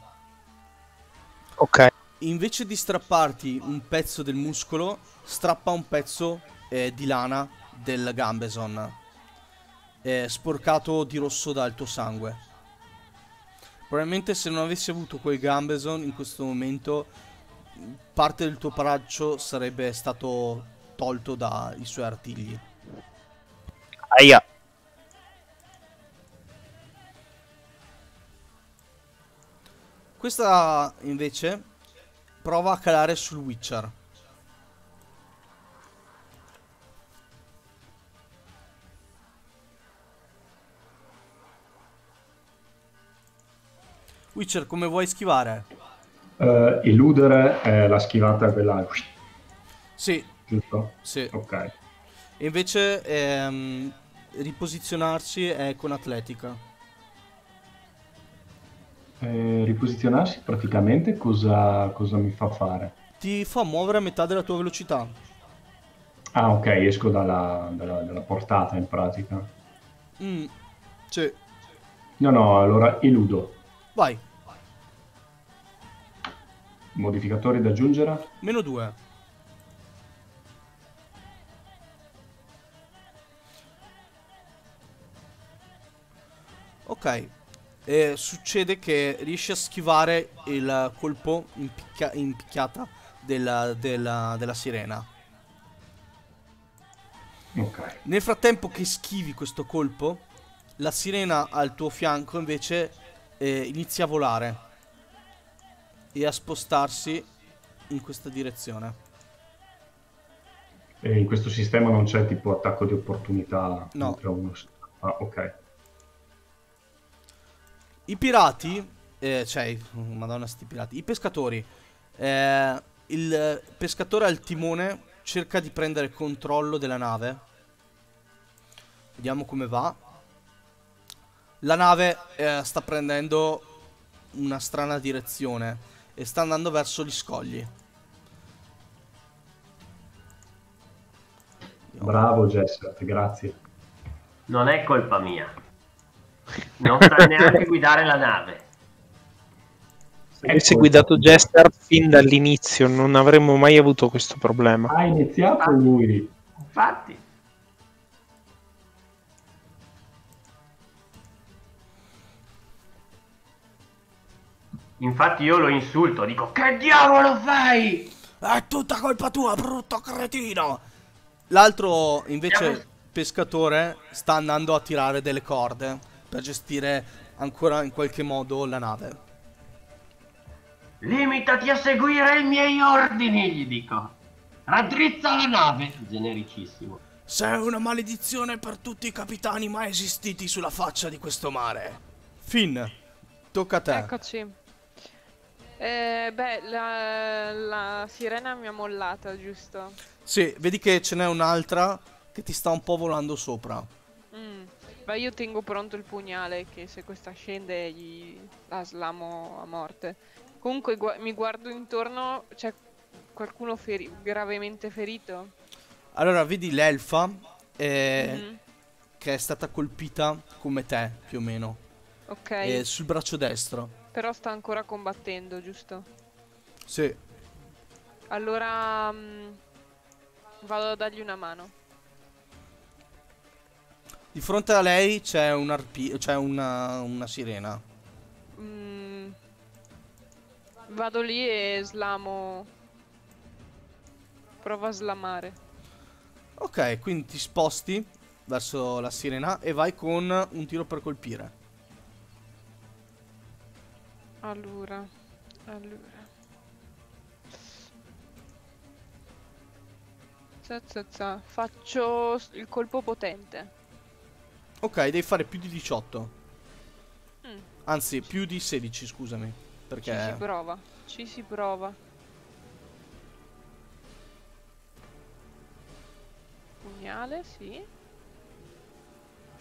Ok. Invece di strapparti un pezzo del muscolo, strappa un pezzo eh, di lana del gambeson, eh, sporcato di rosso dal tuo sangue. Probabilmente se non avessi avuto quel gambeson in questo momento, parte del tuo braccio sarebbe stato tolto dai suoi artigli. Aia. Questa invece prova a calare sul Witcher. Witcher, come vuoi schivare? Eh, eludere è la schivata quella, Sì, giusto? sì. Ok. Invece ehm, riposizionarsi è con atletica. Eh, riposizionarsi praticamente cosa, cosa mi fa fare? Ti fa muovere a metà della tua velocità. Ah, ok, esco dalla, dalla- dalla portata in pratica. Mm, sì. No, no, allora eludo. Vai, Modificatori da aggiungere? meno 2. Ok, e succede che riesci a schivare il colpo in, picchia- in picchiata della, della- della sirena. Ok. Nel frattempo che schivi questo colpo, la sirena al tuo fianco invece eh, inizia a volare e a spostarsi in questa direzione. E in questo sistema non c'è tipo attacco di opportunità No. uno Ah, ok. I pirati, eh, cioè, i- madonna sti pirati, i pescatori, eh, il pescatore al timone cerca di prendere controllo della nave. Vediamo come va. La nave eh, sta prendendo una strana direzione e sta andando verso gli scogli. Bravo Jessert, grazie. Non è colpa mia. Non sa neanche guidare la nave. Se avessi guidato Jester fin dall'inizio, non avremmo mai avuto questo problema. Ha iniziato lui. Infatti. Infatti io lo insulto, dico che diavolo fai? È tutta colpa tua, brutto cretino! L'altro, invece, pescatore, sta andando a tirare delle corde per gestire ancora in qualche modo la nave. Limitati a seguire i miei ordini, gli dico. Raddrizza la nave. Genericissimo. Sei una maledizione per tutti i capitani mai esistiti sulla faccia di questo mare. Finn, tocca a te. Eccoci. Eh, beh, la, la sirena mi ha mollata, giusto? Sì, vedi che ce n'è un'altra che ti sta un po' volando sopra. Mm. Beh, io tengo pronto il pugnale che se questa scende gli la slamo a morte. Comunque gua- mi guardo intorno, c'è qualcuno feri- gravemente ferito? Allora, vedi l'elfa eh, Mhm. che è stata colpita come te, più o meno, Ok, eh, sul braccio destro. però sta ancora combattendo, giusto? Sì. Allora mm, vado a dargli una mano. Di fronte a lei c'è un una, una sirena. Mm, vado lì e slamo. Provo a slamare. Ok, quindi ti sposti verso la sirena e vai con un tiro per colpire. Allora, allora. za, za, za. Faccio il colpo potente. Ok, devi fare più di 18. Mm. Anzi, più di 16, scusami. Ci si Perché... prova. Ci si prova. Pugnale, sì.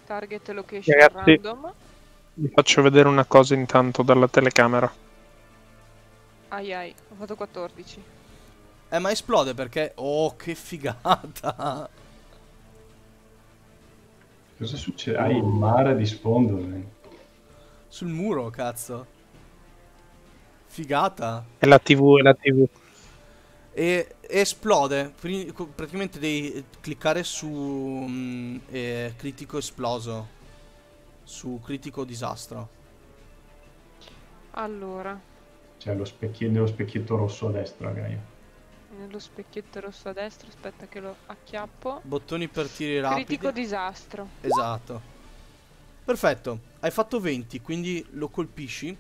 Target location Ragazzi. random. Vi faccio vedere una cosa intanto dalla telecamera. Ai ai, ho fatto 14. Eh, ma esplode perché... Oh, che figata! Cosa succede? Hai il mare di sfondo. eh. Sul muro, cazzo. Figata. È la TV, è la TV. E esplode. Praticamente devi cliccare su mm, eh, critico esploso. Su critico disastro. Allora, C'è lo specchie- nello specchietto rosso a destra, Gaia. Nello specchietto rosso a destra, aspetta che lo acchiappo. Bottoni per tiri rapidi. Critico disastro. Esatto. Perfetto. Hai fatto 20, quindi lo colpisci.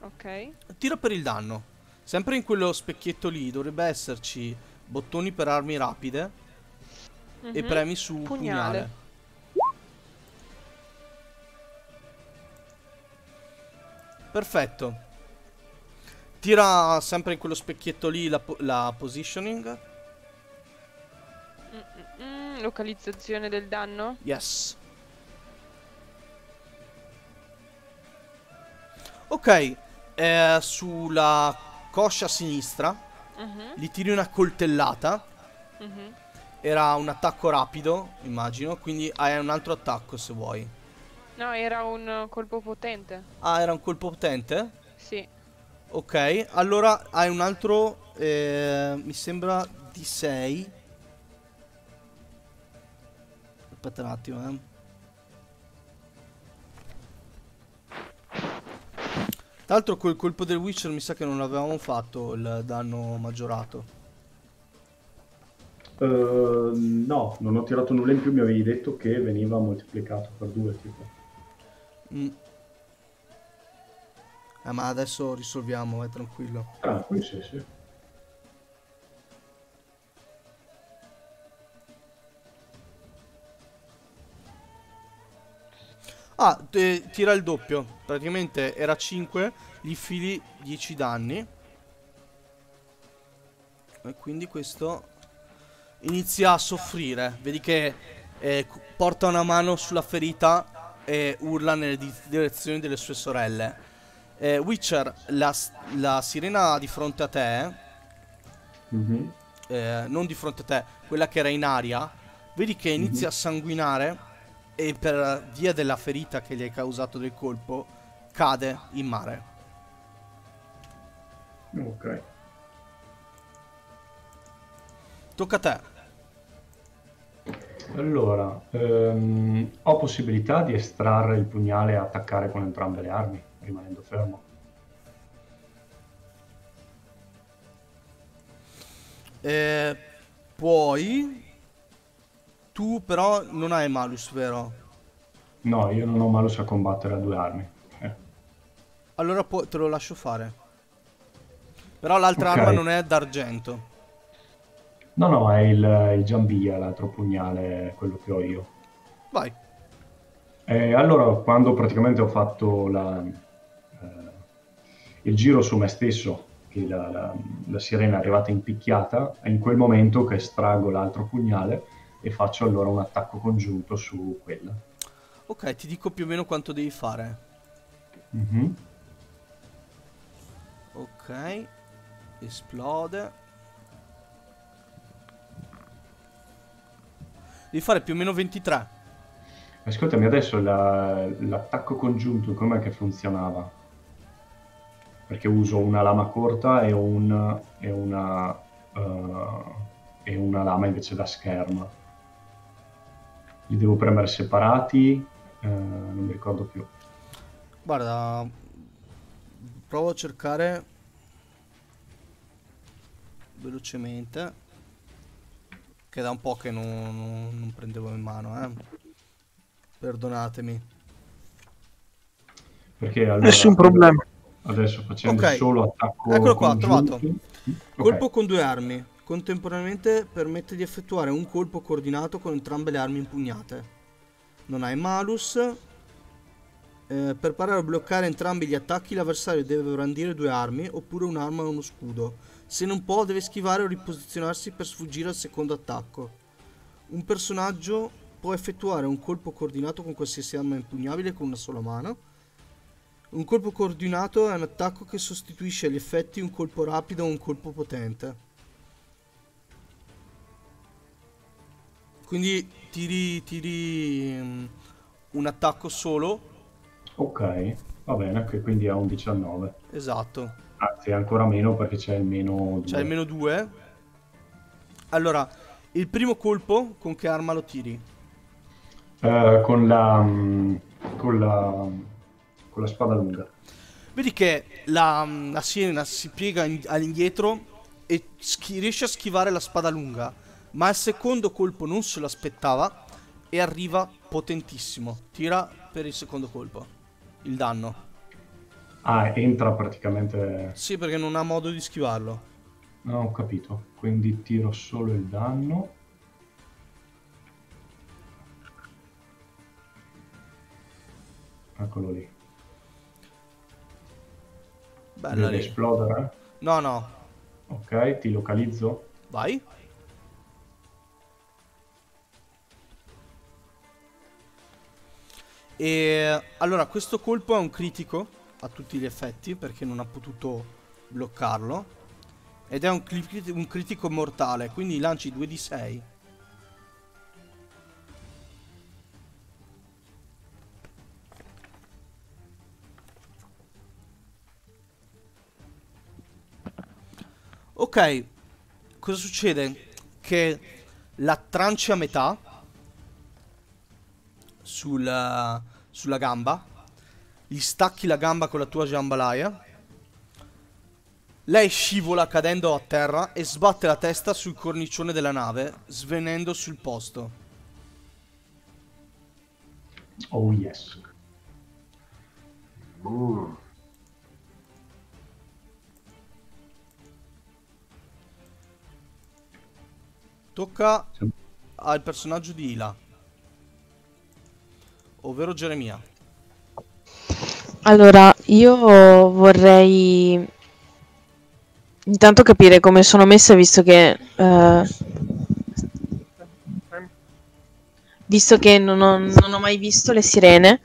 Ok. Tira per il danno. Sempre in quello specchietto lì dovrebbe esserci bottoni per armi rapide e Mhm. premi su Pugnale. pugnale. Perfetto. Tira sempre in quello specchietto lì la, po- la positioning. Mm, localizzazione del danno? Yes. Ok, eh, sulla coscia sinistra Mhm, gli tiri una coltellata. mhm. Era un attacco rapido, immagino, quindi hai un altro attacco se vuoi. No, era un colpo potente. Ah, era un colpo potente? Sì. Ok, allora hai un altro, eh, mi sembra di 6. Aspetta un attimo, eh. Tra l'altro col colpo del Witcher mi sa che non avevamo fatto il danno maggiorato. Eh, no, non ho tirato nulla in più, mi avevi detto che veniva moltiplicato per due, tipo. Mm. Eh, ma adesso risolviamo, vai tranquillo. Ah, qui sì, sì. Ah, tira il doppio. Praticamente era 5, gli fili 10 danni. E quindi questo inizia a soffrire. Vedi che eh, porta una mano sulla ferita e urla nelle di- direzioni delle sue sorelle. Eh, Witcher, la, la sirena di fronte a te, Mhm. eh, non di fronte a te, quella che era in aria, vedi che inizia a sanguinare e per via della ferita che gli hai causato del colpo cade in mare. Ok. Tocca a te. Allora, ehm, ho possibilità di estrarre il pugnale e attaccare con entrambe le armi, rimanendo fermo. Eh, puoi. Tu però non hai malus, vero? No, io non ho malus a combattere a due armi. Eh, Allora te lo lascio fare. Però l'altra Ok. arma non è d'argento. No, no, è il, il Giambia, l'altro pugnale, quello che ho io. Vai. E allora, quando praticamente ho fatto la, eh, il giro su me stesso, che la, la- la sirena è arrivata impicchiata, è in quel momento che estraggo l'altro pugnale e faccio allora un attacco congiunto su quella. Ok, ti dico più o meno quanto devi fare. Mhm. Ok. Esplode. Devi fare più o meno 23. Ascoltami, adesso la- l'attacco congiunto com'è che funzionava? Perché uso una lama corta e, un, e, una, eh, e una lama invece da scherma. Li devo premere separati? Eh, non mi ricordo più. Guarda, provo a cercare velocemente. Che da un po' che non, non- non prendevo in mano, eh. Perdonatemi. Perché allora, Nessun problema. Adesso facendo Ok. solo attacco Eccolo qua, congiunto- trovato. Colpo con due armi. contemporaneamente permette di effettuare un colpo coordinato con entrambe le armi impugnate. Non hai malus. Eh, per parare o bloccare entrambi gli attacchi l'avversario deve brandire due armi oppure un'arma e uno scudo. Se non può deve schivare o riposizionarsi per sfuggire al secondo attacco. Un personaggio può effettuare un colpo coordinato con qualsiasi arma impugnabile con una sola mano. Un colpo coordinato è un attacco che sostituisce agli effetti un colpo rapido o un colpo potente. Quindi tiri, tiri mm, un attacco solo. Ok, va bene, che quindi ha un 19. Esatto. Anzi, ancora meno perché c'è il meno C'è il 2. meno 2. Allora, il primo colpo con che arma lo tiri? Eh, con la... mm, con la... con la spada lunga. Vedi che la, la sirena si piega in- all'indietro e riesce a schivare la spada lunga, ma il secondo colpo non se lo aspettava e arriva potentissimo. Tira per il secondo colpo. Il danno. Ah, entra praticamente... Sì, perché non ha modo di schivarlo. No, ho capito. Quindi tiro solo il danno. Eccolo lì. Bella Deve lì. esplodere. No, no. Ok, ti localizzo. Vai. E allora questo colpo è un critico a tutti gli effetti perché non ha potuto bloccarlo. Ed è un, un critico mortale, quindi lanci 2 di 6. Ok, cosa succede? Che la tranci a metà sul- sulla gamba, gli stacchi la gamba con la tua jambalaya, lei scivola cadendo a terra e sbatte la testa sul cornicione della nave, svenendo sul posto. Oh yes. Mm. Tocca al personaggio di Ila, ovvero Geremia. Allora, io vorrei intanto capire come sono messa, visto che eh, visto che non ho, non ho mai visto le sirene,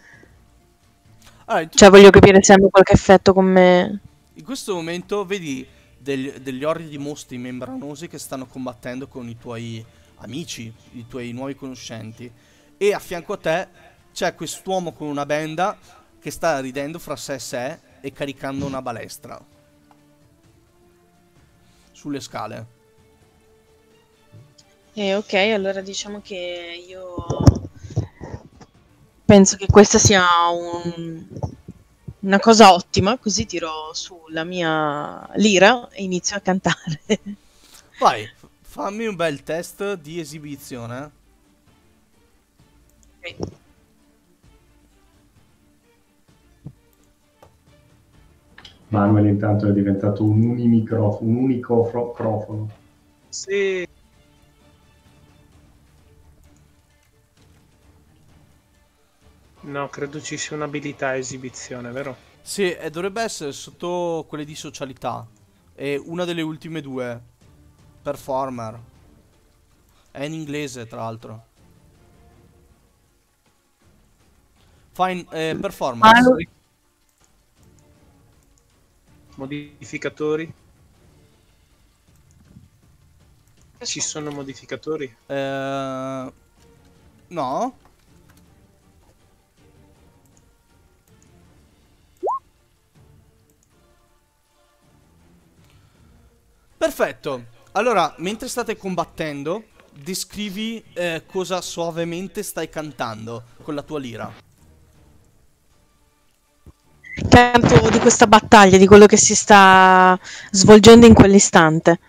Allora, tu- cioè voglio capire se hanno qualche effetto con me. In questo momento vedi degli, degli orridi mostri membranosi che stanno combattendo con i tuoi amici, i tuoi nuovi conoscenti. E a fianco a te c'è quest'uomo con una benda che sta ridendo fra sé e sé e caricando una balestra. Sulle scale. Eh, ok, allora diciamo che io penso che questa sia un- una cosa ottima, così tiro sulla mia lira e inizio a cantare. Vai, fammi un bel test di esibizione. Ok. Manuel intanto è diventato un un unico microfono. Sì. No, credo ci sia un'abilità esibizione, vero? Sì, e dovrebbe essere sotto quelle di socialità. E una delle ultime due. Performer. È in inglese, tra l'altro. Fine, eh, performance. Ah, Modificatori? Ci sono modificatori? Eh, no. Perfetto. Allora, mentre state combattendo, descrivi eh, cosa suavemente stai cantando con la tua lira. Canto di questa battaglia, di quello che si sta svolgendo in quell'istante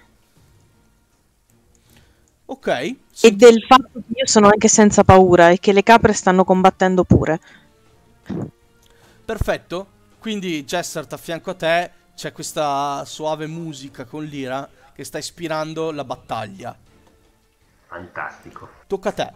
Ok. e senti- del fatto che io sono anche senza paura e che le capre stanno combattendo pure. Perfetto. Quindi Jessert a fianco a te c'è questa suave musica con l'ira che sta ispirando la battaglia. Fantastico. Tocca a te.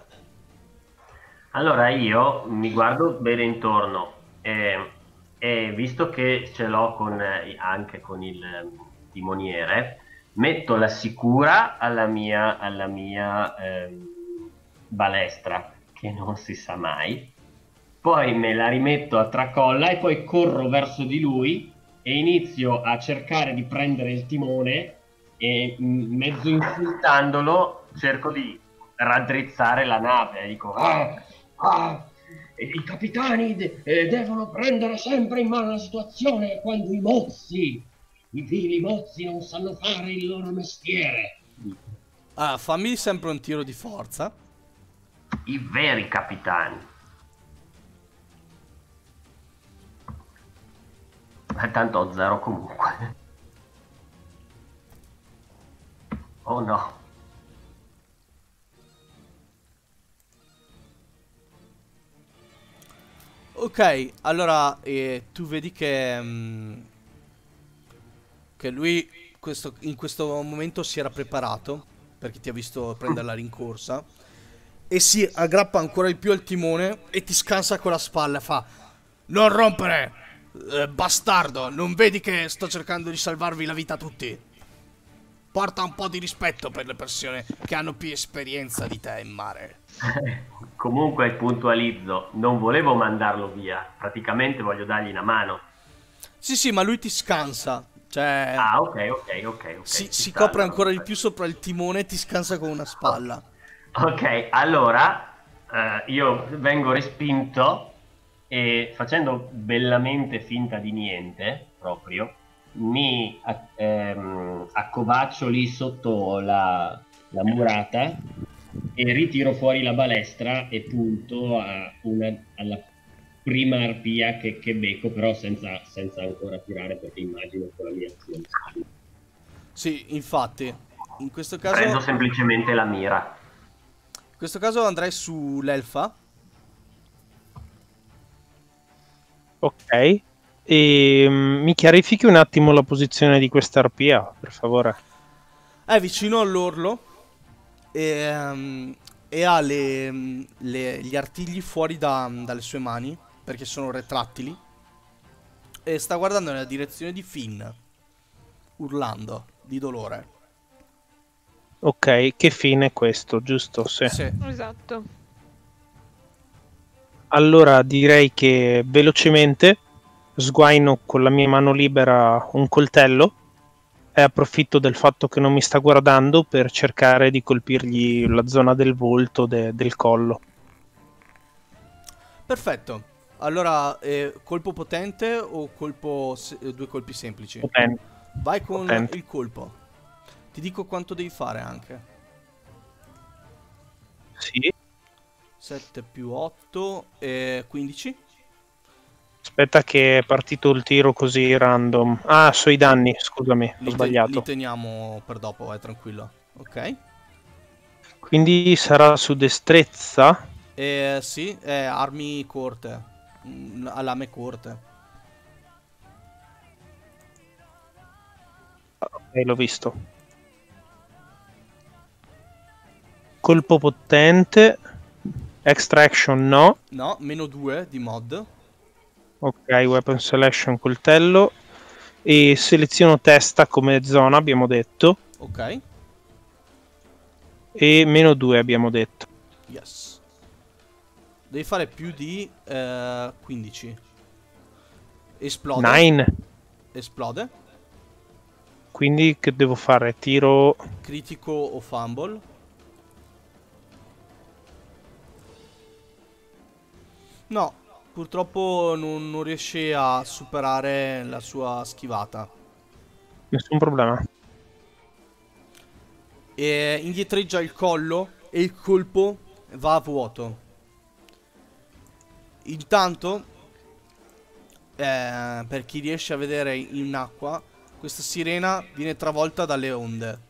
Allora io mi guardo bene intorno e, e visto che ce l'ho con, eh, anche con il eh, timoniere, metto la sicura alla mia, alla mia ehm, balestra, che non si sa mai, poi me la rimetto a tracolla e poi corro verso di lui e inizio a cercare di prendere il timone e mm, mezzo insultandolo cerco di raddrizzare la nave. Dico, ah, Ah, i capitani de- eh, devono prendere sempre in mano la situazione quando i mozzi, i vili mozzi non sanno fare il loro mestiere. Ah, fammi sempre un tiro di forza. i veri capitani. Eh, tanto ho zero comunque. Oh no. Ok, allora eh, tu vedi che, mm, che lui questo- in questo momento si era preparato perché ti ha visto prendere la rincorsa e si aggrappa ancora di più al timone e ti scansa con la spalla fa Non rompere! Eh, bastardo, non vedi che sto cercando di salvarvi la vita a tutti? Porta un po' di rispetto per le persone che hanno più esperienza di te in mare. Comunque puntualizzo, non volevo mandarlo via, praticamente voglio dargli una mano. Sì, sì, ma lui ti scansa. Cioè, Ah, ok, ok, ok. ok, si, si copre ancora di più sopra il timone e ti scansa con una spalla. Ok, allora eh, io vengo respinto e facendo bellamente finta di niente, proprio, mi ehm, accovaccio lì sotto la, la murata e ritiro fuori la balestra e punto una- alla prima arpia che, che becco, però senza, senza ancora tirare perché immagino con la mia azione. Sì, infatti. In questo Prendo caso, semplicemente la mira. in questo caso andrei sull'elfa. Ok. E mm, mi chiarifichi un attimo la posizione di questa arpia, per favore. È vicino all'orlo e, ehm, e ha le- le- gli artigli fuori da- dalle sue mani perché sono retrattili. E sta guardando nella direzione di Finn, urlando di dolore. Ok, che fine è questo, giusto? Sì. Sì. Esatto. Allora direi che velocemente sguaino con la mia mano libera un coltello e approfitto del fatto che non mi sta guardando per cercare di colpirgli la zona del volto, de- del collo. Perfetto. Allora, eh, colpo potente o colpo se- eh, due colpi semplici? Potente. Vai con Potente. il colpo. Ti dico quanto devi fare anche. Sì. 7 più 8 e 15. Aspetta che è partito il tiro così random. Ah, sui danni, scusami, ho Li, te- sbagliato. li teniamo per dopo, vai tranquillo. Ok. Quindi sarà su destrezza. E sì, è armi corte. Mm, A lame corte. Ok, l'ho visto. Colpo potente. Extraction no. No, meno 2 di mod. Ok, weapon selection coltello. E seleziono testa come zona, abbiamo detto. Ok. E meno 2 abbiamo detto. Yes. Devi fare più di eh, 15. Esplode. 9. Esplode. Quindi che devo fare? Tiro... Critico o fumble. No, purtroppo non, non riesce a superare la sua schivata. Nessun problema. E indietreggia il collo e il colpo va a vuoto. Intanto, eh, per chi riesce a vedere in acqua, questa sirena viene travolta dalle onde.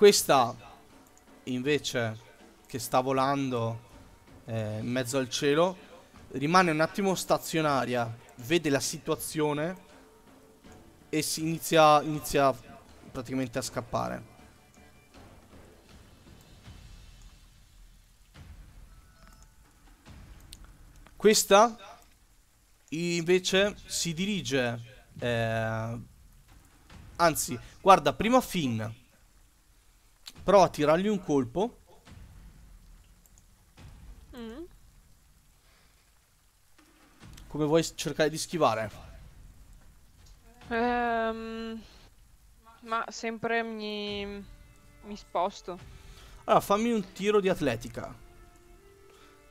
Questa, invece, che sta volando eh, in mezzo al cielo, rimane un attimo stazionaria, vede la situazione e si inizia, inizia praticamente a scappare. Questa invece si dirige, eh, anzi, guarda, prima Finn, prova a tirargli un colpo. Mm. Come vuoi cercare di schivare? Ehm, ma sempre mi, mi sposto. Allora, fammi un tiro di atletica.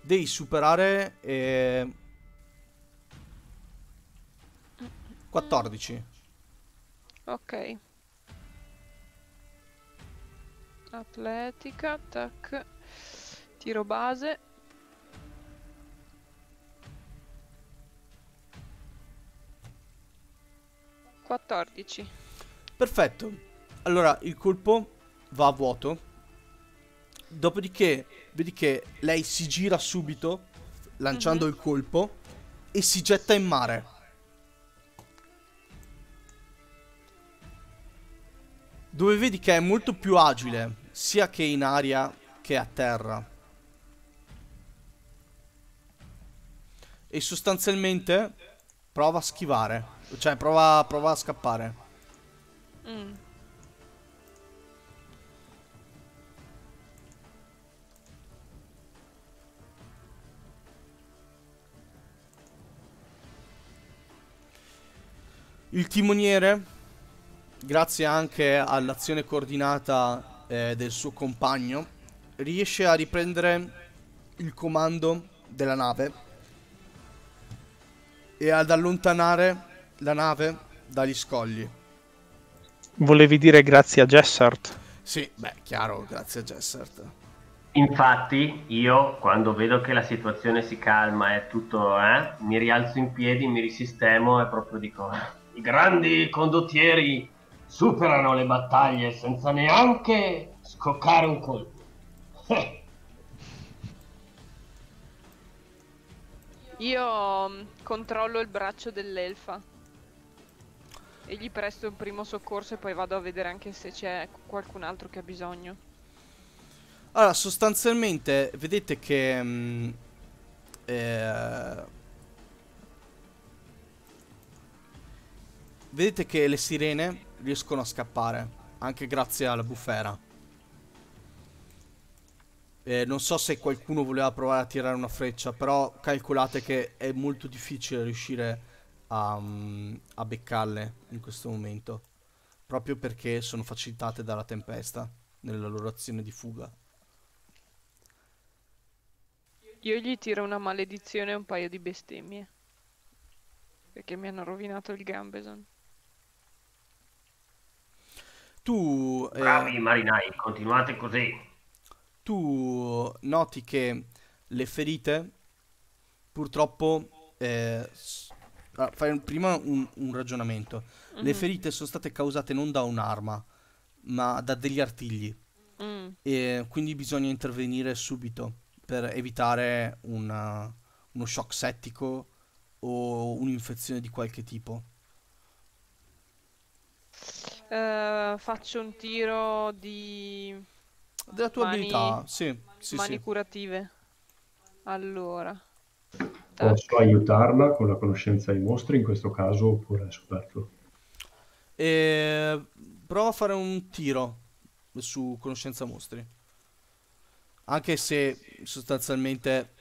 Devi superare eh, 14. Ok. Atletica, tac. Tiro base. Quattordici. Perfetto. Allora, il colpo va a vuoto. Dopodiché, vedi che lei si gira subito, lanciando il colpo, e si getta in mare. Dove vedi che è molto più agile, sia che in aria che a terra. E sostanzialmente prova a schivare. Cioè, prova, prova a scappare. Mm. Il timoniere, grazie anche all'azione coordinata eh, del suo compagno, riesce a riprendere il comando della nave e ad allontanare la nave dagli scogli. Volevi dire grazie a Jessart? Sì, beh, chiaro, grazie a Jessert. Infatti, io quando vedo che la situazione si calma e tutto, eh, mi rialzo in piedi, mi risistemo e proprio dico: "Eh, I grandi condottieri superano le battaglie senza neanche scoccare un colpo. Io mm, controllo il braccio dell'elfa. E gli presto un primo soccorso e poi vado a vedere anche se c'è qualcun altro che ha bisogno. Allora, sostanzialmente, vedete che... mm, eh, vedete che le sirene riescono a scappare, anche grazie alla bufera. Eh, non so se qualcuno voleva provare a tirare una freccia, però calcolate che è molto difficile riuscire a, mm, a beccarle in questo momento. Proprio perché sono facilitate dalla tempesta nella loro azione di fuga. Io gli tiro una maledizione e un paio di bestemmie. Perché mi hanno rovinato il Gambeson. Tu, eh, bravi marinai, continuate così. tu noti che le ferite purtroppo eh, s- ah, fai prima un, un ragionamento. Le Mhm. ferite sono state causate non da un'arma, ma da degli artigli. Mm. E quindi bisogna intervenire subito per evitare una- uno shock settico o un'infezione di qualche tipo. Eh, faccio un tiro di Della tua Mani- abilità, sì, sì, mani sì. curative. Allora. Posso aiutarla con la conoscenza dei mostri in questo caso oppure è superfluo? E prova a fare un tiro su conoscenza mostri. Anche se sostanzialmente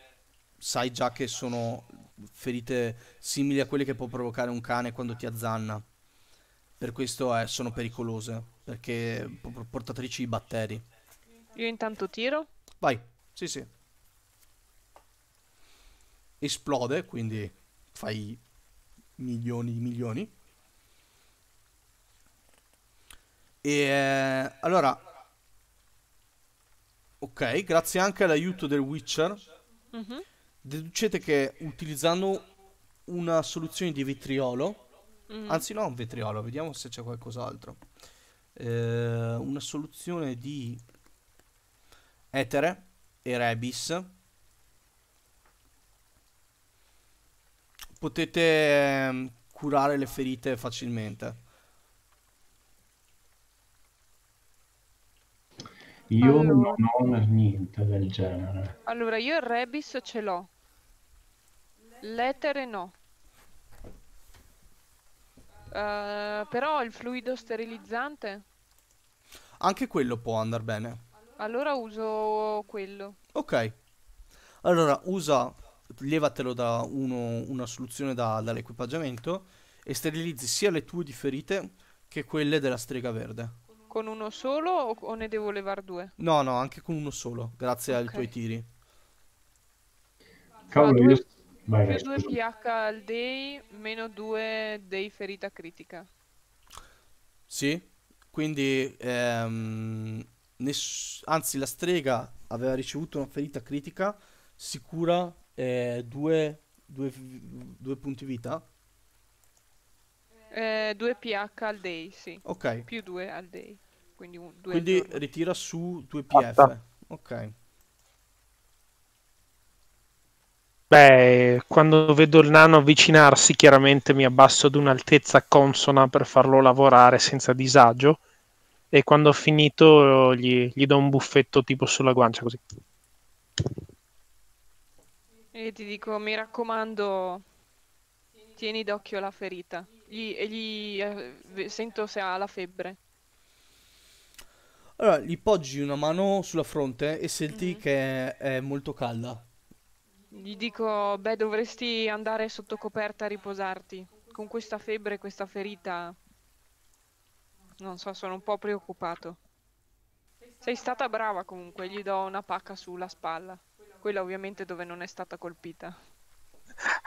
sai già che sono ferite simili a quelle che può provocare un cane quando ti azzanna. Per questo eh, sono pericolose, perché po- portatrici di batteri. Io intanto tiro. Vai, sì, sì. Esplode, quindi fai milioni di milioni. E eh, allora, ok, grazie anche all'aiuto del Witcher, Mhm. deducete che utilizzando una soluzione di vitriolo, Mm. anzi no, un vitriolo, vediamo se c'è qualcos'altro. Eh, una soluzione di etere e rebis potete ehm, curare le ferite facilmente. Io Allora. non ho niente del genere. Allora, io il Rebis ce l'ho. L'etere no. Eh, però il fluido sterilizzante, Anche quello può andare bene. allora uso quello. Ok. Allora, usa, levatelo da uno- una soluzione da- dall'equipaggiamento e sterilizzi sia le tue di ferite che quelle della strega verde. Con uno solo o, ne devo levare due? No, no, anche con uno solo, grazie ai Ok. tuoi tiri. Cavolo, io... Vai, Più 2 scusa. pH al day, meno 2 dei ferita critica. Sì, quindi, ehm, ness- anzi, la strega aveva ricevuto una ferita critica, si cura eh, due, due, due punti vita. 2 pH al day, sì. Ok, Più 2 al day. Quindi 2 al quindi ritira su 2 Fatta. PF. Ok. Beh, quando vedo il nano avvicinarsi, chiaramente mi abbasso ad un'altezza consona per farlo lavorare senza disagio. E quando ho finito, gli, gli do un buffetto tipo sulla guancia, così. E ti dico, mi raccomando, tieni d'occhio la ferita. Gli, e gli eh, sento se ha la febbre. Allora, gli poggi una mano sulla fronte e senti Mhm. che è molto calda. Gli dico, beh, dovresti andare sotto coperta a riposarti. Con questa febbre e questa ferita, non so, sono un po' preoccupato. Sei stata brava comunque, gli do una pacca sulla spalla. Quella ovviamente dove non è stata colpita.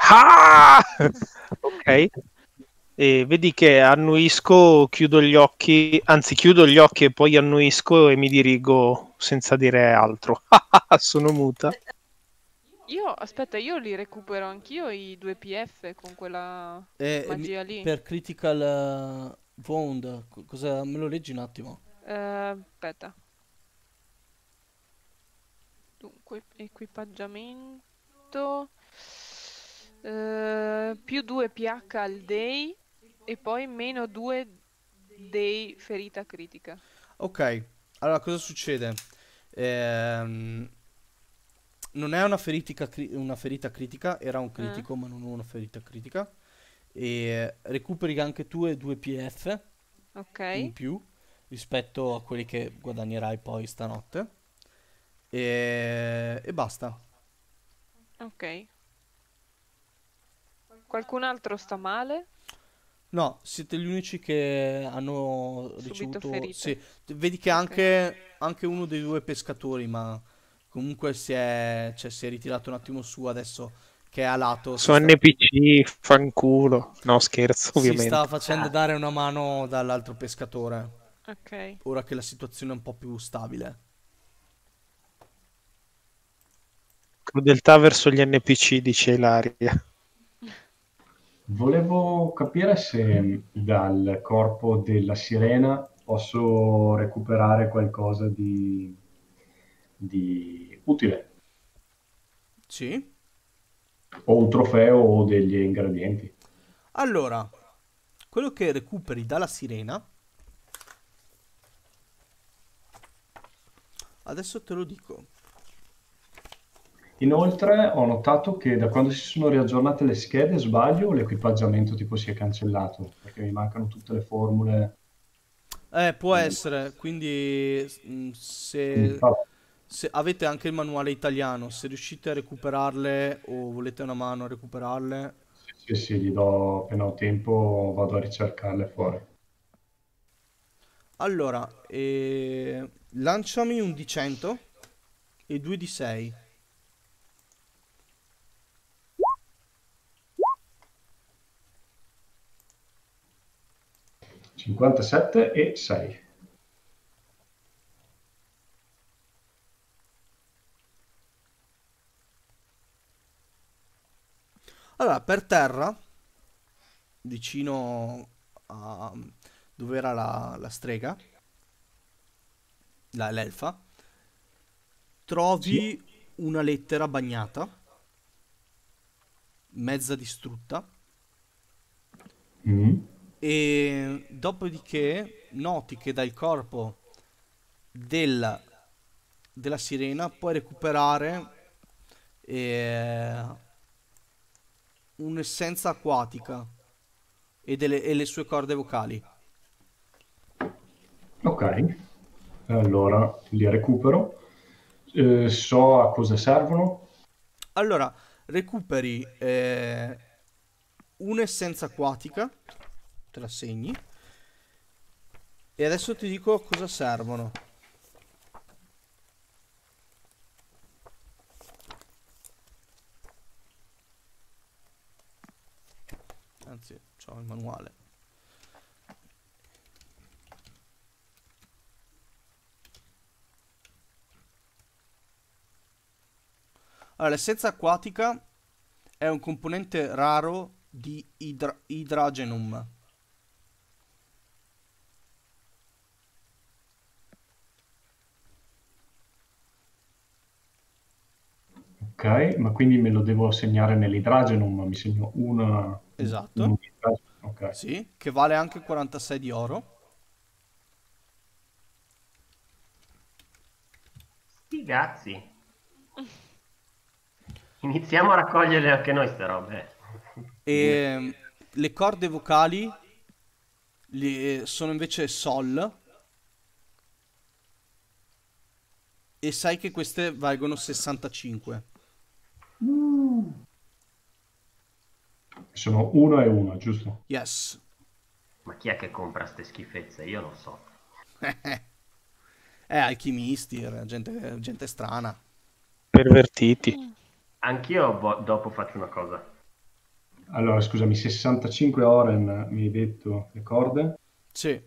Ah! ok. E vedi che annuisco, chiudo gli occhi, anzi chiudo gli occhi e poi annuisco e mi dirigo senza dire altro. Sono muta. Io, aspetta, io li recupero anch'io i due PF con quella E- e mi- magia lì. per Critical eh, Wound, co- cosa, me lo leggi un attimo? Eh, aspetta. Dunque, equipaggiamento. eh, più 2 pH al day e poi meno 2 dei ferita critica. Ok, allora cosa succede? Ehm, non è una, cri- una ferita critica, era un critico, ma non una ferita critica. E recuperi anche tu e 2 PF in Ok? più rispetto a quelli che guadagnerai poi stanotte. E, e basta. Ok. Qualcun altro sta male? No, siete gli unici che hanno ricevuto... Sì, vedi che Ok. anche, anche uno dei due pescatori, ma comunque si è, cioè, si è ritirato un attimo su adesso che è a lato. si Sono sta- NPC, fanculo. No, scherzo, si ovviamente. sta facendo dare una mano dall'altro pescatore, Ok. ora che la situazione è un po' più stabile. Crudeltà verso gli NPC, dice Ilaria. Volevo capire se dal corpo della sirena posso recuperare qualcosa di, di utile, Sì. o un trofeo o degli ingredienti. Allora, quello che recuperi dalla sirena... Adesso te lo dico. Inoltre ho notato che da quando si sono riaggiornate le schede, sbaglio, l'equipaggiamento tipo si è cancellato, perché mi mancano tutte le formule. Eh, può essere, quindi mm, se, vabbè. Se avete anche il manuale italiano, se riuscite a recuperarle o volete una mano a recuperarle, Sì, sì, gli do appena ho tempo, vado a ricercarle fuori. allora, eh, lanciami un di 100 e due di 6. 57 e 6. Allora, per terra, vicino a dove era la, la strega, la- l'elfa, trovi una lettera bagnata mezza distrutta. Mm. E dopodiché noti che dal corpo della, della sirena puoi recuperare eh, un'essenza acquatica e, delle- e le sue corde vocali. Ok, allora li recupero. Eh, so a cosa servono. Allora, recuperi eh, un'essenza acquatica, te la segni, e adesso ti dico a cosa servono. Anzi, c'ho il manuale. Allora, l'essenza acquatica è un componente raro di idra- Hydragenum. Ok, ma quindi me lo devo segnare nell'idragenum, mi segno una... Esatto. un idragenum, Ok, Sì, che vale anche 46 di oro. Sti cazzi. Iniziamo a raccogliere anche noi ste robe. E ehm, le corde vocali li- sono invece sol. E sai che queste valgono 65. Sono uno e uno, giusto? Yes. Ma chi è che compra ste schifezze? Io non so. Eh, alchimisti, gente, gente strana. Pervertiti. Anch'io bo- dopo faccio una cosa. Allora, scusami, 65 oren mi hai detto le corde Sì.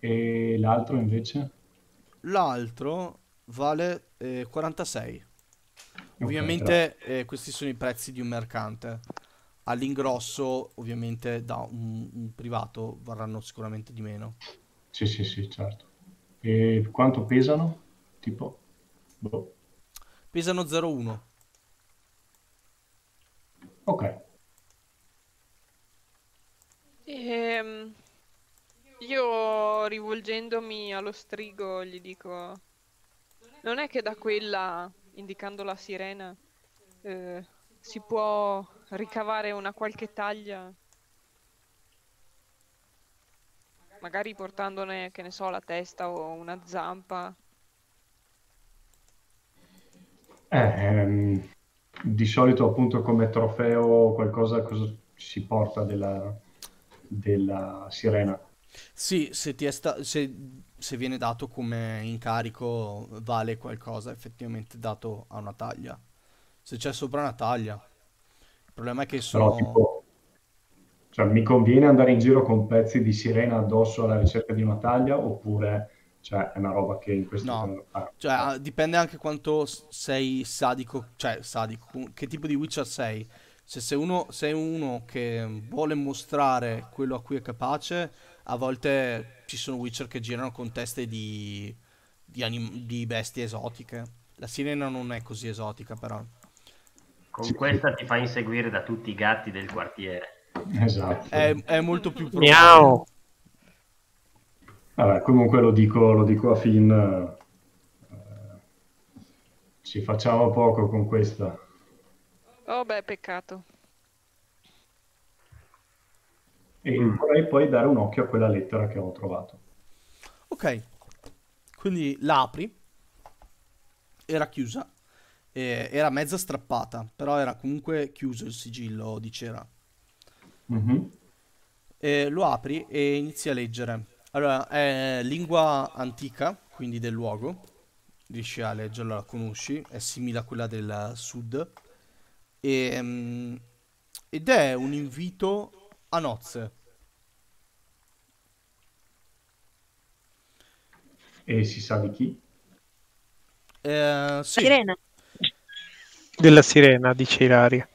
e l'altro invece? L'altro vale eh, 46. Ok, Ovviamente eh, questi sono i prezzi di un mercante. All'ingrosso, ovviamente, da un, un privato varranno sicuramente di meno. Sì, sì, sì, certo. E quanto pesano? Tipo? Boh. Pesano 0,1. Ok, Ehm, io rivolgendomi allo strigo gli dico: Non è che da quella, indicando la sirena, eh, si può ricavare una qualche taglia? Magari portandone, che ne so, la testa o una zampa. Eh, di solito appunto come trofeo qualcosa cosa si porta della, della sirena? Sì, se, ti è sta- se, se viene dato come incarico vale qualcosa effettivamente dato a una taglia. Se c'è sopra una taglia. Il problema è che Però sono... tipo, cioè, mi conviene andare in giro con pezzi di sirena addosso alla ricerca di una taglia oppure cioè, è una roba che in questo No, ah, cioè ah, dipende anche quanto sei sadico, cioè sadico, che tipo di Witcher sei. Se sei uno, sei uno che vuole mostrare quello a cui è capace, a volte ci sono Witcher che girano con teste di, di, anim- di bestie esotiche. La sirena non è così esotica però. Con questa ti fa inseguire da tutti i gatti del quartiere. esatto. È, è molto più probabile. Miau. Vabbè, comunque lo dico, lo dico a Finn, eh, ci facciamo poco con questa. Oh, beh, peccato. E vorrei poi dare un occhio a quella lettera che ho trovato. Ok, quindi la apri, era chiusa, eh, era mezza strappata, però era comunque chiuso il sigillo di cera. Mhm. Eh, lo apri e inizi a leggere. Allora, è lingua antica, quindi del luogo, riesci a leggerla, la conosci, è simile a quella del sud, e, mm, ed è un invito a nozze. E si sa di chi? Eh, sì. Sirena. Della sirena, dice Ilaria.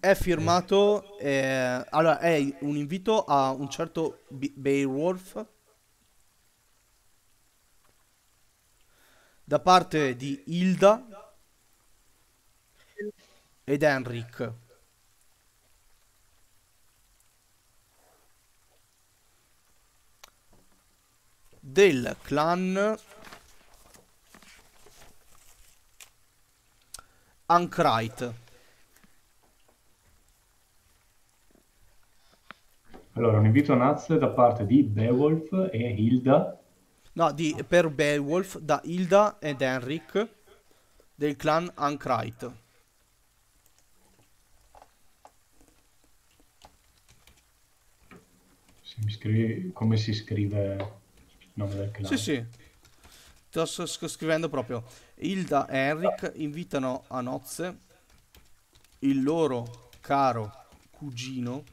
È firmato, eh, allora è un invito a un certo Be- Beowulf da parte di Hilda ed Henrik. Del clan Ankrite. Allora, un invito a Naz da parte di Beowulf e Hilda. No, di, per Beowulf da Hilda ed Henrik del clan mi scrivi come si scrive il nome del clan. Sì, sì. Sto scrivendo proprio. Hilda e Henrik invitano a nozze il loro caro cugino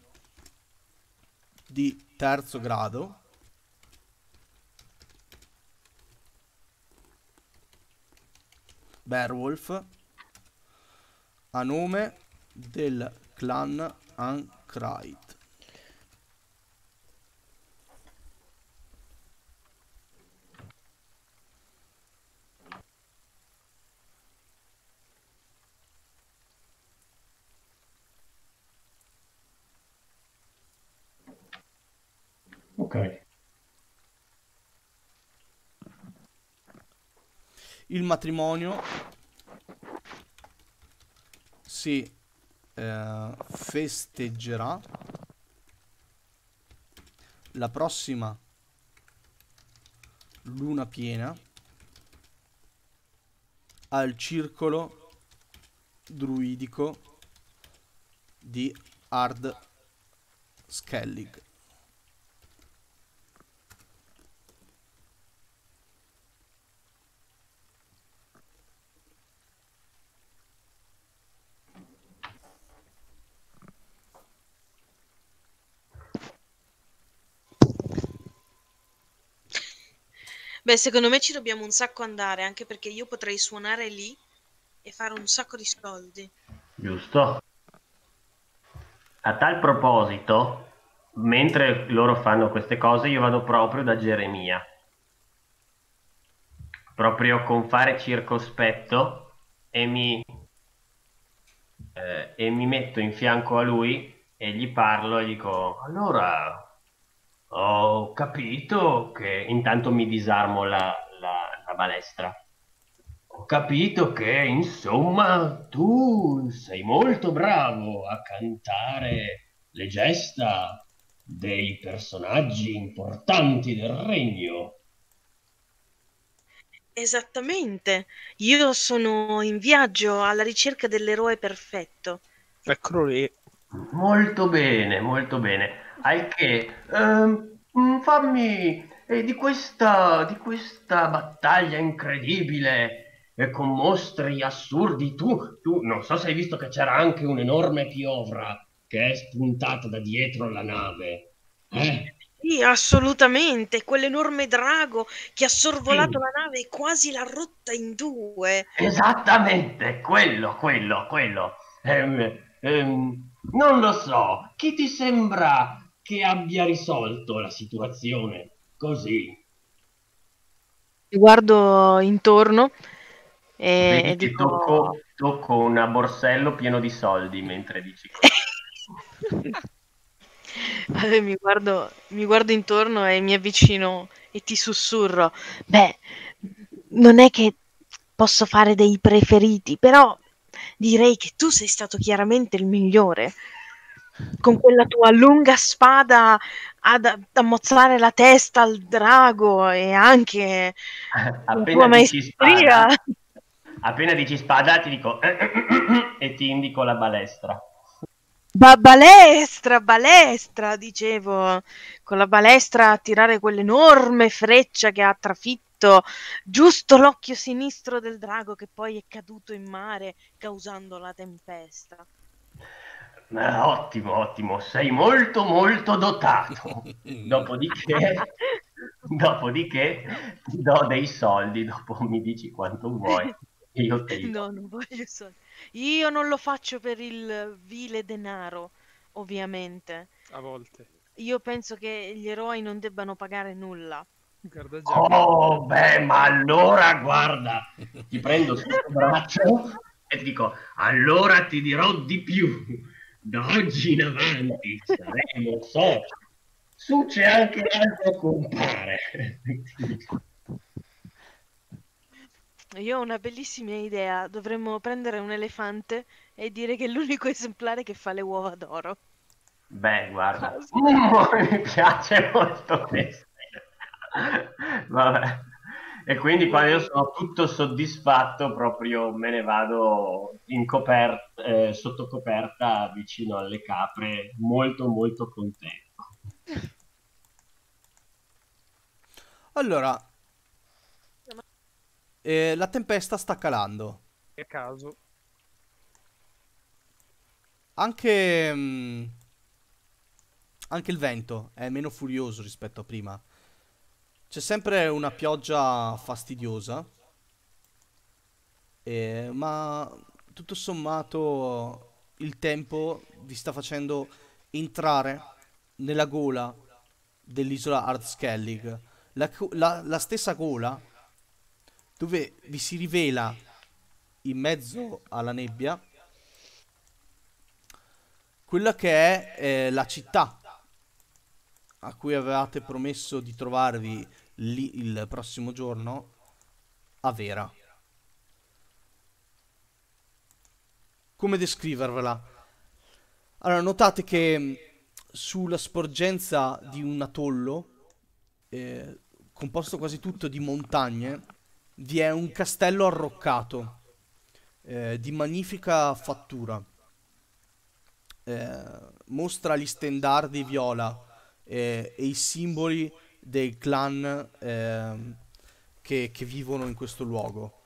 di terzo grado Beowulf a nome del clan Ankrite. Ok. Il matrimonio si eh, festeggerà la prossima luna piena al circolo druidico di Ard Skellig. Beh, secondo me ci dobbiamo un sacco andare, anche perché io potrei suonare lì e fare un sacco di soldi. Giusto. A tal proposito, mentre loro fanno queste cose, io vado proprio da Geremia. Proprio con fare circospetto e mi, eh, e mi metto in fianco a lui e gli parlo e dico: Allora, ho capito che intanto mi disarmo la, la- la balestra. Ho capito che, insomma, tu sei molto bravo a cantare le gesta dei personaggi importanti del regno. Esattamente. Io sono in viaggio alla ricerca dell'eroe perfetto. Eccolo lì. Molto bene, molto bene. Al che, ehm, mm, fammi eh, di questa, di questa battaglia incredibile e con mostri assurdi. Tu, tu, non so se hai visto che c'era anche un'enorme piovra che è spuntata da dietro la nave. Eh? Sì, assolutamente. Quell'enorme drago che ha sorvolato la nave e quasi l'ha rotta in due. Esattamente, quello, quello, quello. Ehm, ehm, non lo so, chi ti sembra che abbia risolto la situazione così? Mi guardo intorno e, Vedi e dico... tocco, tocco un borsello pieno di soldi mentre dici Mi guardo, mi guardo intorno e mi avvicino e ti sussurro. Beh, non è che posso fare dei preferiti, però direi che tu sei stato chiaramente il migliore. Con quella tua lunga spada ad, ammozzare la testa al drago e anche la tua Appena dici maestria. spada, appena dici spada ti dico e ti indico la balestra. Ba- balestra, balestra, dicevo, con la balestra a tirare quell'enorme freccia che ha trafitto giusto l'occhio sinistro del drago che poi è caduto in mare causando la tempesta. Ottimo, ottimo, sei molto molto dotato. Dopodiché, dopodiché ti do dei soldi, dopo mi dici quanto vuoi. e Io te li do. No, non voglio soldi. Io non lo faccio per il vile denaro, ovviamente. A volte. Io penso che gli eroi non debbano pagare nulla. Guarda Oh, beh, ma allora guarda, ti prendo sotto braccio e ti dico, allora ti dirò di più. Da oggi in avanti saremo soci. Su c'è anche altro compare. Io ho una bellissima idea. Dovremmo prendere un elefante e dire che è l'unico esemplare che fa le uova d'oro. Beh, guarda, sì. mi piace molto questo. Vabbè. E quindi quando io sono tutto soddisfatto, proprio me ne vado in coperta, eh, sotto coperta vicino alle capre, molto molto contento. Allora, eh, la tempesta sta calando. A caso. Anche, mm, anche il vento è meno furioso rispetto a prima. C'è sempre una pioggia fastidiosa, eh, ma tutto sommato il tempo vi sta facendo entrare nella gola dell'isola Ardskellig. La, la- la stessa gola dove vi si rivela in mezzo alla nebbia quella che è eh, la città a cui avevate promesso di trovarvi lì il prossimo giorno a Vera. Come descrivervela? Allora, notate che mh, sulla sporgenza di un atollo, eh, composto quasi tutto di montagne, vi è un castello arroccato, eh, di magnifica fattura. Eh, mostra gli stendardi viola eh, e i simboli dei clan ehm, che, che vivono in questo luogo.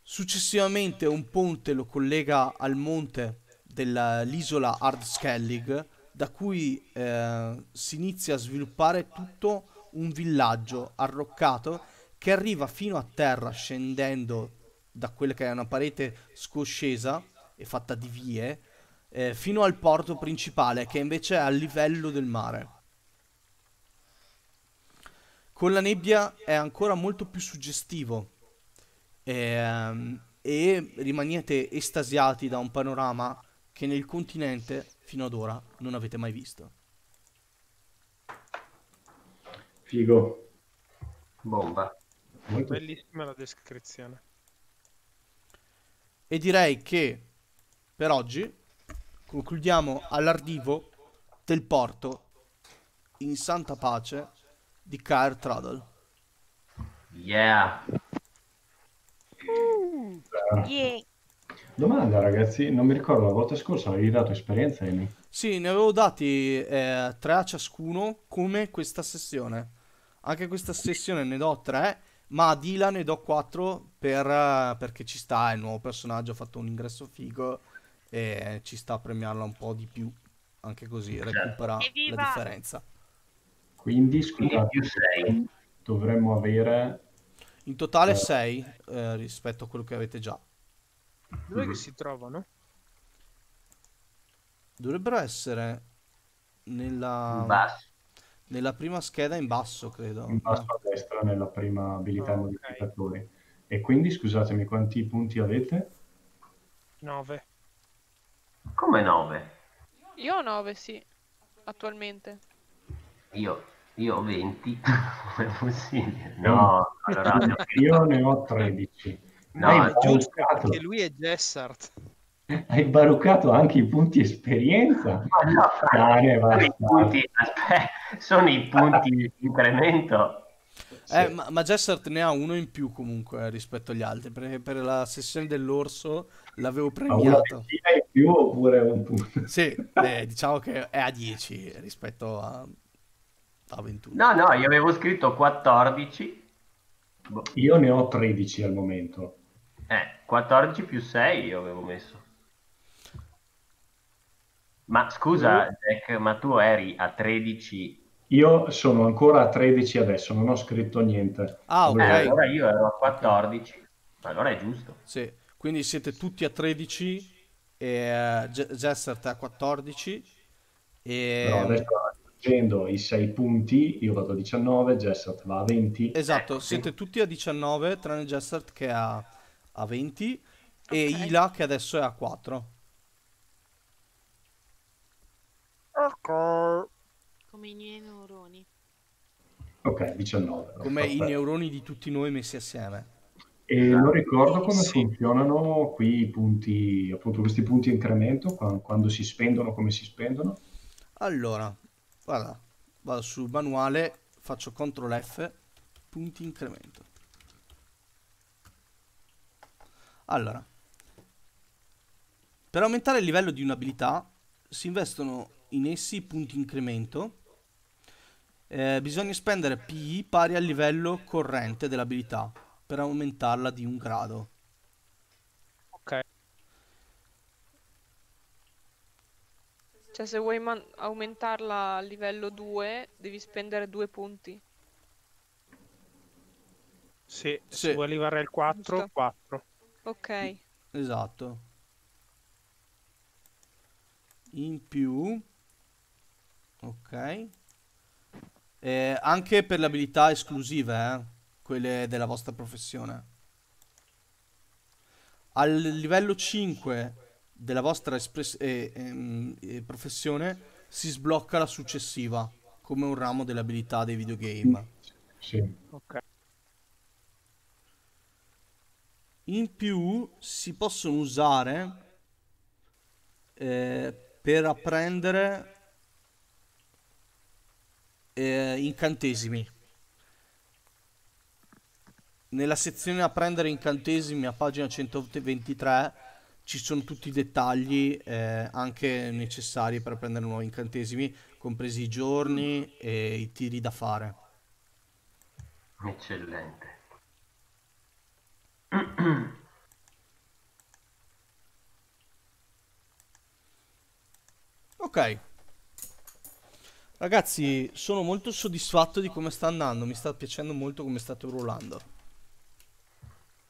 Successivamente un ponte lo collega al monte dell'isola Ardskellig, da cui eh, si inizia a sviluppare tutto un villaggio arroccato che arriva fino a terra scendendo da quella che è una parete scoscesa e fatta di vie, eh, fino al porto principale che invece è a livello del mare. Con la nebbia è ancora molto più suggestivo ehm, e rimanete estasiati da un panorama che nel continente fino ad ora non avete mai visto. Figo. Bomba. Molto Bellissima la descrizione. E direi che per oggi concludiamo all'arrivo del porto in santa pace di Caer Tradal. Yeah. Yeah. Domanda ragazzi, non mi ricordo, la volta scorsa avevi dato esperienza Amy? Sì, ne avevo dati eh, tre a ciascuno come questa sessione. Anche questa sessione ne do tre, ma a Dylan ne do quattro per, eh, perché ci sta, è il nuovo personaggio, ha fatto un ingresso figo e ci sta a premiarla un po' di più. Anche così recupera la Evviva! differenza. Quindi scusate, più 6. dovremmo avere... In totale Eh. 6 rispetto a quello che avete già. Dove che si trovano? Dovrebbero essere nella, Basso. nella prima scheda in basso, credo. in basso a destra nella prima abilità ok. modificatori. E quindi scusatemi, quanti punti avete? 9. Come 9? Io ho 9, sì, attualmente. Io, io ho 20. Come è possibile? No, allora Io ne ho 13. No, hai, è Giusto, perché lui è Jessart. hai baruccato anche i punti esperienza. Ma no, Dai, sono i punti, aspetta, sono i punti di incremento. Eh, ma, ma Jessert ne ha uno in più comunque eh, rispetto agli altri, perché per la sessione dell'orso l'avevo Ma una premiato. in più oppure un punto? Sì, eh, diciamo che è a 10 rispetto a, a 21. No, no, io avevo scritto 14. Boh, Io ne ho 13 al momento. Eh, 14 più 6 io avevo messo. Ma scusa, Jack, ma tu eri a 13. Io sono ancora a 13 adesso, non ho scritto niente. Ah, ok. Eh, allora io ero a 14. Allora è giusto. Sì, quindi siete tutti a 13 e Je- Jessert è a 14 e... Però adesso aggiungendo i 6 punti, io vado a 19, Jessat va a 20. Esatto, Ecco, sì. siete tutti a 19 tranne Jessert che ha a 20 e Ila che adesso è a 4. Ok. Come i miei neuroni. Ok, 19. Come i neuroni di tutti noi messi assieme. E non ricordo come Sì. funzionano qui i punti, appunto questi punti incremento, qua- quando si spendono, come si spendono. Allora, guarda, vado sul manuale, faccio CTRL F, punti incremento. Allora, per aumentare il livello di un'abilità si investono in essi punti incremento. Eh, bisogna spendere PI pari al livello corrente dell'abilità per aumentarla di un grado. Cioè, se vuoi man- aumentarla a livello 2, devi spendere due punti. Sì, Sì. se vuoi arrivare al 4, Giusto. 4. Ok. Esatto. In più, ok. Eh, anche per le abilità esclusive, eh, quelle della vostra professione. Al livello 5 della vostra espress- eh, ehm, eh, professione si sblocca la successiva, come un ramo delle abilità dei videogame. Sì. Ok. In più si possono usare eh, per apprendere eh, incantesimi. Nella sezione apprendere incantesimi a pagina 123 ci sono tutti i dettagli eh, anche necessari per apprendere nuovi incantesimi, compresi i giorni e i tiri da fare. Eccellente. Ok. Ragazzi, sono molto soddisfatto di come sta andando. Mi sta piacendo molto come state ruolando.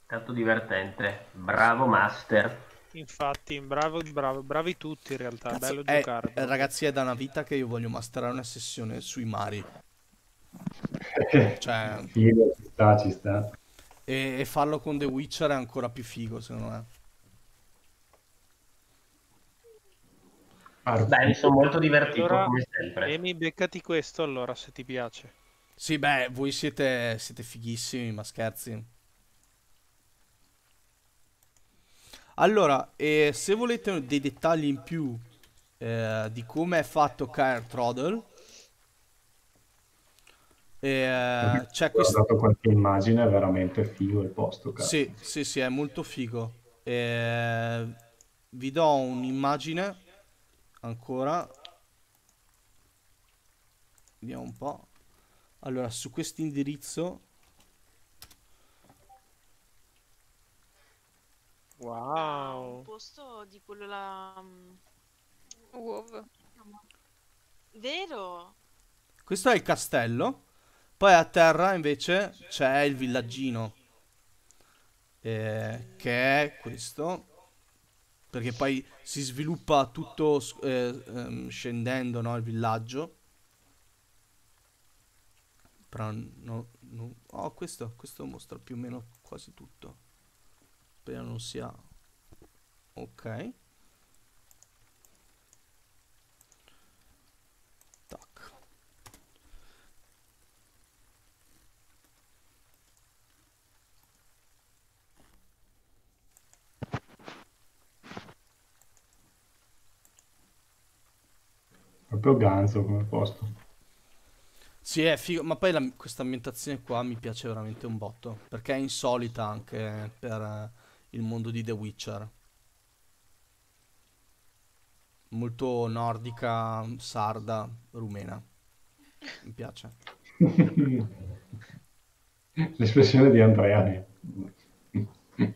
Tanto divertente. Bravo master. Infatti, bravo, bravo, bravi tutti in realtà, Cazzo, bello è- giocare. eh, ragazzi, è da una vita che io voglio masterare una sessione sui mari. Cioè, Figo, ci sta, ci sta. e, e farlo con The Witcher è ancora più figo, secondo me. Dai, mi sono molto divertito Allora, come sempre. Emi, beccati questo allora, se ti piace. Sì, beh, voi siete, siete fighissimi, ma scherzi. Allora, eh, se volete dei dettagli in più eh, di come è fatto Kaer Trodel, eh, c'è Ho questo... guardato qualche immagine, è veramente figo il posto, cazzo. Sì, sì, sì, è molto figo. Eh, vi do un'immagine ancora. Vediamo un po'. Allora, su questo indirizzo Wow. Un posto di quello là... mm, Wow. Vero? Questo è il castello. Poi a terra invece c'è il villaggino. eh, che è questo. Perché poi si sviluppa tutto eh, ehm, scendendo, no, il villaggio. Però no, no- Oh, questo, questo mostra più o meno quasi tutto. Spero non sia... Ok. Tac. Proprio ganzo come posto. Sì, è figo, ma poi la- questa ambientazione qua mi piace veramente un botto, perché è insolita anche per il mondo di The Witcher. Molto nordica, sarda, rumena. Mi piace. L'espressione di Andrea. eh.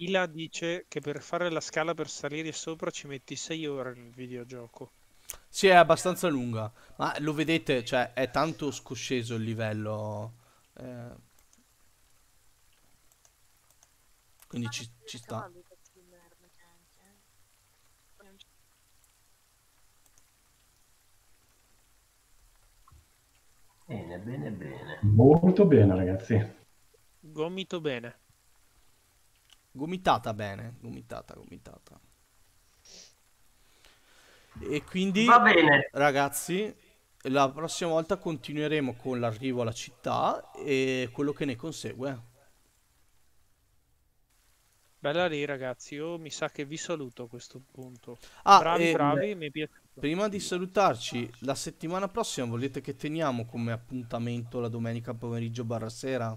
Ila dice che per fare la scala per salire sopra ci metti 6 ore nel videogioco. Sì, è abbastanza lunga, ma lo vedete, cioè è tanto scosceso il livello. eh, Quindi ci, ci sta. Bene, bene, bene. Molto bene, ragazzi. Gomito bene. Gomitata bene, gomitata, gomitata. E quindi, Va bene. ragazzi, la prossima volta continueremo con l'arrivo alla città e quello che ne consegue. Bella lì, ragazzi. Io mi sa che vi saluto a questo punto. Ah, bravi, e- bravi, mi è piaciuto. Prima di salutarci, la settimana prossima volete che teniamo come appuntamento la domenica pomeriggio barra sera?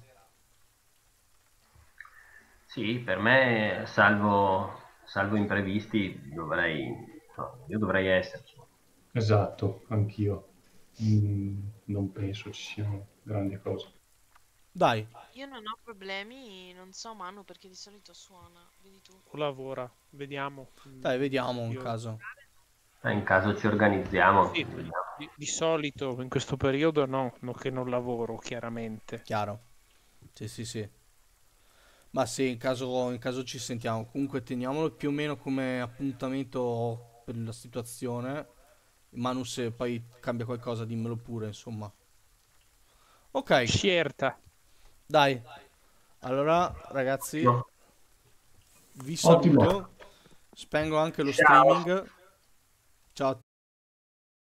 Sì, per me, salvo, salvo imprevisti, dovrei, no, io dovrei esserci. Esatto, anch'io. Mm, non penso ci siano grandi cose. Dai, Io non ho problemi, non so Manu perché di solito suona, vedi tu. O lavora, vediamo. dai, vediamo in Io- caso. Eh, In caso ci organizziamo. Sì, di, di solito in questo periodo no, no che non lavoro, chiaramente. Chiaro. Sì, sì, sì. Ma sì, in caso, in caso ci sentiamo. Comunque teniamolo più o meno come appuntamento per la situazione. Manu, se poi cambia qualcosa, dimmelo pure, insomma. Ok, Certa. Dai. Allora, ragazzi, vi saluto. Spengo anche lo Ciao. streaming.